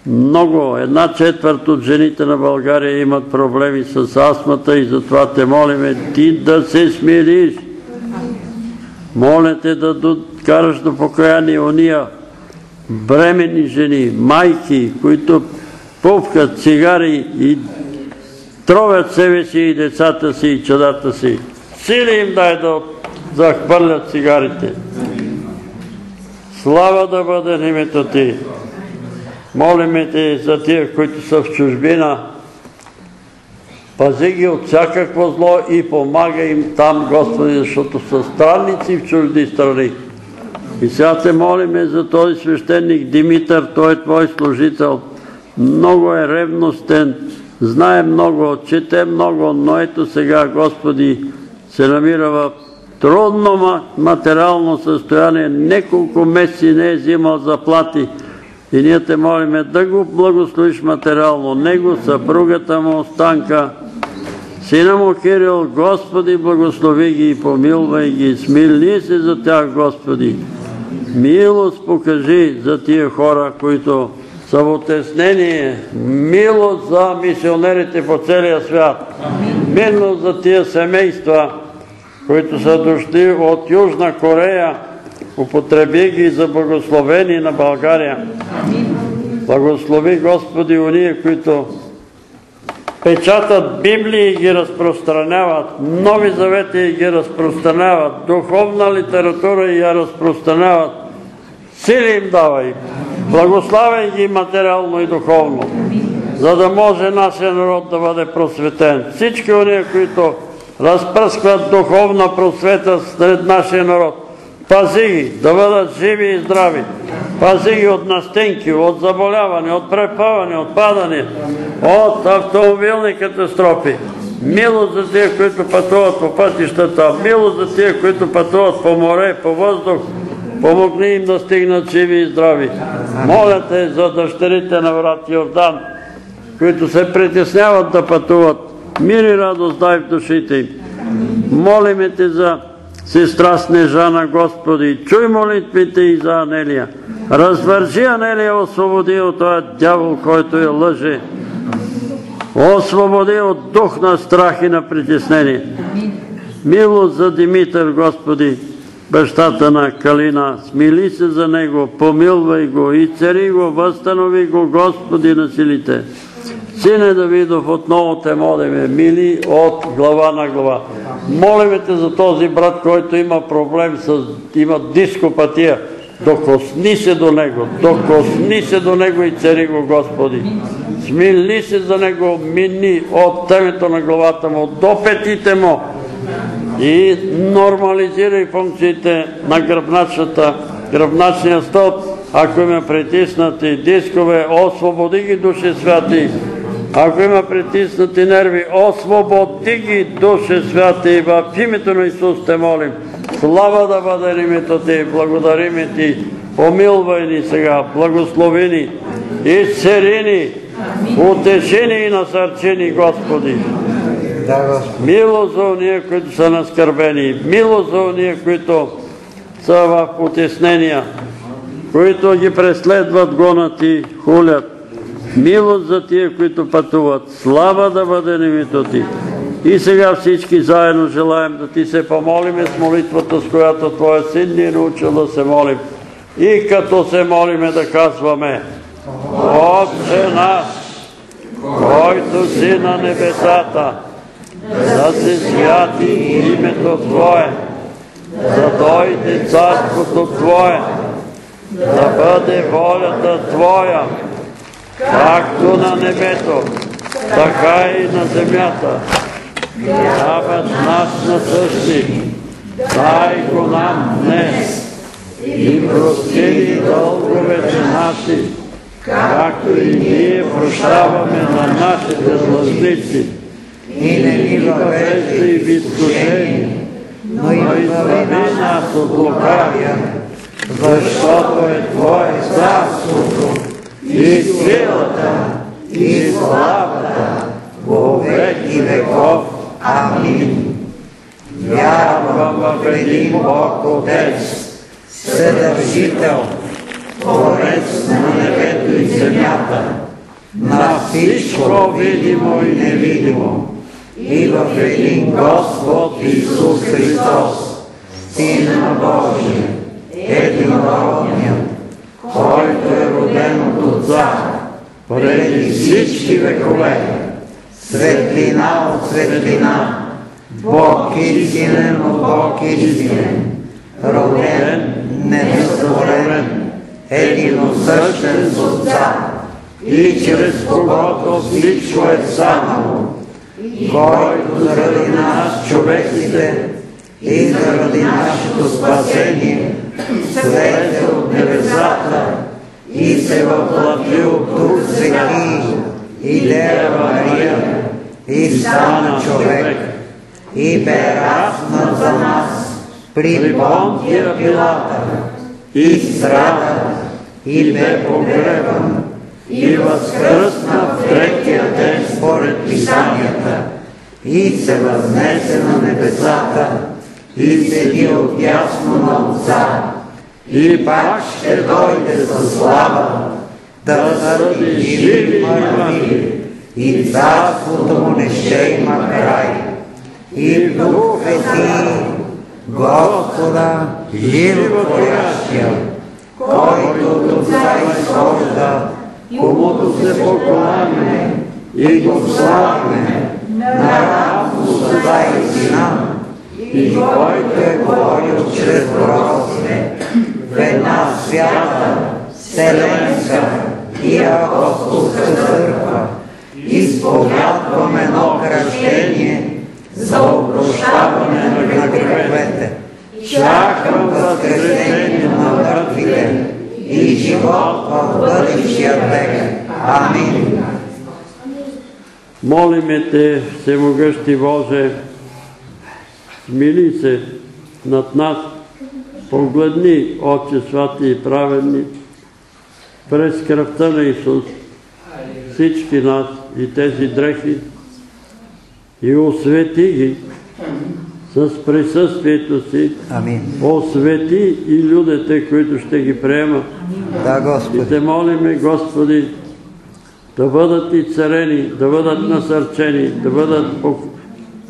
Много, една четвърт от жените на България имат проблеми с астмата и затова те молиме ти да се смириш. Моля те да докараш до покаяние уния бремени жени, майки, които пупкат цигари и тровят себе си и децата си и чадата си. Сили им дай да захвърлят цигарите. Слава да бъде името Ти. Молиме Те за тия, които са в чужбина. Пази ги от всякакво зло и помага им там, Господи, защото са странници в чужди страни. И сега те молиме за този свещеник Димитър, той е Твой служител. Много е ревностен, знае много, чете много, но ето сега, Господи, се намира в трудно материално състояние. Неколко месеци не е взимал заплати. И ние те молиме да го благословиш материално. Него, съпругата му, Останка, сина му Кирил, Господи, благослови ги и помилвай ги. Смилни се за тях, Господи. Милост покажи за тия хора, които са в отеснение. Милост за мисионерите по целия свят. Милост за тия семейства, които са дошли от Южна Корея, употреби ги за благословени на България. Благослови Господи уния, които печатат Библии и ги разпространяват, нови завети и ги разпространяват, духовна литература и я разпространяват. Сили им давай, благославяй ги материално и духовно, за да може нашия народ да бъде просветен. Всички уния, които разпръскват духовна просвета сред нашия народ, Пази ги да бъдат живи и здрави. Пази ги от настинки, от заболяване, от препъване, от падане, от автомобилни катастрофи. Милост за тия, които пътуват по пътищата, милост за тия, които пътуват по море, по въздух. Помогни им да стигнат живи и здрави. Моля те за дъщерите на брат Йордан, които се притесняват да пътуват. Мир и радост дай в душите им. Молиме те за сестра Снежана, Господи, чуй молитвите и за Анелия. Развържи Анелия, освободи от този дявол, който я лъже. Освободи от дух на страх и на притеснение. Милост за Димитър, Господи, бащата на Калина, смили се за него, помилвай го и цари го, възстанови го, Господи на силите. Сине Давидов, отново те молиме, мили от глава на глава. Молиме те за този брат, който има проблем с, има дископатия. Докосни се до него, докосни се до него и цари го, Господи. Смили се за него, мини от темето на главата му до петите му и нормализирай функциите на гръбначната, гръбначния стълб, ако има притиснати дискове, освободи ги, Душе Святи. Ако има притиснати нерви, освободи ги, Душе Святи. В името на Исус те молим. Слава да бъде името Ти, благодарим Ти. Помилвай ни сега, благослови ни, изцери ни, утеши ни и насърчи ни, Господи. Милост за уния, които са наскърбени. Милост за уния, които са в потеснения, които ги преследват, гонат и хулят. Милост за тия, които пътуват. Слава да бъде името Ти. И сега всички заедно желаем да Ти се помолиме с молитвата, с която Твоя син ни е научил да се молим. И като се молиме да казваме Отче наш, който си на небесата, да се святи името Твое, да дойде царството Твое, да бъде волята Твоя, както на небето, така и на земята. Хлябът наш насъщи, дай го нам днес и прости ни дълговете наши, както и ние прощаваме на нашите длъжници. И не ни въвеждай в изкушение, но и избави нас от лукавия, защото е Твое царството и силата и славата во веки веков. Амин. Вярвам в един Бог Отец, Съдържител Творец на небето и земята, на всичко видимо и невидимо, и в един Господ Исус Христос, Сина Божия, единородният, който е роден от Отца преди всички векове, светлина от светлина, Бог истинен от Бог истинен, роден, несътворен, единосъщен с Отца, и чрез когото всичко е станало, който заради нас, човеците, и заради нашето спасение, слезе от небесата и се въплати от Дух Свети. И Дева Мария и стана човек и бе раснат за нас при Понтия Пилата. И страда и бе погребан и възкръсна в третия ден според Писанията и се възнесе на небесата и седи отясно на Отца и пак ще дойде със слава да съди живи и мъртви и царството му не ще има край. И Дух Свети, Господа, животворящия, който от Отца изхожда, комуто се покланяме и го славяме, наравно с Отца и Сина, и който е говорил чрез пророците в една свята, вселенска и апостолска църква, изповядвам едно кръщение за опрощаване на греховете. Чакам възкресение на мъртвите и живот в бъдещия век. Амин. молиме Те, Всемогъщи Боже, смили се над нас, погледни, Отче свати и праведни, през кръвта на Исус, всички нас и тези дрехи и освети ги с присъствието си, Амин. освети и людите, които ще ги приемат. Да, И Господи. те молиме, Господи, да бъдат и царени, да бъдат насърчени, да бъдат пок-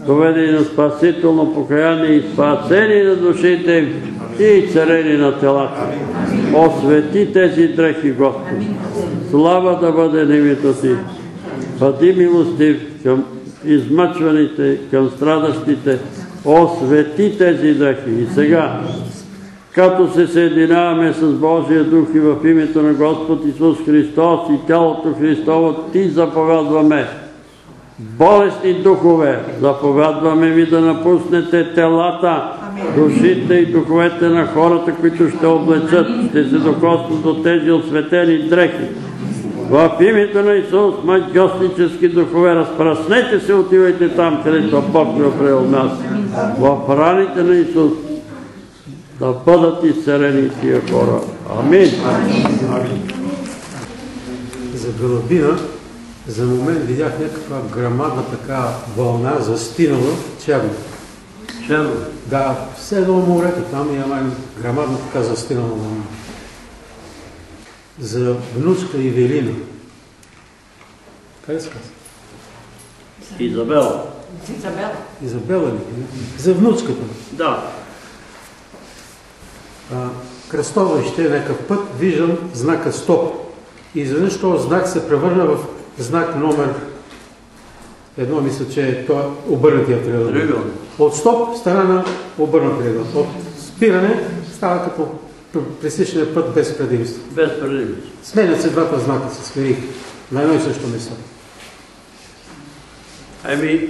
доведени на спасително покаяние и спасени на душите и царени на телата. Освети тези дрехи, Господи. Слава да бъде на името Ти. Бъди милостив към измъчваните, към страдащите. Освети тези дрехи. И сега, като се съединяваме с Божия Дух и в името на Господ Исус Христос и тялото Христово, Ти заповядваме. Болестни духове, заповядваме ви да напуснете телата, душите и духовете на хората, които ще облечат, ще се докоснат до тези осветени дрехи. В името на Исус, магиоснически духове, разпраснете се, отивайте там, където Бог ви определил място. В раните на Исус да бъдат изцелени тия хора. Амин. За Галабина за момент видях някаква грамадна така вълна, застинала черно. Черно. Да, все едно морето там има грамадна така застинала вълна. За внучка Ивелина. Как се казва? Изабела. Изабела. Изабела ли? За внучката. Да. А, кръстовище някакъв път, виждам знака стоп. И изведнъж този знак се превърна в знак номер едно, мисля, че е това обърнатия триъгълник. Триъгълник. От стоп стана на обърнат триъгълник. От спиране става като пресичане път без предимство. Без предимство. Сменят се двата знака, се смирих. На едно и също место. Еми,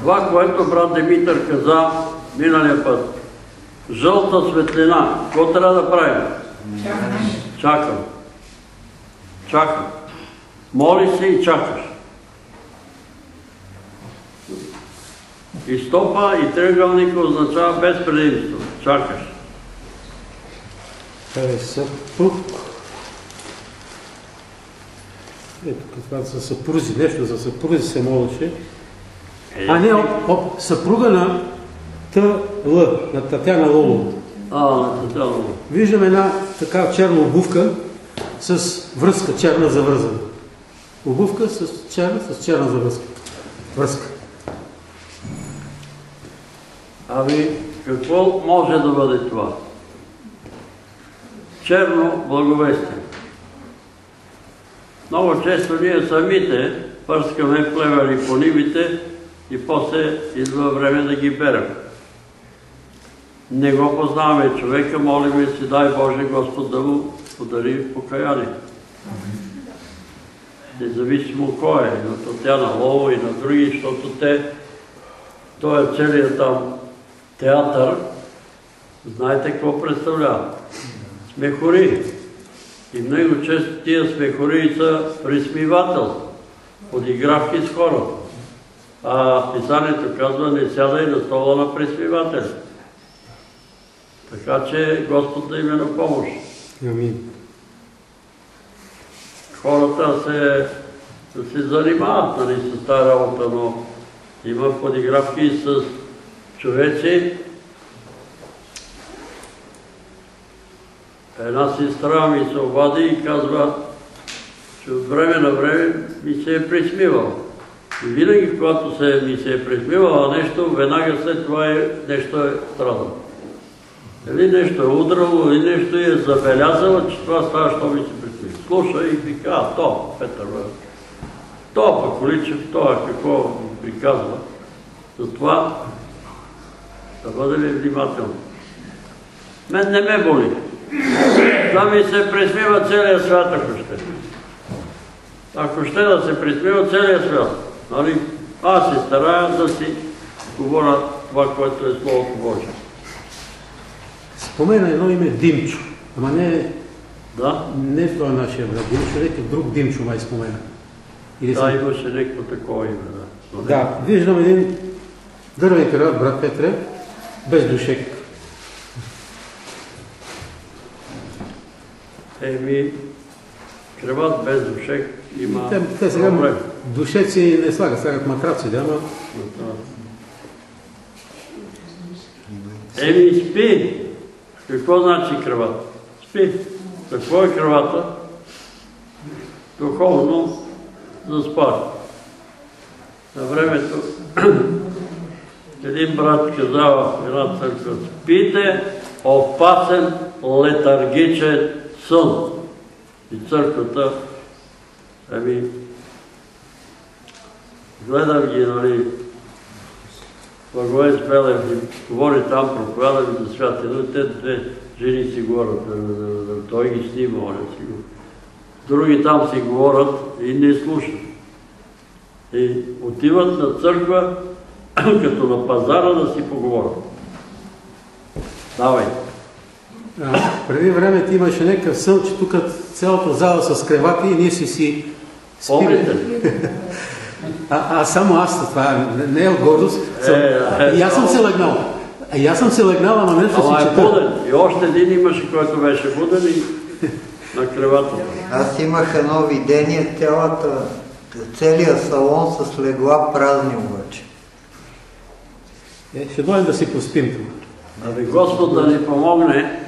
това, което брат Димитър каза миналия път, жълта светлина, какво трябва да правим? Чакам. Чакам. Моли се и чакаш. И стопа и триъгълника означава без предимство. Чакаш. Е съпруг. Ето, това са съпрузи, нещо за съпрузи се молеше. А не, оп, оп, съпруга на Т.Л., на Татяна Лолова. А, на Татяна. Виждам една така черна обувка с връзка черна завързана. Обувка с черна, с черна завръзка. Връзка. Ами, какво може да бъде това? Черно благовестие. Много често ние самите пърскаме плевали по нивите и после идва време да ги берем. Не го познаваме човека, молиме си, дай Боже Господ да му подари покаяние. Независимо кой е, на Татяна Лово и на други, защото те, той е целият там театър, знаете какво представлява? Смехори. И много често тия смехори са присмивателство, подигравки с хората. А писанието казва, не сядай на стола на присмивателя. Така че Господ да им е на помощ. Амин. Хората се, се занимават нали, с тази работа, но има подигравки с човеци. Една сестра ми се обади и казва, че от време на време ми се е присмивал. И винаги, когато се, ми се е присмивало нещо, веднага след това е, нещо е страдало. Или нещо е удрало, или нещо е забелязало, че това става, що ми се присмива. Слуша и казва, а, то, Петър. То Паколичев, това какво ми приказва. Затова да бъдем внимателни. Мен не ме боли. Да ми се присмива целият свят, ако ще. Ако ще да се присмива целият свят. Нали? Аз се старая да си говоря това, което е Словото Божие. Спомена едно име Димчо. Ама не, Да? не в това нашия брат Димчо, някакъв друг Димчо май спомена. Или Да, съм- имаше някакво такова име, да. Но. Да, виждам един дървен креват, брат Петре, без душек. Еми, креват без душек има Те, те сега проблем. душеци не слагат, слагат матраци, да, ама Еми, спи. Какво значи креват? Спи. Какво е кревата? Духовно заспаш. На времето (clears throat) един брат казава в една църква, спите опасен летаргичен сън. И църквата, ами, гледам ги, нали, Благовен Спелев ги говори там, проповяда ми за святия, но те две жени си говорят, той ги снима, оня си го. Други там си говорят и не слушат. И отиват на църква, (clears throat) като на пазара да си поговорят. Давай. А, преди време ти имаше някакъв сън, че тук цялата зала с кревати и ние си си спим. Помните ли? (laughs) А, а само аз, това не, е от гордост. Съм, Е, е, и аз съм се легнал. И аз съм се легнал, ама нещо си е чета. буден. И още един имаше, който беше буден и на кревата. Аз имах едно видение, цялата, целият салон с легла празни обаче. Е, ще дойдем да си поспим тук. Ами Господ да ни помогне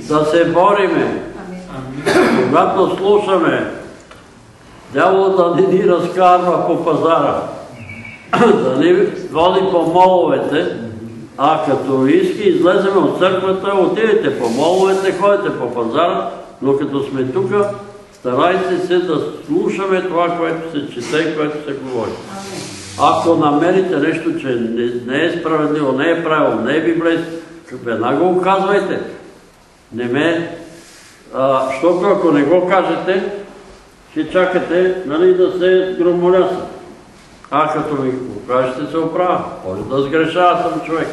да се бориме. Когато слушаме дявол да не ни разкарва по пазара, (clears throat) да ни води по моловете, а като иски излеземе от църквата, отидете по моловете, ходите по пазара, но като сме тук, старайте се да слушаме това, което се чете и което се говори. Ако намерите нещо, че не, не е справедливо, не е правилно, не е библейско, веднага го казвайте. Не ме... А, защото ако не го кажете, ще чакате нали, да се громоляса. А като ми го се оправя. Може да сгрешава съм човек.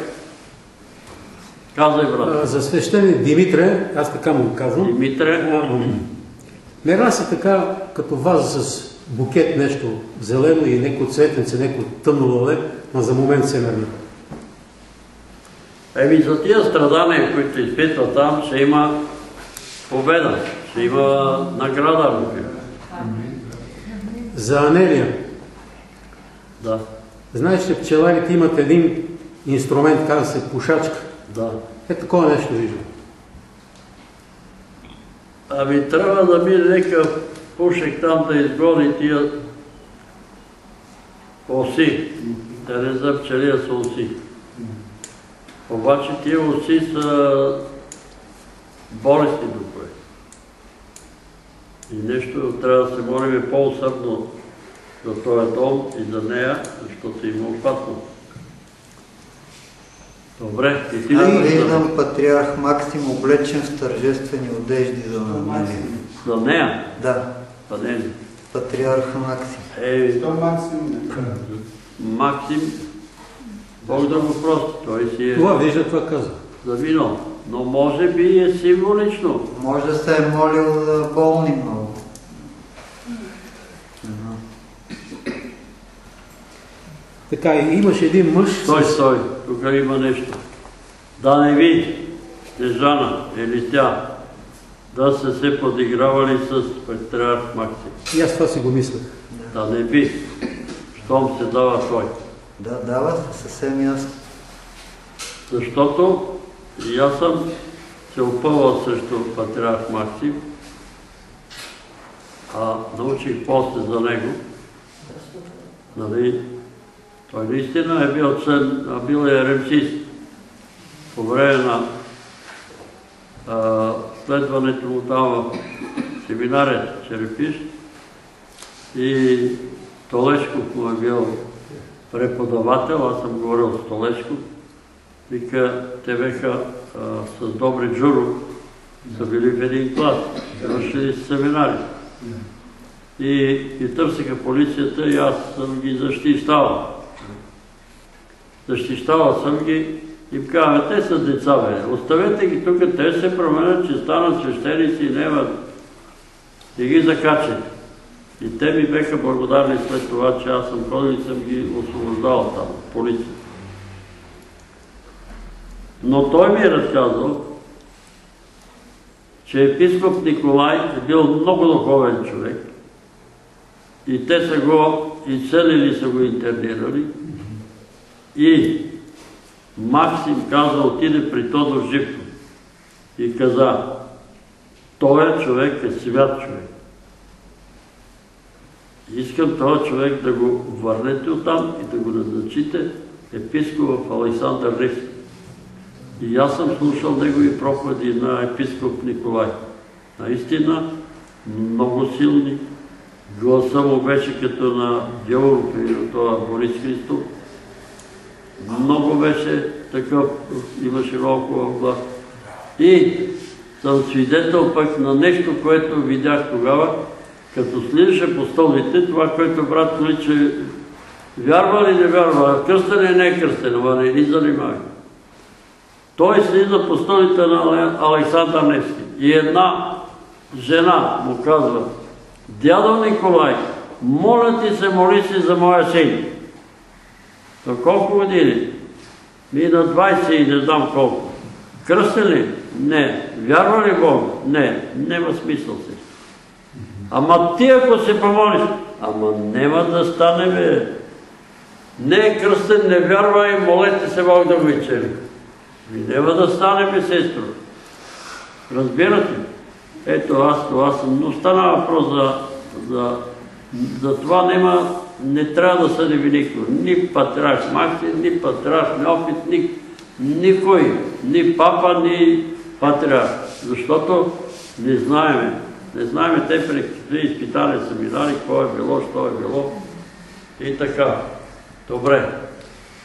Казай, брат. За свещеник Димитре, аз така му казвам, Димитре, не раси така като вас с букет нещо зелено и неко цветенце, неко тъмно лале, а за момент се мерна. еми за тия страдания, които изпитва там, ще има победа, ще има награда. разбира. За Анелия, Да, знаеш, че пчеларите имат един инструмент, казва се пушачка. да. Е, такова нещо виждам. Ами трябва да мине някакъв пушек там да изгони тия оси. Те не за пчелия са оси. Обаче тия оси са болестни духове. И нещо трябва да се молим по-усърдно за този дом и за нея, защото има опасност. Добре, и ти ли виждам патриарх Максим облечен в тържествени одежди за намерение. за нея? Да, А не ли? патриарх Максим. Е, не трябва. Максим, Бог да го прости, той си е Това вижда, това казва. заминал. Но може би е символично. Може да се е молил за болни много. Така, и имаше един мъж, Стой, стой, тук има нещо. Да не ви, Снежана или тя, да са се подигравали с патриарх Максим. и аз това си го мислех. Да не би, щом се дава той. Да, дава се съвсем ясно. Защото и аз съм се опъвал срещу патриарх Максим, а научих после за него. Нали, той наистина е бил член, а бил е еремсист по време на следването му там в семинария Черепиш и Толешков му е бил преподавател, аз съм говорил с Толешков. Вика, те беха а, с Добри Джуров, са били в един клас, вършили семинари. И, и търсиха полицията и аз съм ги защищавал. Защищавал съм ги и казваме, те са деца, бе. Оставете ги тук, те се променят, че станат свещеници и няма. И ги закачат. И те ми беха благодарни след това, че аз съм ходил и съм ги освобождавал там, полиция. Но той ми е разказал, че епископ Николай е бил много духовен човек и те са го изцелили, са го интернирали и Максим каза, отиде при Тодор Живков и каза, той човек е свят човек. Искам този човек да го върнете оттам и да го назначите епископ Александър Ривски. И аз съм слушал негови проповеди на епископ Николай. Наистина много силни Гласа му беше като на Дяволов или това Борис Христов. Много беше такъв, имаше много глас. И съм свидетел пък на нещо, което видях тогава, като слизаше по столите, това, което брат Личе вярва ли не вярва, кръстен е не кръстен, ама не ни занимава. Той слиза по столите на Александър Невски и една жена му казва, дядо Николай, моля ти се, моли си за моя син. На колко години? Ми на 20 и не знам колко. Кръстен ли? Не. Вярва ли Бог? Не. Нема смисъл си. Ама ти ако се помолиш, ама нема да стане бе. Не е кръстен, не вярва и молете се Бог да го изчели. Ми няма да стане бе, сестро. Разбирате? Ето аз това съм. Но стана въпрос за, това нема, не трябва да съди никой. Ни патраш Максим, ни патраш Неопит, ни, никой. Ни папа, ни патриарх. Защото не знаеме. Не знаеме те при изпитания са минали, какво е било, що е било. И така. Добре.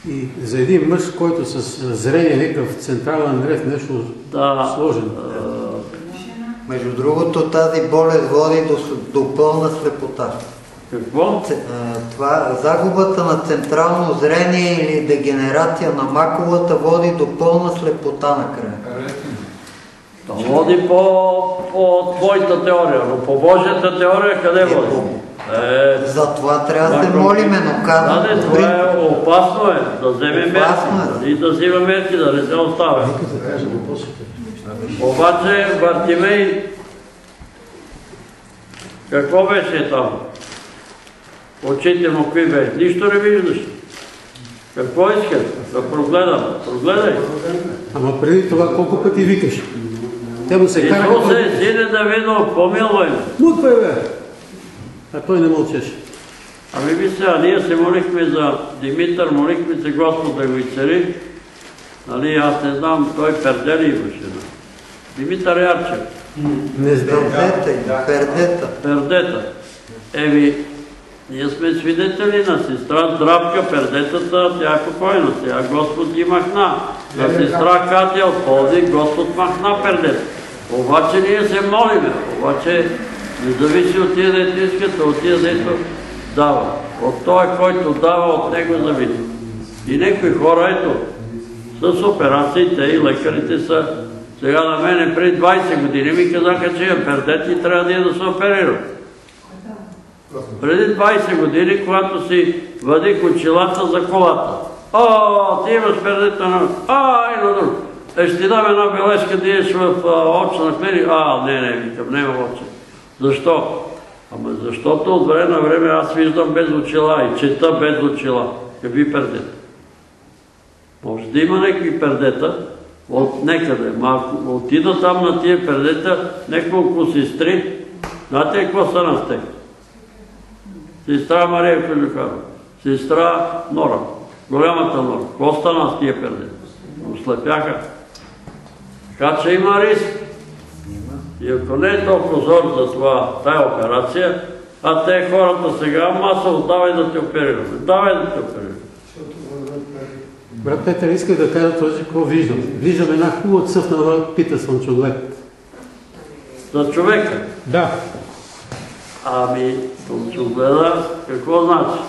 И за един мъж, който с зрение някакъв централен ред, нещо Да. сложен. Между другото, тази болест води до, до пълна слепота. Какво? А, Това, загубата на централно зрение или дегенерация на макулата води до пълна слепота накрая. То води по, по твоята теория, но по Божията теория къде води? Е, За това трябва да се молиме, но Да, не, казвам, това е опасно е, да вземе мерки. е. И да взима мерки, да не се оставя. Обаче Бартимей, какво беше там? Очите му какви беше? Нищо не виждаш. Какво искаш? Да прогледам. Прогледай. Ама преди това колко пъти викаш? Те му се кара... Исусе, сине Давидов, помилвай ме. Мутвай бе! А той не мълчеше. Ами ви сега, ние се молихме за Димитър, молихме се Господ да го изцели. Нали, аз не знам, той пердели имаше. нали? Димитър Ярчев, Не знам. пердета, пердета. пердета. Еви, ние сме свидетели на сестра Здравка, пердетата, тя е покойна. Сега Господ ги махна. На сестра Катя от Пловдив, Господ махна пердета. Обаче ние се молиме. Обаче не зависи от тия, дето искат, а от тия, дето дава. От той, който дава, от него зависи. И някои хора, ето, с операциите и лекарите са. Сега на мене преди 20 години ми казаха, че имам пердет и трябва да я да се оперирам. Преди 20 години, когато си вадих очилата за колата. О, ти имаш пердета на... А, и на друг. Е, ще дам една бележка да идеш в очна клиника. А, не, не, викам, няма очи. Защо? Ама защото от време на време аз виждам без очила и чета без очила. Какви пердета? Може да има някакви пердета от некъде. Ма ако отида там на тия пердета, няколко сестри, знаете какво са на тях? Сестра Мария Кожухарова, сестра Нора, голямата Нора. Какво стана с тия пердета? Ослепяха. Така че има риск. И ако не е толкова зор за това, тая операция, а те хората сега, масово, давай да те оперираме, давай да те оперираме. Брат Петър, исках да кажа този, какво виждам. Виждам една хубава цъфнала пита слънчоглед. За човека. Да. Ами, слънчогледа, какво значи?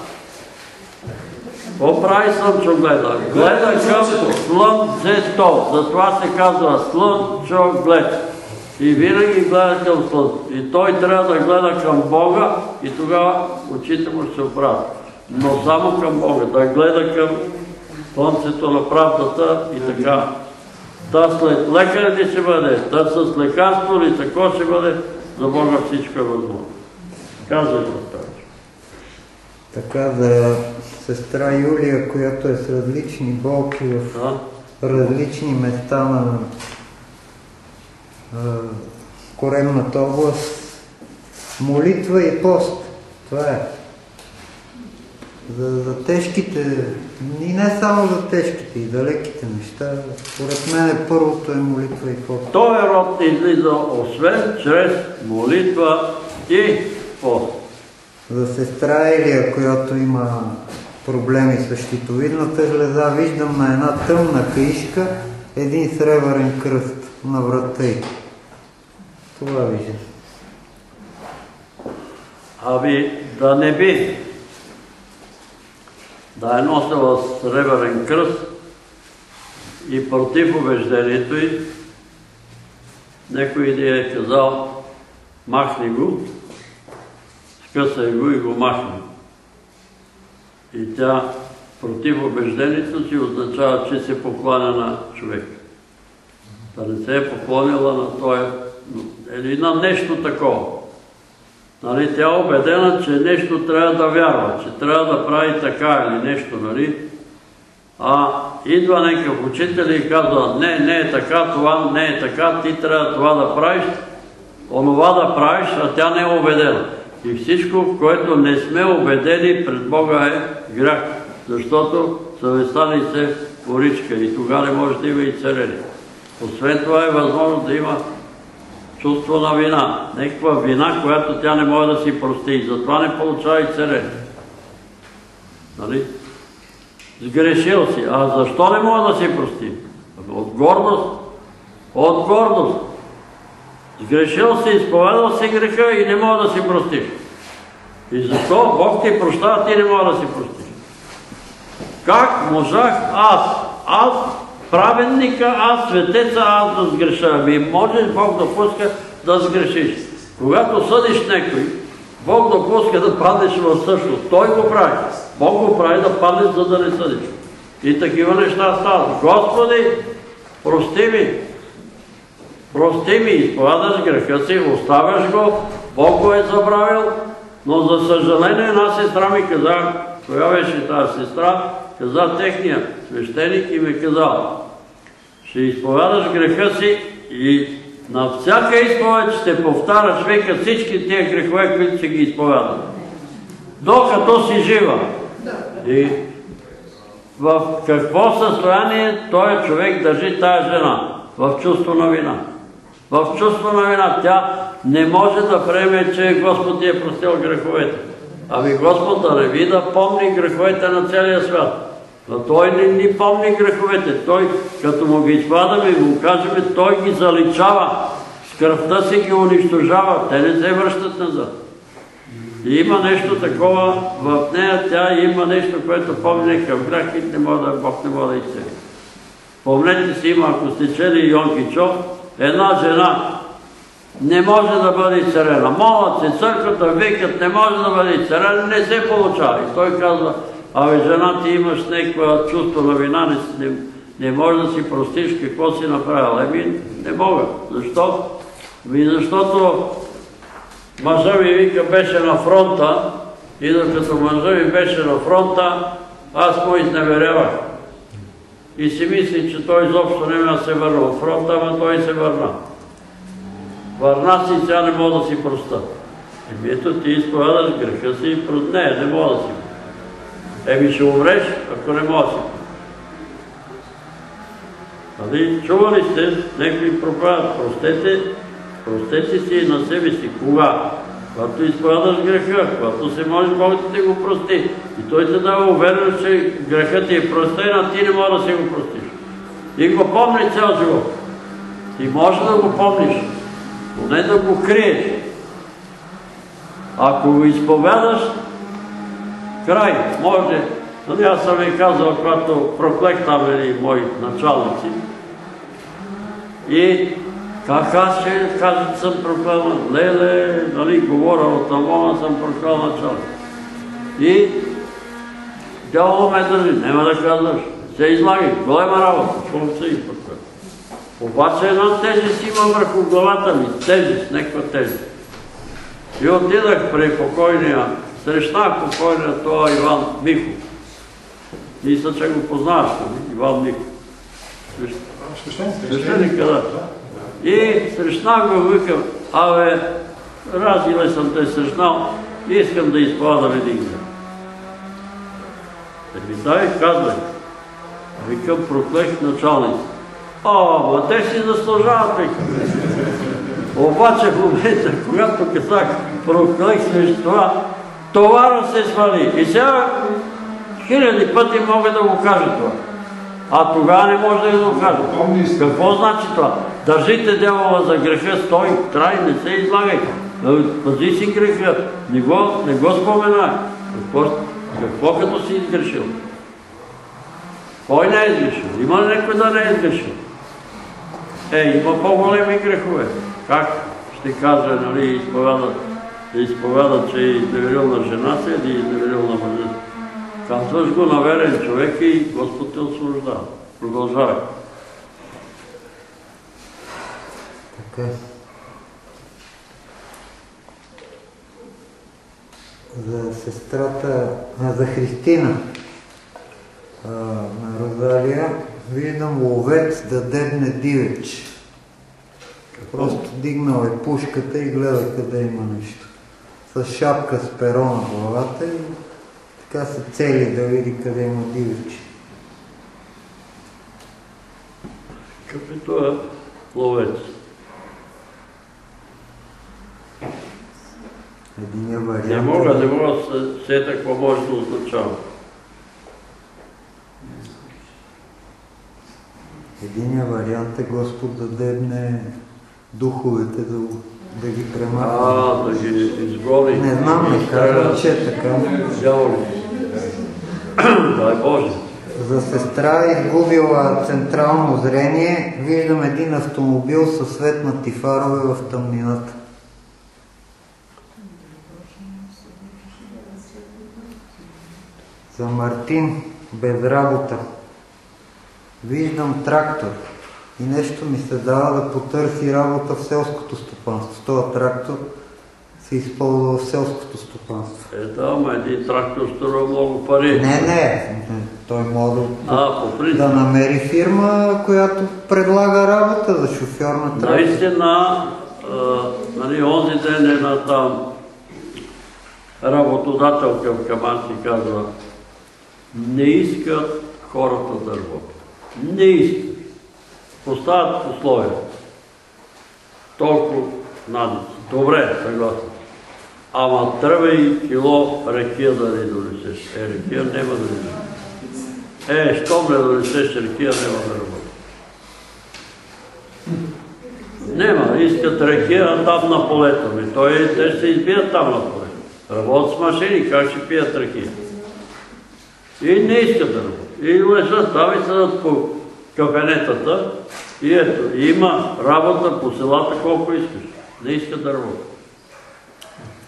Какво прави слънчогледа? Гледа към слънцето. Затова се казва слънчоглед. И винаги гледа към слънцето. И той трябва да гледа към Бога и тогава очите му ще се оправят. Но само към Бога. Да гледа към слънцето на правдата и така. Та след лекар ли ще бъде, та с лекарство ли, тако ще бъде, за Бога всичко е възможно. Казвай, Господ. Така за сестра Юлия, която е с различни болки в различни места на коремната област. Молитва и пост. Това е. За, за тежките, и не само за тежките, и за леките неща. Според мен първото е молитва и пост. Той род излиза освен чрез молитва и пост. За сестра Елия, която има проблеми с щитовидната жлеза, виждам на една тъмна каишка един сребърен кръст на врата й. Това виждам. Ами да не би да е носила сребърен кръст и против убеждението й, някой да е казал, махни го, скъсай го и го махни. И тя против убеждението си означава, че се покланя на човек. Да не се е поклонила на той или на нещо такова. Нали, тя е убедена, че нещо трябва да вярва, че трябва да прави така или нещо, нали? А идва някакъв учител и казва, не, не е така, това не е така, ти трябва това да правиш, онова да правиш, а тя не е убедена. И всичко, в което не сме убедени пред Бога е грях, защото съвестта ни се поричка и тогава не може да има и царени. Освен това е възможно да има чувство на вина. Неква вина, която тя не може да си прости. И затова не получава и царени. Нали? Сгрешил си. А защо не може да си прости? От гордост. От гордост. Сгрешил си, изповедал си греха и не може да си простиш. И защо Бог ти прощава, ти не може да си простиш. Как можах аз, аз, праведника, аз, светеца, аз да сгреша? Ами можеш Бог да пуска да сгрешиш. Когато съдиш някой, Бог допуска да паднеш в също. Той го прави. Бог го прави да паднеш, за да не съдиш. И такива неща стават. Господи, прости ми. Прости ми, изповядаш греха си, оставяш го, Бог го е забравил, но за съжаление една сестра ми каза, коя беше тази сестра, каза техния свещеник и ми казал, ще изповядаш греха си и на всяка изповед ще повтаряш века всички тия грехове, които си ги изповядал. Докато си жива. И в какво състояние този човек държи тая жена? В чувство на вина. В чувство на вина. Тя не може да приеме, че Господ ти е простил греховете. Ами Господ да не ви да помни греховете на целия свят. Но той не ни помни греховете. Той, като му ги изпадаме и му кажем, той ги заличава. С кръвта си ги унищожава. Те не се връщат назад. И има нещо такова в нея, тя има нещо, което помни към грях и не може да, Бог не може да изцели. Помнете си, има, ако сте чели Йон Кичов, една жена не може да бъде изцелена. Молят се църквата, викат, не може да бъде изцелена, не се получава. И той казва, абе жена ти имаш някаква чувство на вина, не, може да си простиш какво си направил. Еми, не мога. Защо? Ми защото мъжа ми вика беше на фронта и докато мъжа ми беше на фронта, аз му изневерявах. И си мисли, че той изобщо не ме се върна от фронта, ама той се върна. Върна си, тя не мога да си проста. Еми ето ти изповядаш греха си и пред нея, не мога да си. Еми ще умреш, ако не мога да си. Нали, чували сте, някои проповядат, простете, простете си и на себе си. Кога? Когато изповядаш греха, когато се може Бог да ти го прости. И той те дава увереност, че грехът ти е простен, а ти не можеш да си го простиш. И го помни цял живот. Ти може да го помниш, не да го криеш. Ако го изповядаш, край, може. Нали аз съм ви казал, когато проклех там мои началници, и как аз ще кажа, съм проклел, леле, нали, говоря от Амона, съм проклел начало. И дявол ме държи, няма да казваш, се излагай, голема работа, какво се и проклел. Обаче една тежест има върху главата ми, тежест, някаква тежест. И отидах при покойния, срещнах покойния това Иван Михов. Мисля, че го познаваш, нали? Иван Михов. Свещеника, да. И срещнах го, викам, абе, разиле съм те срещнал, искам да изповядам един грях. Еми дай, казвай. Викам, проклех началник. О, ма те си заслужават. Обаче в момента, когато казах, проклех срещу това, Товара се свали. И сега хиляди пъти мога да го кажа това. А тогава не може да го кажа. Какво значи това? Държите дявола за греха, стой, край, не се излагай. Пази си греха, не го, не го споменай. Какво, какво като си изгрешил? Кой не е изгрешил? Има ли някой да не е изгрешил? Е, има по-големи грехове. Как ще каже, нали, изповядат, изповядат, че е изневерил на жена си или изневерил на мъжа Казваш го на верен човек и Господ те освобождава. Продължавай. Така. За сестрата, за Христина на Розалия, виждам ловец да дебне дивеч. Просто дигнал е пушката и гледа къде има нещо. С шапка с перо на главата и така се цели да види къде има дивечи. Какъв е това ловец? Единия вариант. Не мога, не мога да се сета какво може да означава. Единия вариант е Господ да дебне духовете, да, да ги премахне. Не знам, не казвам, че е така. Дай Боже. За сестра изгубила централно зрение, виждам един автомобил със светнати фарове в тъмнината. За Мартин, без работа. Виждам трактор и нещо ми се дава да потърси работа в селското стопанство. Този трактор се използва в селското стопанство. Е, да, ама един трактор струва много пари. Не, не, той може да, А, да намери фирма, която предлага работа за шофьор на трактор. Наистина, а, нали, онзи ден една там работодателка в Каман си казва, не искат хората да работят. Не искат. Поставят условия. Толкова надици. Добре, съгласен. Ама трябва и кило рекия да ни донесеш. Е, рекия няма да ни донесеш. Е, щом не донесеш рекия, няма да работи. Нема, искат рекия там на полето ми. Той, те ще избият там на полето. Работят с машини, как ще пият рекия? И не искат да работят. И лежат там и седат по кафенетата и ето, има работа по селата колко искаш. Не искат да работят.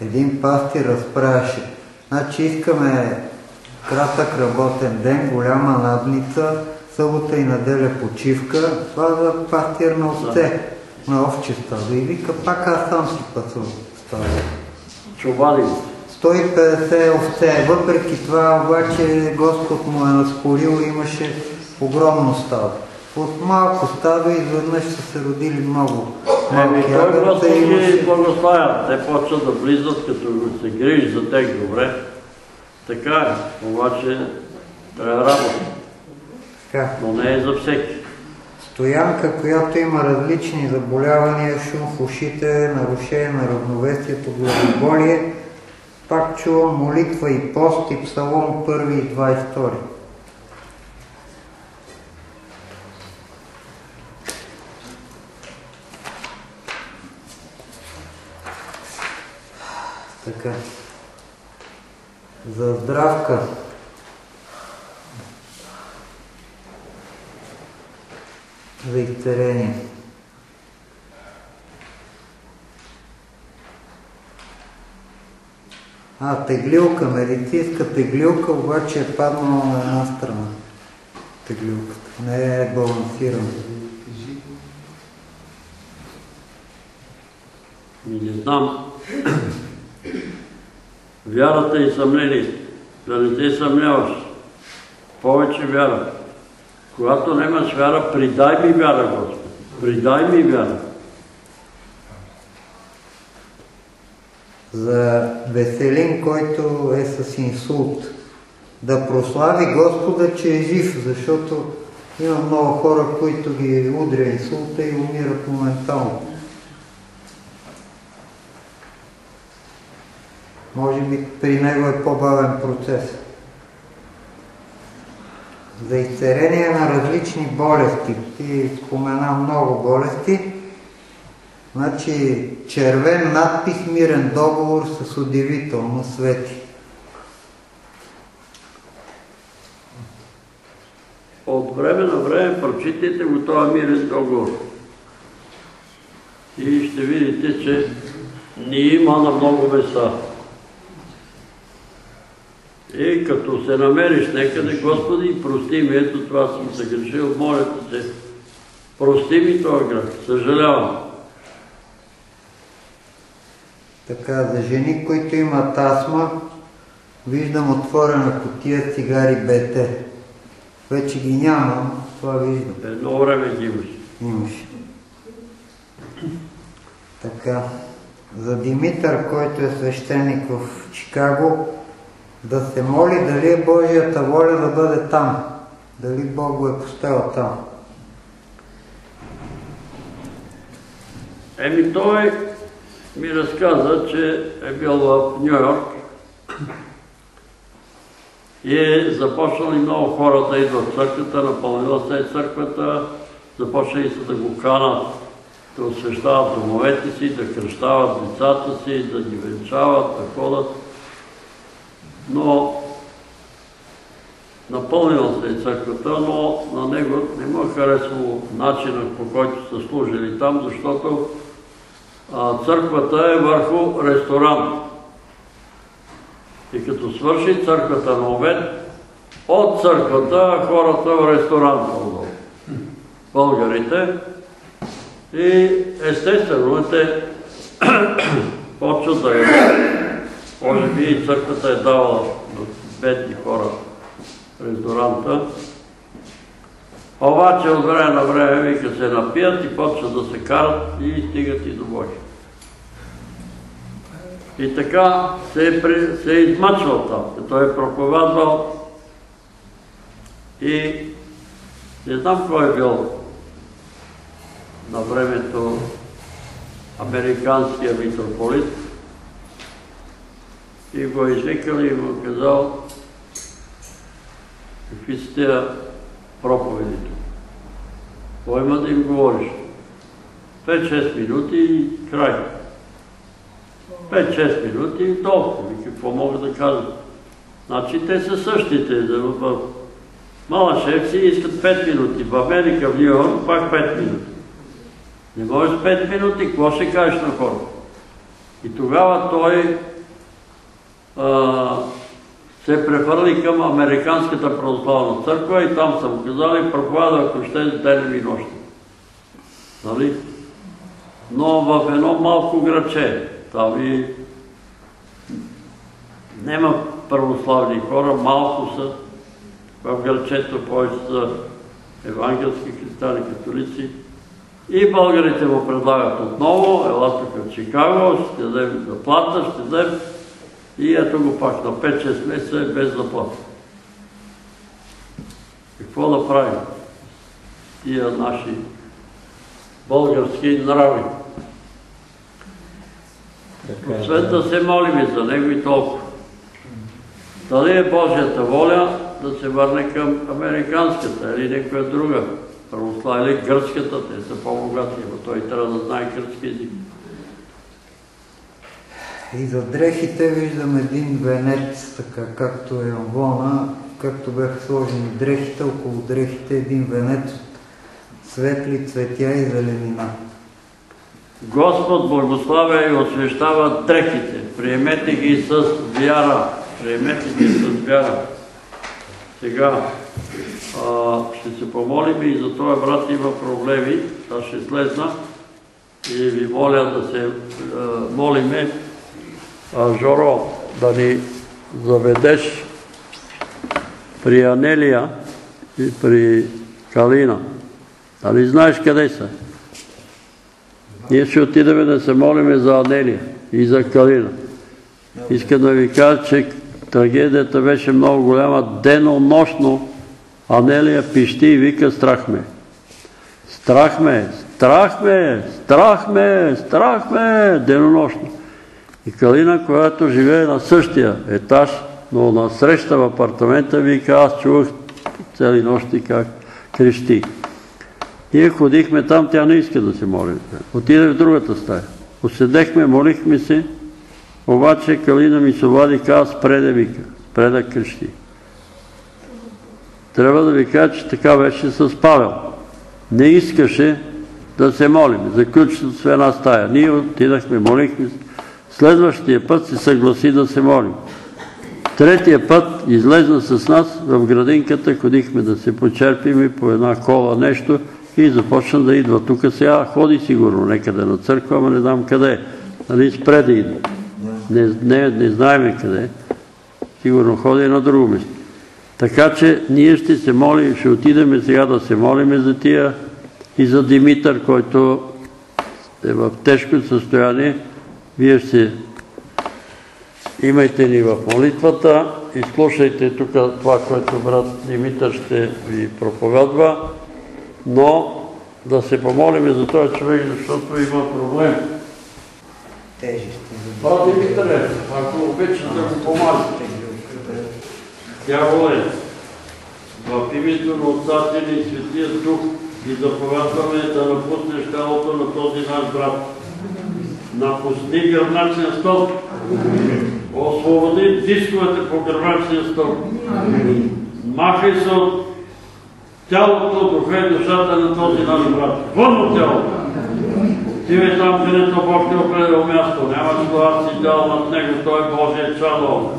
Един пастир разправяше. Значи искаме кратък работен ден, голяма надница, събота и неделя почивка. Това за пастир на овце, на овче стада. И вика, пак аз сам си пасувам стада. Чували. 150 овце. Въпреки това обаче Господ му е наспорил и имаше огромно стадо. От малко стадо изведнъж са се родили много малки той агънца просто и ги имаше благославя. Те почват да влизат, като се грижи за тях добре. Така е, обаче трябва работа, така. но не е за всеки. Стоянка, която има различни заболявания, шум в ушите, нарушение на равновесието, главоболие. Пак чувам молитва и пост и псалом 1 и 22. Така. За здравка. За изцеление. А, теглилка, медицинска теглилка, обаче е паднала на една страна. Теглилката. Не е балансирана. Не знам. Вярата и съмнение. Да не те съмняваш. Повече вяра. Когато нямаш вяра, придай ми вяра, Господи. Придай ми вяра. За Веселин, който е с инсулт. Да прослави Господа, че е жив, защото има много хора, които ги удря инсулта и умират моментално. Може би при него е по-бавен процес. За изцерение на различни болести. Ти спомена много болести. Значи червен надпис, мирен договор с удивително свети. От време на време прочитайте го този мирен договор. И ще видите, че ни има на много места. И като се намериш некъде, Господи, прости ми, ето това съм се грешил, моля те прости ми този грех, съжалявам. Така, за жени, които имат астма, виждам отворена котия цигари БТ. Вече ги няма, това виждам. Едно време ги имаш. Имаше. Така, за Димитър, който е свещеник в Чикаго, да се моли дали е Божията воля да бъде там. Дали Бог го е поставил там. Еми той ми разказа, че е бил в Нью Йорк и е започнали много хора да идват в църквата, напълнила се е църквата, започнали се да го канат, да освещават домовете си, да кръщават децата си, да ги венчават, да ходят. Но напълнила се е църквата, но на него не му е харесало начина по който са служили там, защото а, църквата е върху ресторант. И като свърши църквата на обед, от църквата хората в ресторанта отдолу. Българите. И естествено те (clears throat) почват да може би и църквата е давала бедни хора ресторанта. Обаче от време на време вика се напият и почват да се карат и стигат и до Божия. И така се е, при, се е измъчвал там. Той е проповядвал и не знам кой е бил на времето американския митрополит и го е извикал и му казал какви са тия проповеди тук. Кой има да им говориш? 5-6 минути и край. 5-6 минути и толкова. Какво мога да кажа? Значи те са същите. В Малашевци искат 5 минути. В Америка, в Нью пак 5 минути. Не можеш 5 минути, какво ще кажеш на хората? И тогава той се прехвърли към Американската православна църква и там са му казали, проповядва, ако ще ден и нощи. Нали? Но в едно малко граче, там и нема православни хора, малко са в грачето, повече са евангелски християни, католици. И българите му предлагат отново, ела тук в Чикаго, ще дадем заплата, ще дадем и ето го пак на 5-6 месеца е без заплата. Какво да правим? Тия наши български нрави. Освен да се молим за него и толкова. Дали е Божията воля да се върне към американската или някоя друга православа или гръцката, те са по-богати, но той трябва да знае гръцки език. И за дрехите виждам един венец, така както е амвона, както бяха сложени дрехите, около дрехите един венец от светли цветя и зеленина. Господ благославя и освещава дрехите. Приемете ги с вяра. Приемете ги с вяра. Сега а, ще се помолим и за това брат има проблеми. Аз ще слезна и ви моля да се а, молиме Жоро да ни заведеш при Анелия и при Калина. Дали знаеш къде са? Ние ще отидеме да се молиме за Анелия и за Калина. Искам да ви кажа, че трагедията беше много голяма. Денонощно Анелия пищи и вика страх ме. Страх ме, страх ме, страх ме, страх ме, денонощно. И Калина, която живее на същия етаж, но на среща в апартамента, вика, аз чувах цели нощи как крещи. Ние ходихме там, тя не иска да се моли. Отиде в другата стая. Поседехме, молихме се, обаче Калина ми се обади, каза, спре да вика, спре да крещи. Трябва да ви кажа, че така беше с Павел. Не искаше да се молим. Заключи с една стая. Ние отидахме, молихме се. Следващия път се съгласи да се молим. Третия път излезна с нас в градинката, ходихме да се почерпим и по една кола нещо и започна да идва. Тук сега ходи сигурно некъде на църква, ама не знам къде. Нали спре да идва. Не, не, знаеме къде. Сигурно ходи на друго место. Така че ние ще се молим, ще отидеме сега да се молиме за тия и за Димитър, който е в тежко състояние. Вие ще имайте ни в молитвата и слушайте тук това, което брат Димитър ще ви проповядва, но да се помолиме за този човек, защото има проблем. Тежести. Брат Димитър, ако обичате да го помолите. Тя воле. В името на Отцата и Светия Дух и заповядваме да напуснеш тялото на този наш брат. Напусни гърначния стълб. Освободи дисковете по гърначния стълб. Махай се от тялото, духа и душата на този наш брат. Вън от тялото. Отивай там, където Бог те определил място. Нямаш това си дал над него, той е Божия чадо.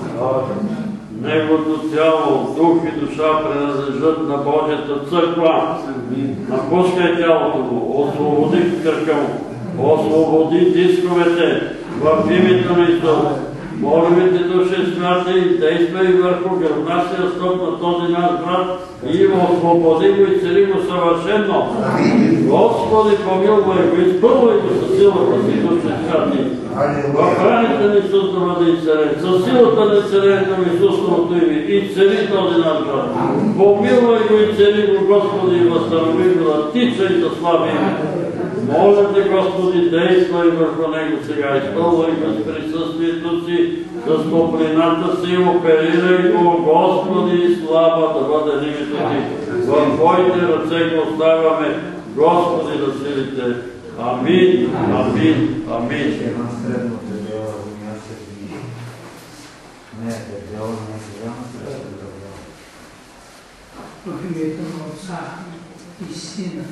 Неговото тяло, дух и душа принадлежат на Божията църква. Напускай тялото му, освободи кръка му, освободи дисковете в името на Исус. Молимите души смятай и действай върху гръбнашия стоп на този наш брат и освободи го и цели го съвършенно. Господи, помилвай го, изпълвай го със силата си души смятай. В раните на Исус да бъде изцелен, със силата на изцелението на Исусовото име и цели този наш брат. Помилвай го и цели го, Господи, и възстанови го да тича и да слави. Моля те, Господи, действай върху него сега, изпълвай го с присъствието си, с топлината си, оперирай го, Господи, слава да бъде името ти. В Твоите ръце го оставяме, Господи, на силите. Амин, амин, амин. В името на Отца и Сина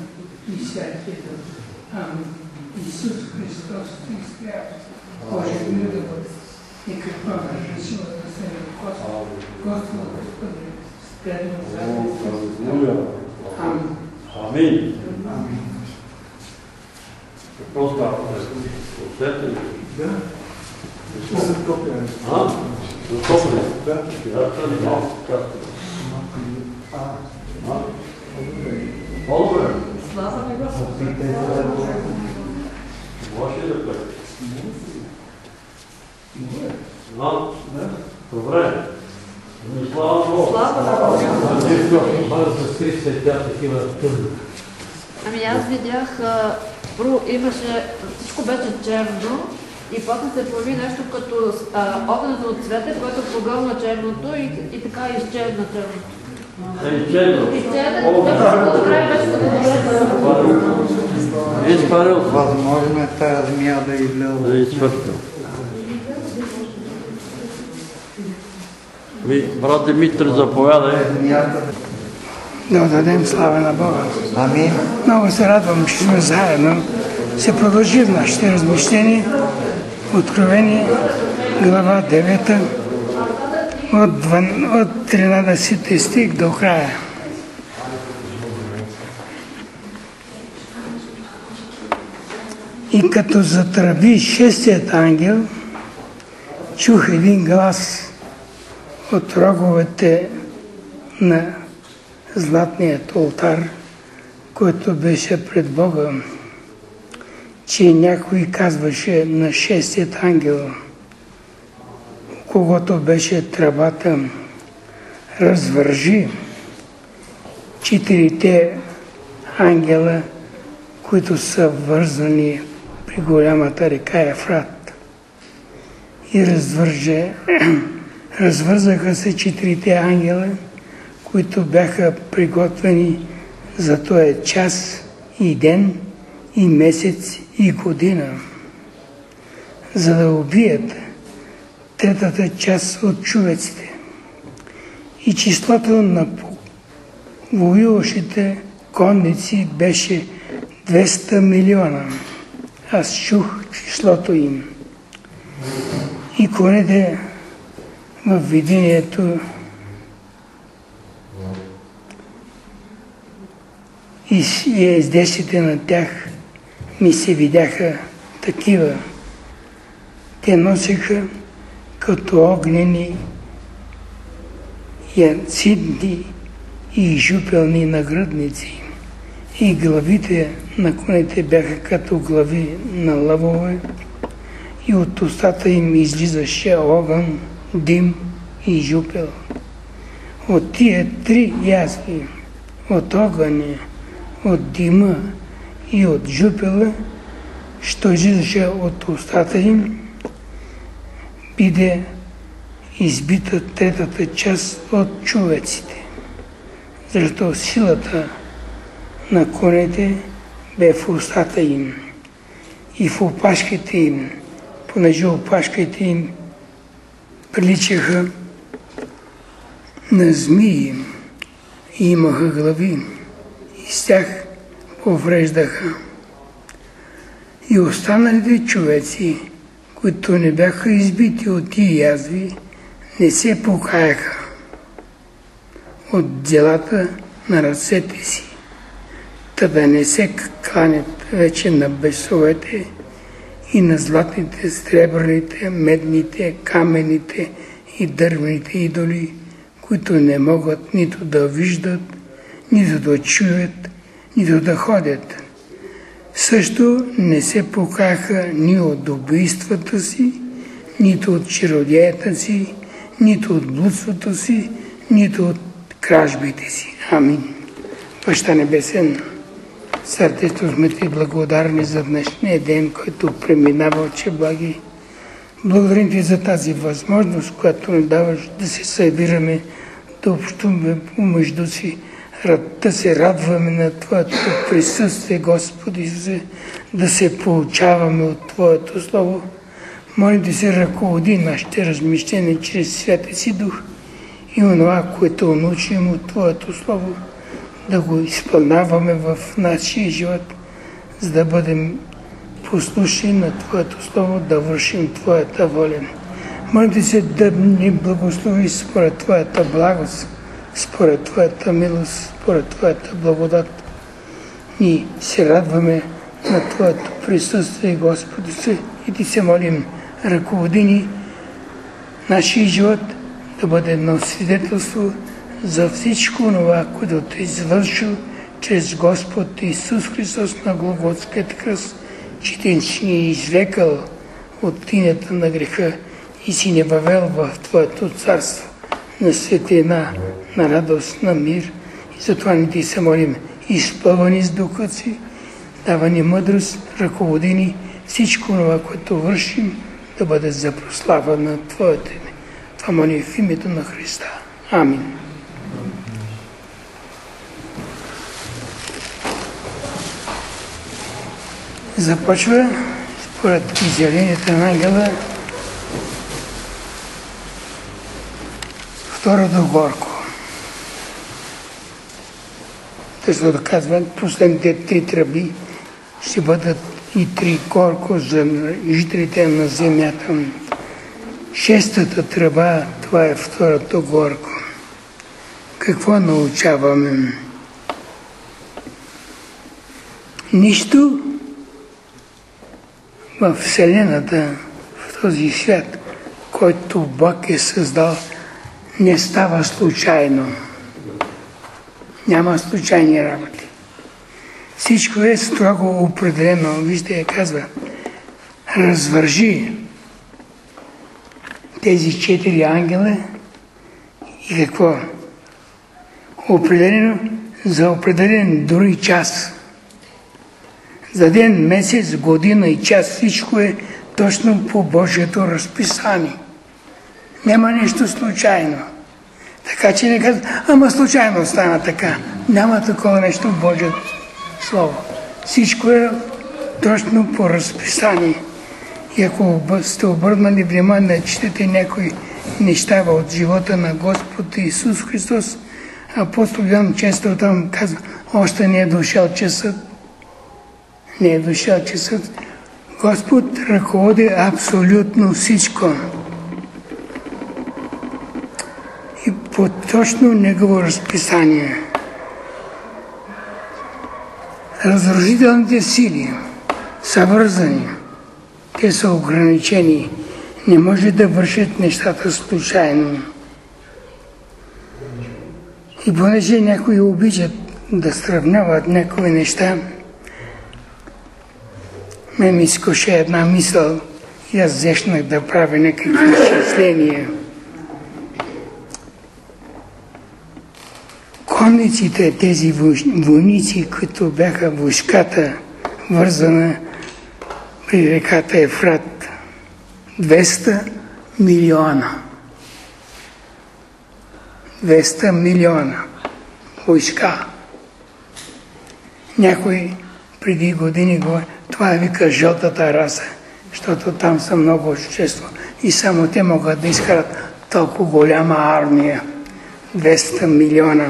и Святия Дух. Амин. Исус Христос, Ти изгрява. Боже, да бъде. И каква беше силата на Себе Господа. Господа, Господи, спрямо за Амин. Амин. Какво става? Усетен ли? Да. А? Затопли? Да. Да, това е малко кратко. А? По-добре. Слава го... Може ли да? Добре. Слава Богу. Ами аз видях, първо имаше, всичко беше черно и после се появи нещо като а, огнено от цвете, което погълна черното и, и така изчезна черното. Изпарил. Възможно е тази змия да излезе. Да изфъркал. Ми, брат Димитър, заповядай. Да отдадем слава на Бога. Амин. Много се радвам, че сме заедно. Се продължи в нашите размещения. Откровение, глава 9, от, 12, от 13 стих до края. И като затръби шестият ангел, чух един глас от роговете на златният олтар, който беше пред Бога, че някой казваше на шестият ангел, когато беше тръбата, развържи четирите ангела, които са вързани при голямата река Ефрат. и развърже, (clears throat) развързаха се четирите ангела, които бяха приготвени за този час и ден, и месец, и година, за да убият третата част от човеците. И числото на воюващите конници беше 200 милиона. Аз чух числото им. И конете в видението и ездещите на тях ми се видяха такива. Те носиха като огнени янцидни и жупелни нагръдници. И главите на конете бяха като глави на лъвове и от устата им излизаше огън, дим и жупел. От тия три язви, от огъня, от дима и от жупела, що излизаше от устата им, биде избита третата част от човеците. Защото силата на конете бе в устата им и в опашките им, понеже опашките им приличаха на змии и имаха глави и с тях повреждаха. И останалите човеци, които не бяха избити от тия язви, не се покаяха от делата на ръцете си, та да не се кланят вече на бесовете и на златните, сребърните, медните, камените и дървените идоли, които не могат нито да виждат, нито да чуят, нито да ходят. Също не се покаха ни от убийствата си, нито от чародеята си, нито от блудството си, нито от кражбите си. Амин. Баща Небесен, сърдечно сме ти благодарни за днешния ден, който преминава очи благи. Благодарим ти за тази възможност, която ни даваш да се събираме, да общуваме помежду си, да се радваме на Твоето присъствие, Господи, да се получаваме от Твоето Слово. Моля да се ръководи нашите размещения чрез Святия си Дух и онова, което научим от Твоето Слово, да го изпълняваме в нашия живот, за да бъдем послушни на Твоето Слово, да вършим Твоята воля. Моля да се да ни благослови според Твоята благост, според Твоята милост, според Твоята благодат. Ние се радваме на Твоето присъствие, Господи се, и Ти се молим, ръководи ни нашия живот да бъде едно свидетелство за всичко това, което Ти извършил чрез Господ Исус Христос на Голготският кръст, че Ти ни е извлекал от тинята на греха и си не въвел в Твоето царство на светлина, на радост, на мир. И затова ни ти се молим, изпълвани с духът си, дава ни мъдрост, ръководи всичко това, което вършим, да бъде за прослава на Твоето име. Това моли в името на Христа. Амин. Започва според изявленията на ангела второто горко. Защото казват, последните три тръби ще бъдат и три горко за жителите на земята. Шестата тръба, това е второто горко. Какво научаваме? Нищо в Вселената, в този свят, който Бог е създал, не става случайно. Няма случайни работи. Всичко е строго определено. Вижте, казва, развържи тези четири ангела и какво? Определено за определен дори час. За ден, месец, година и час всичко е точно по Божието разписание. Няма нещо случайно. Така че не казват, ама случайно стана така. Няма такова нещо в Божието Слово. Всичко е точно по разписание. И ако сте обърнали внимание да четете някои неща от живота на Господ Исус Христос, апостол Йоан често там казва, още не е дошъл часът. Не е дошъл часът. Господ ръководи абсолютно всичко. И по точно Негово разписание. Разрушителните сили са вързани. Те са ограничени. Не може да вършат нещата случайно. И понеже някои обичат да сравняват някои неща, ме ми изкуша една мисъл и аз зешнах да правя някакви изчисления. Конниците, тези войници, които бяха войската, вързана при реката Ефрат, 200 милиона. 200 милиона войска. Някой преди години го това вика жълтата раса, защото там са много общество и само те могат да изкарат толкова голяма армия. 200 милиона.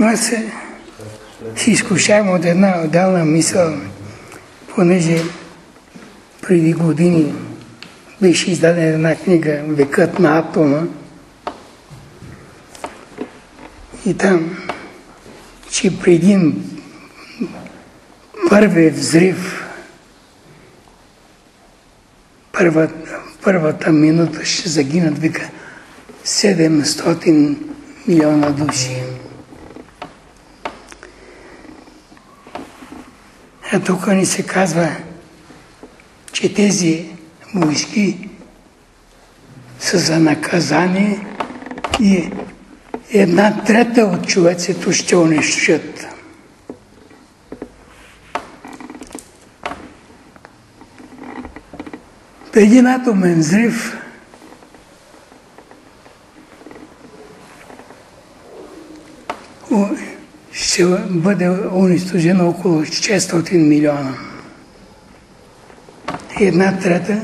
Но аз се си изкушавам от една отделна мисъл, понеже преди години беше издадена една книга Векът на атома и там, че при един първи взрив първата, първата минута ще загинат, вика, 700 милиона души. А тук ни се казва, че тези войски са за наказание и една трета от човецето ще унищожат. Един атомен взрив ще бъде унищожено около 600 милиона. Една трета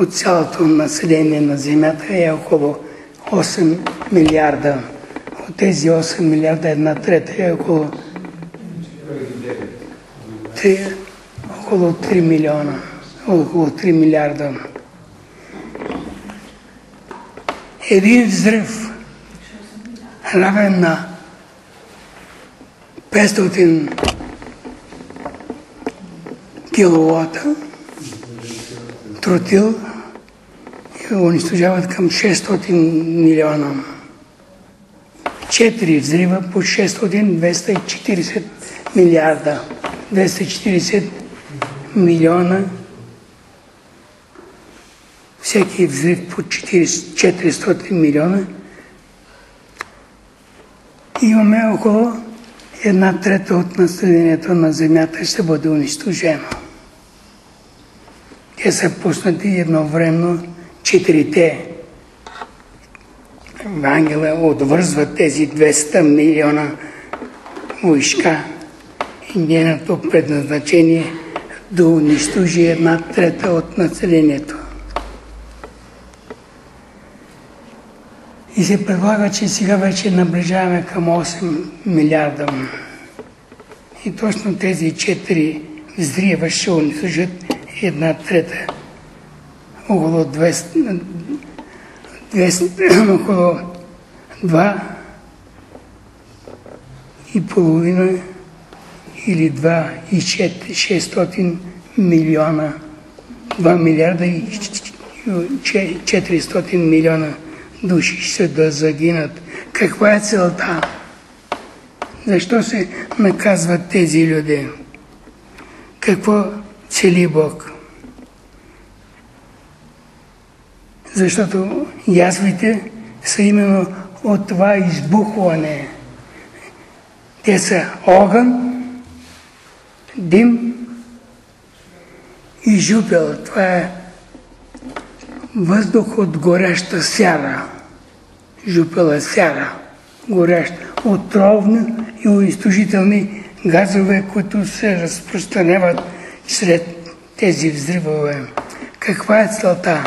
от цялото население на Земята е около 8 милиарда. От тези 8 милиарда една трета е около 3, около 3 милиона, около 3 милиарда. Един взрыв равен на 500 киловата тротил и унищожават към 600 милиона. Четири взрива по 600-240 милиарда. 240 милиона. Всеки взрив по 400 милиона. Имаме около една трета от населението на Земята ще бъде унищожено. Те са пуснати едновременно четирите. Ангела отвързват тези 200 милиона войска и нейното предназначение да унищожи една трета от населението. И се предлага, че сега вече наближаваме към 8 милиарда. И точно тези четири взрива ще унищожат една трета. Около 200, 200 (coughs) около 2 и половина или 2 и 600 милиона, 2 милиарда и 400 милиона души ще да загинат. Каква е целта? Защо се наказват тези люди? Какво цели Бог? Защото язвите са именно от това избухване. Те са огън, дим и жупел. Това е въздух от гореща сяра. Жупел е сяра, гореща. Отровни и унищожителни газове, които се разпространяват сред тези взривове. Каква е целта?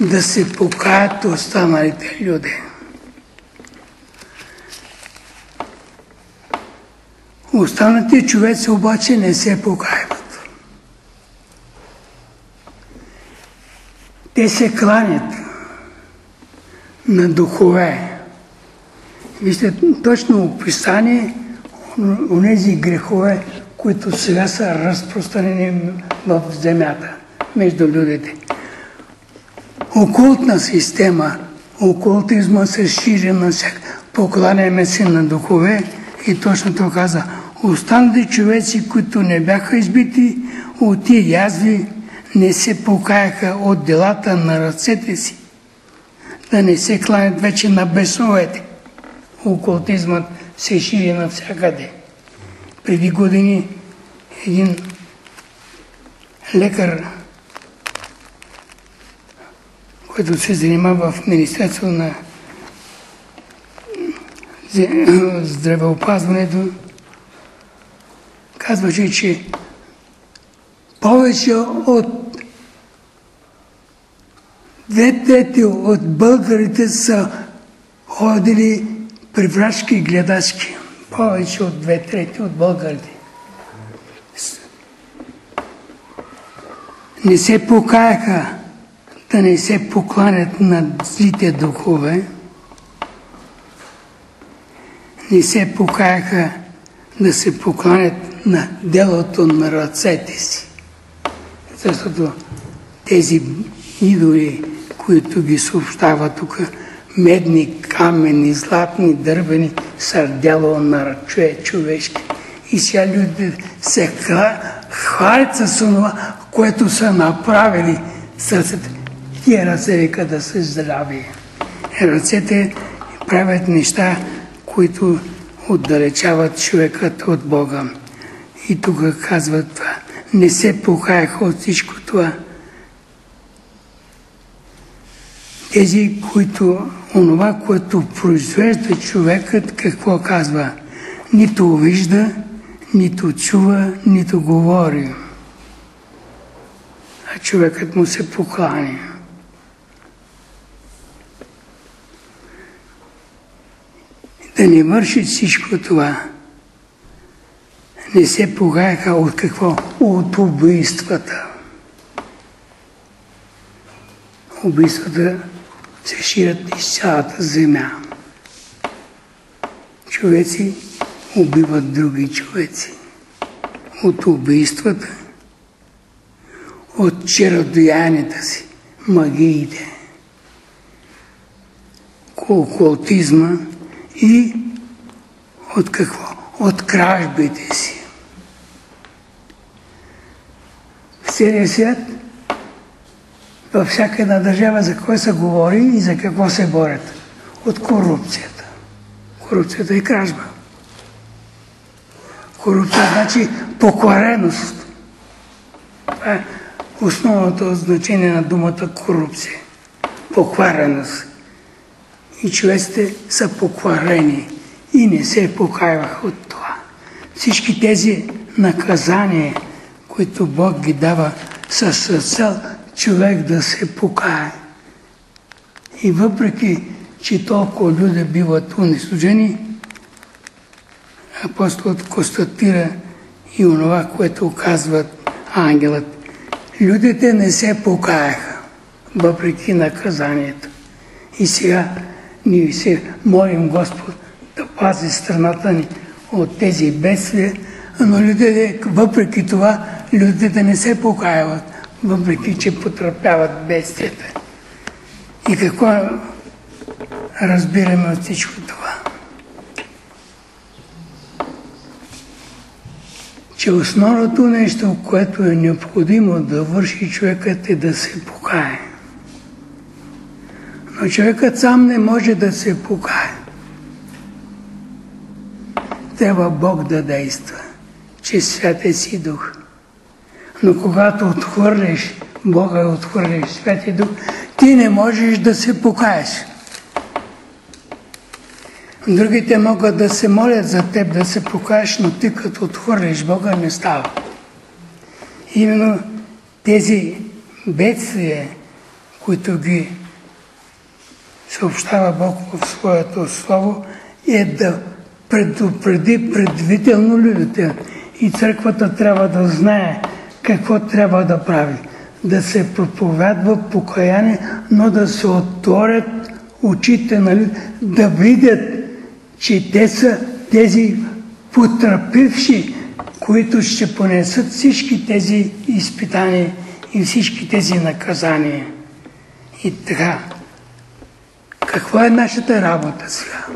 Да се покаят останалите люди. Останалите човеци обаче не се покаяват. Те се кланят на духове. Вижте, точно описание у нези грехове, които сега са разпространени в земята между людите. Окултна система, окултизма се шири на всяка. Покланяме се на духове и точно това каза. Останалите човеци, които не бяха избити от тия язви, не се покаяха от делата на ръцете си, да не се кланят вече на бесовете. Окултизмът се шири навсякъде. Преди години един лекар, който се занимава в Министерство на здравеопазването, казваше, че повече от две трети от българите са ходили при врачки и гледачки. Повече от две трети от българите. Не се покаяха да не се покланят на злите духове, не се покаяха да се покланят на делото на ръцете си. Защото тези идоли, които ги съобщава тук, медни, камени, златни, дървени, са дело на човек, човешки. И сега люди се хвалят с това, което са направили с ръцете. Тия ръце вика да са здрави. Ръцете правят неща, които отдалечават човекът от Бога. И тук казват това. Не се покаяха от всичко това. Тези, които, онова, което произвежда човекът, какво казва? Нито вижда, нито чува, нито говори. А човекът му се покланя. Да не върши всичко това. Не се погаяха от какво? От убийствата. Убийствата се ширят из цялата земя. Човеци убиват други човеци. От убийствата, от черодоянията си, магиите, окултизма и от какво? От кражбите си. В целия свят във всяка една държава за кой се говори и за какво се борят. От корупцията. Корупцията е кражба. Корупция значи поквареност. Това е основното значение на думата корупция. Поквареност. И човеците са покварени и не се покаяваха от това. Всички тези наказания, които Бог ги дава, с цел човек да се покае. И въпреки, че толкова люди биват унищожени, апостолът констатира и онова, което казват ангелът. Людите не се покаяха, въпреки наказанието. И сега ние се молим Господ да пази страната ни от тези бедствия, но людите, въпреки това, людите не се покаяват въпреки че потърпяват бедствията. И какво разбираме от всичко това? Че основното нещо, което е необходимо да върши човекът е да се покае. Човекът сам не може да се покае. трябва Бог да действа, че Святия си Дух. Но когато отхвърлиш Бога отхвърлиш Святия Дух, ти не можеш да се покаеш. Другите могат да се молят за теб да се покаеш, но ти като отхвърлиш Бога не става. Именно тези бедствия, които ги съобщава Бог в своето Слово, е да предупреди предварително людите. И църквата трябва да знае какво трябва да прави. Да се проповядва покаяние, но да се отворят очите на людите, да видят, че те са тези потрапивши, които ще понесат всички тези изпитания и всички тези наказания. И така, каква е нашата работа сега?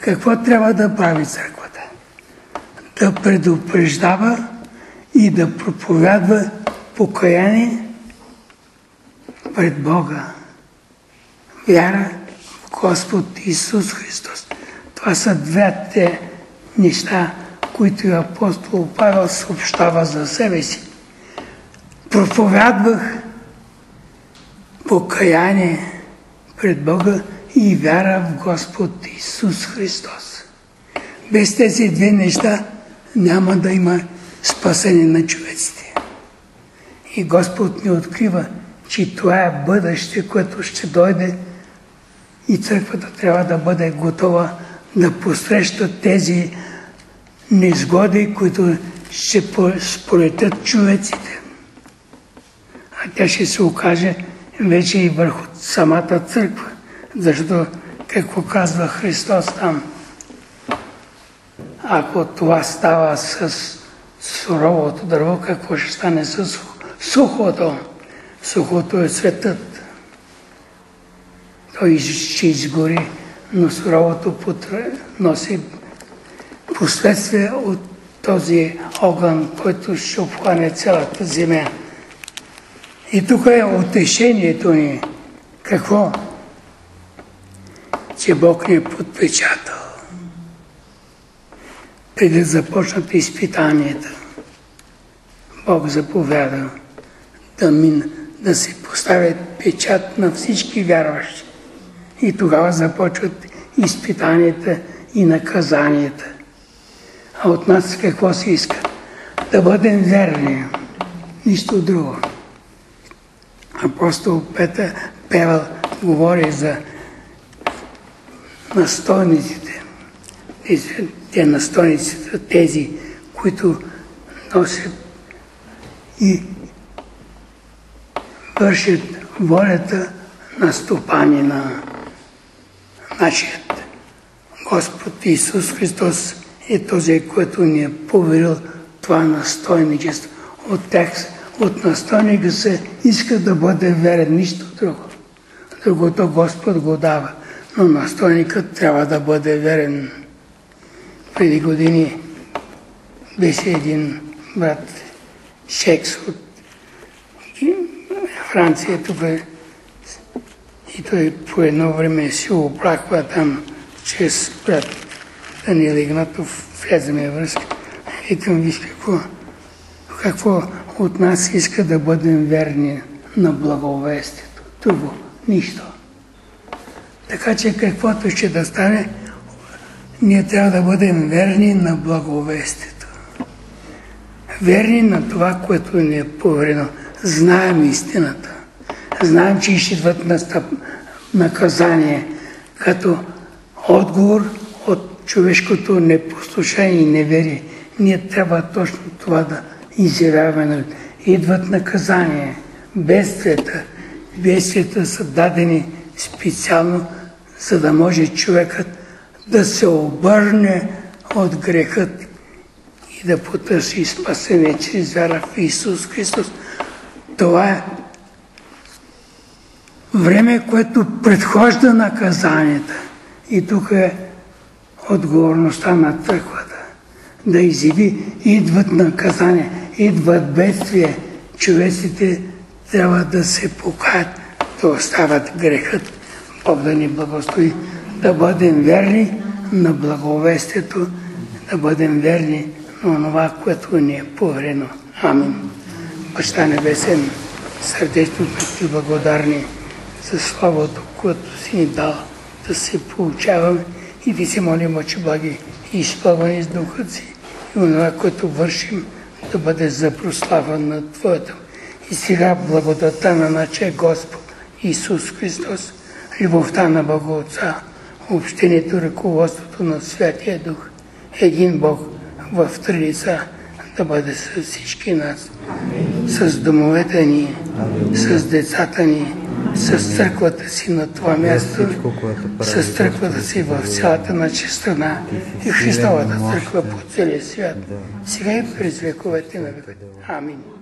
Какво трябва да прави църквата? Да предупреждава и да проповядва покаяние пред Бога. Вяра в Господ Исус Христос. Това са двете неща, които апостол Павел съобщава за себе си. Проповядвах покаяние пред Бога и вяра в Господ Исус Христос. Без тези две неща няма да има спасение на човеците. И Господ ни открива, че това е бъдеще, което ще дойде и църквата трябва да бъде готова да посреща тези незгоди, които ще сполетят човеците. А тя ще се окаже вече и върху самата църква. Защото, какво казва Христос там, ако това става с суровото дърво, какво ще стане с сухото? Сухото е светът. Той ще изгори, но суровото носи последствия от този огън, който ще обхване цялата земя. И тук е утешението ни. Какво? Че Бог ни е подпечатал. Преди да започнат изпитанията, Бог заповяда да, мин, да се поставят печат на всички вярващи. И тогава започват изпитанията и наказанията. А от нас какво се иска? Да бъдем верни. Нищо друго. Апостол Петър Певел говори за настойниците. Те настойниците, тези, които носят и вършат волята на стопани на нашият Господ Исус Христос е този, който ни е поверил това настойничество. От тях от настойника се иска да бъде верен, нищо друго. Другото Господ го дава, но настойникът трябва да бъде верен. Преди години беше един брат Шекс от Франция тук и той по едно време се оплаква там чрез брат Даниил Игнатов, влеземе връзка. Викам, виж какво, какво от нас иска да бъдем верни на благовестието. Друго, нищо. Така че каквото ще да стане, ние трябва да бъдем верни на благовестието. Верни на това, което ни е поверено. Знаем истината. Знаем, че ще идват настъп... наказание като отговор от човешкото непослушание и неверие. Ние трябва точно това да изявяване, идват наказания, бедствията. Бедствията са дадени специално, за да може човекът да се обърне от грехът и да потърси спасение чрез вяра в Исус Христос. Това е време, което предхожда наказанията. И тук е отговорността на църквата. Да изяви, идват наказания идват бедствия, човеците трябва да се покаят, да остават грехът. Бог да ни благослови, да бъдем верни на благовестието, да бъдем верни на това, което ни е поверено. Амин. Баща Небесен, сърдечно сме ти благодарни за славото, което си ни дал да се получаваме и ви се молим, че благи и изпълвани с духът си и онова, което вършим, да бъде за прослава на Твоето. И сега благодата на нашия Господ Исус Христос, любовта на Бога Отца, общението, ръководството на Святия Дух, един Бог в три лица, да бъде с всички нас, с домовете ни, с децата ни, с църквата си на това място, с църквата си в цялата наша страна и Христовата църква по целия свят, сега и през вековете на вековете. Амин.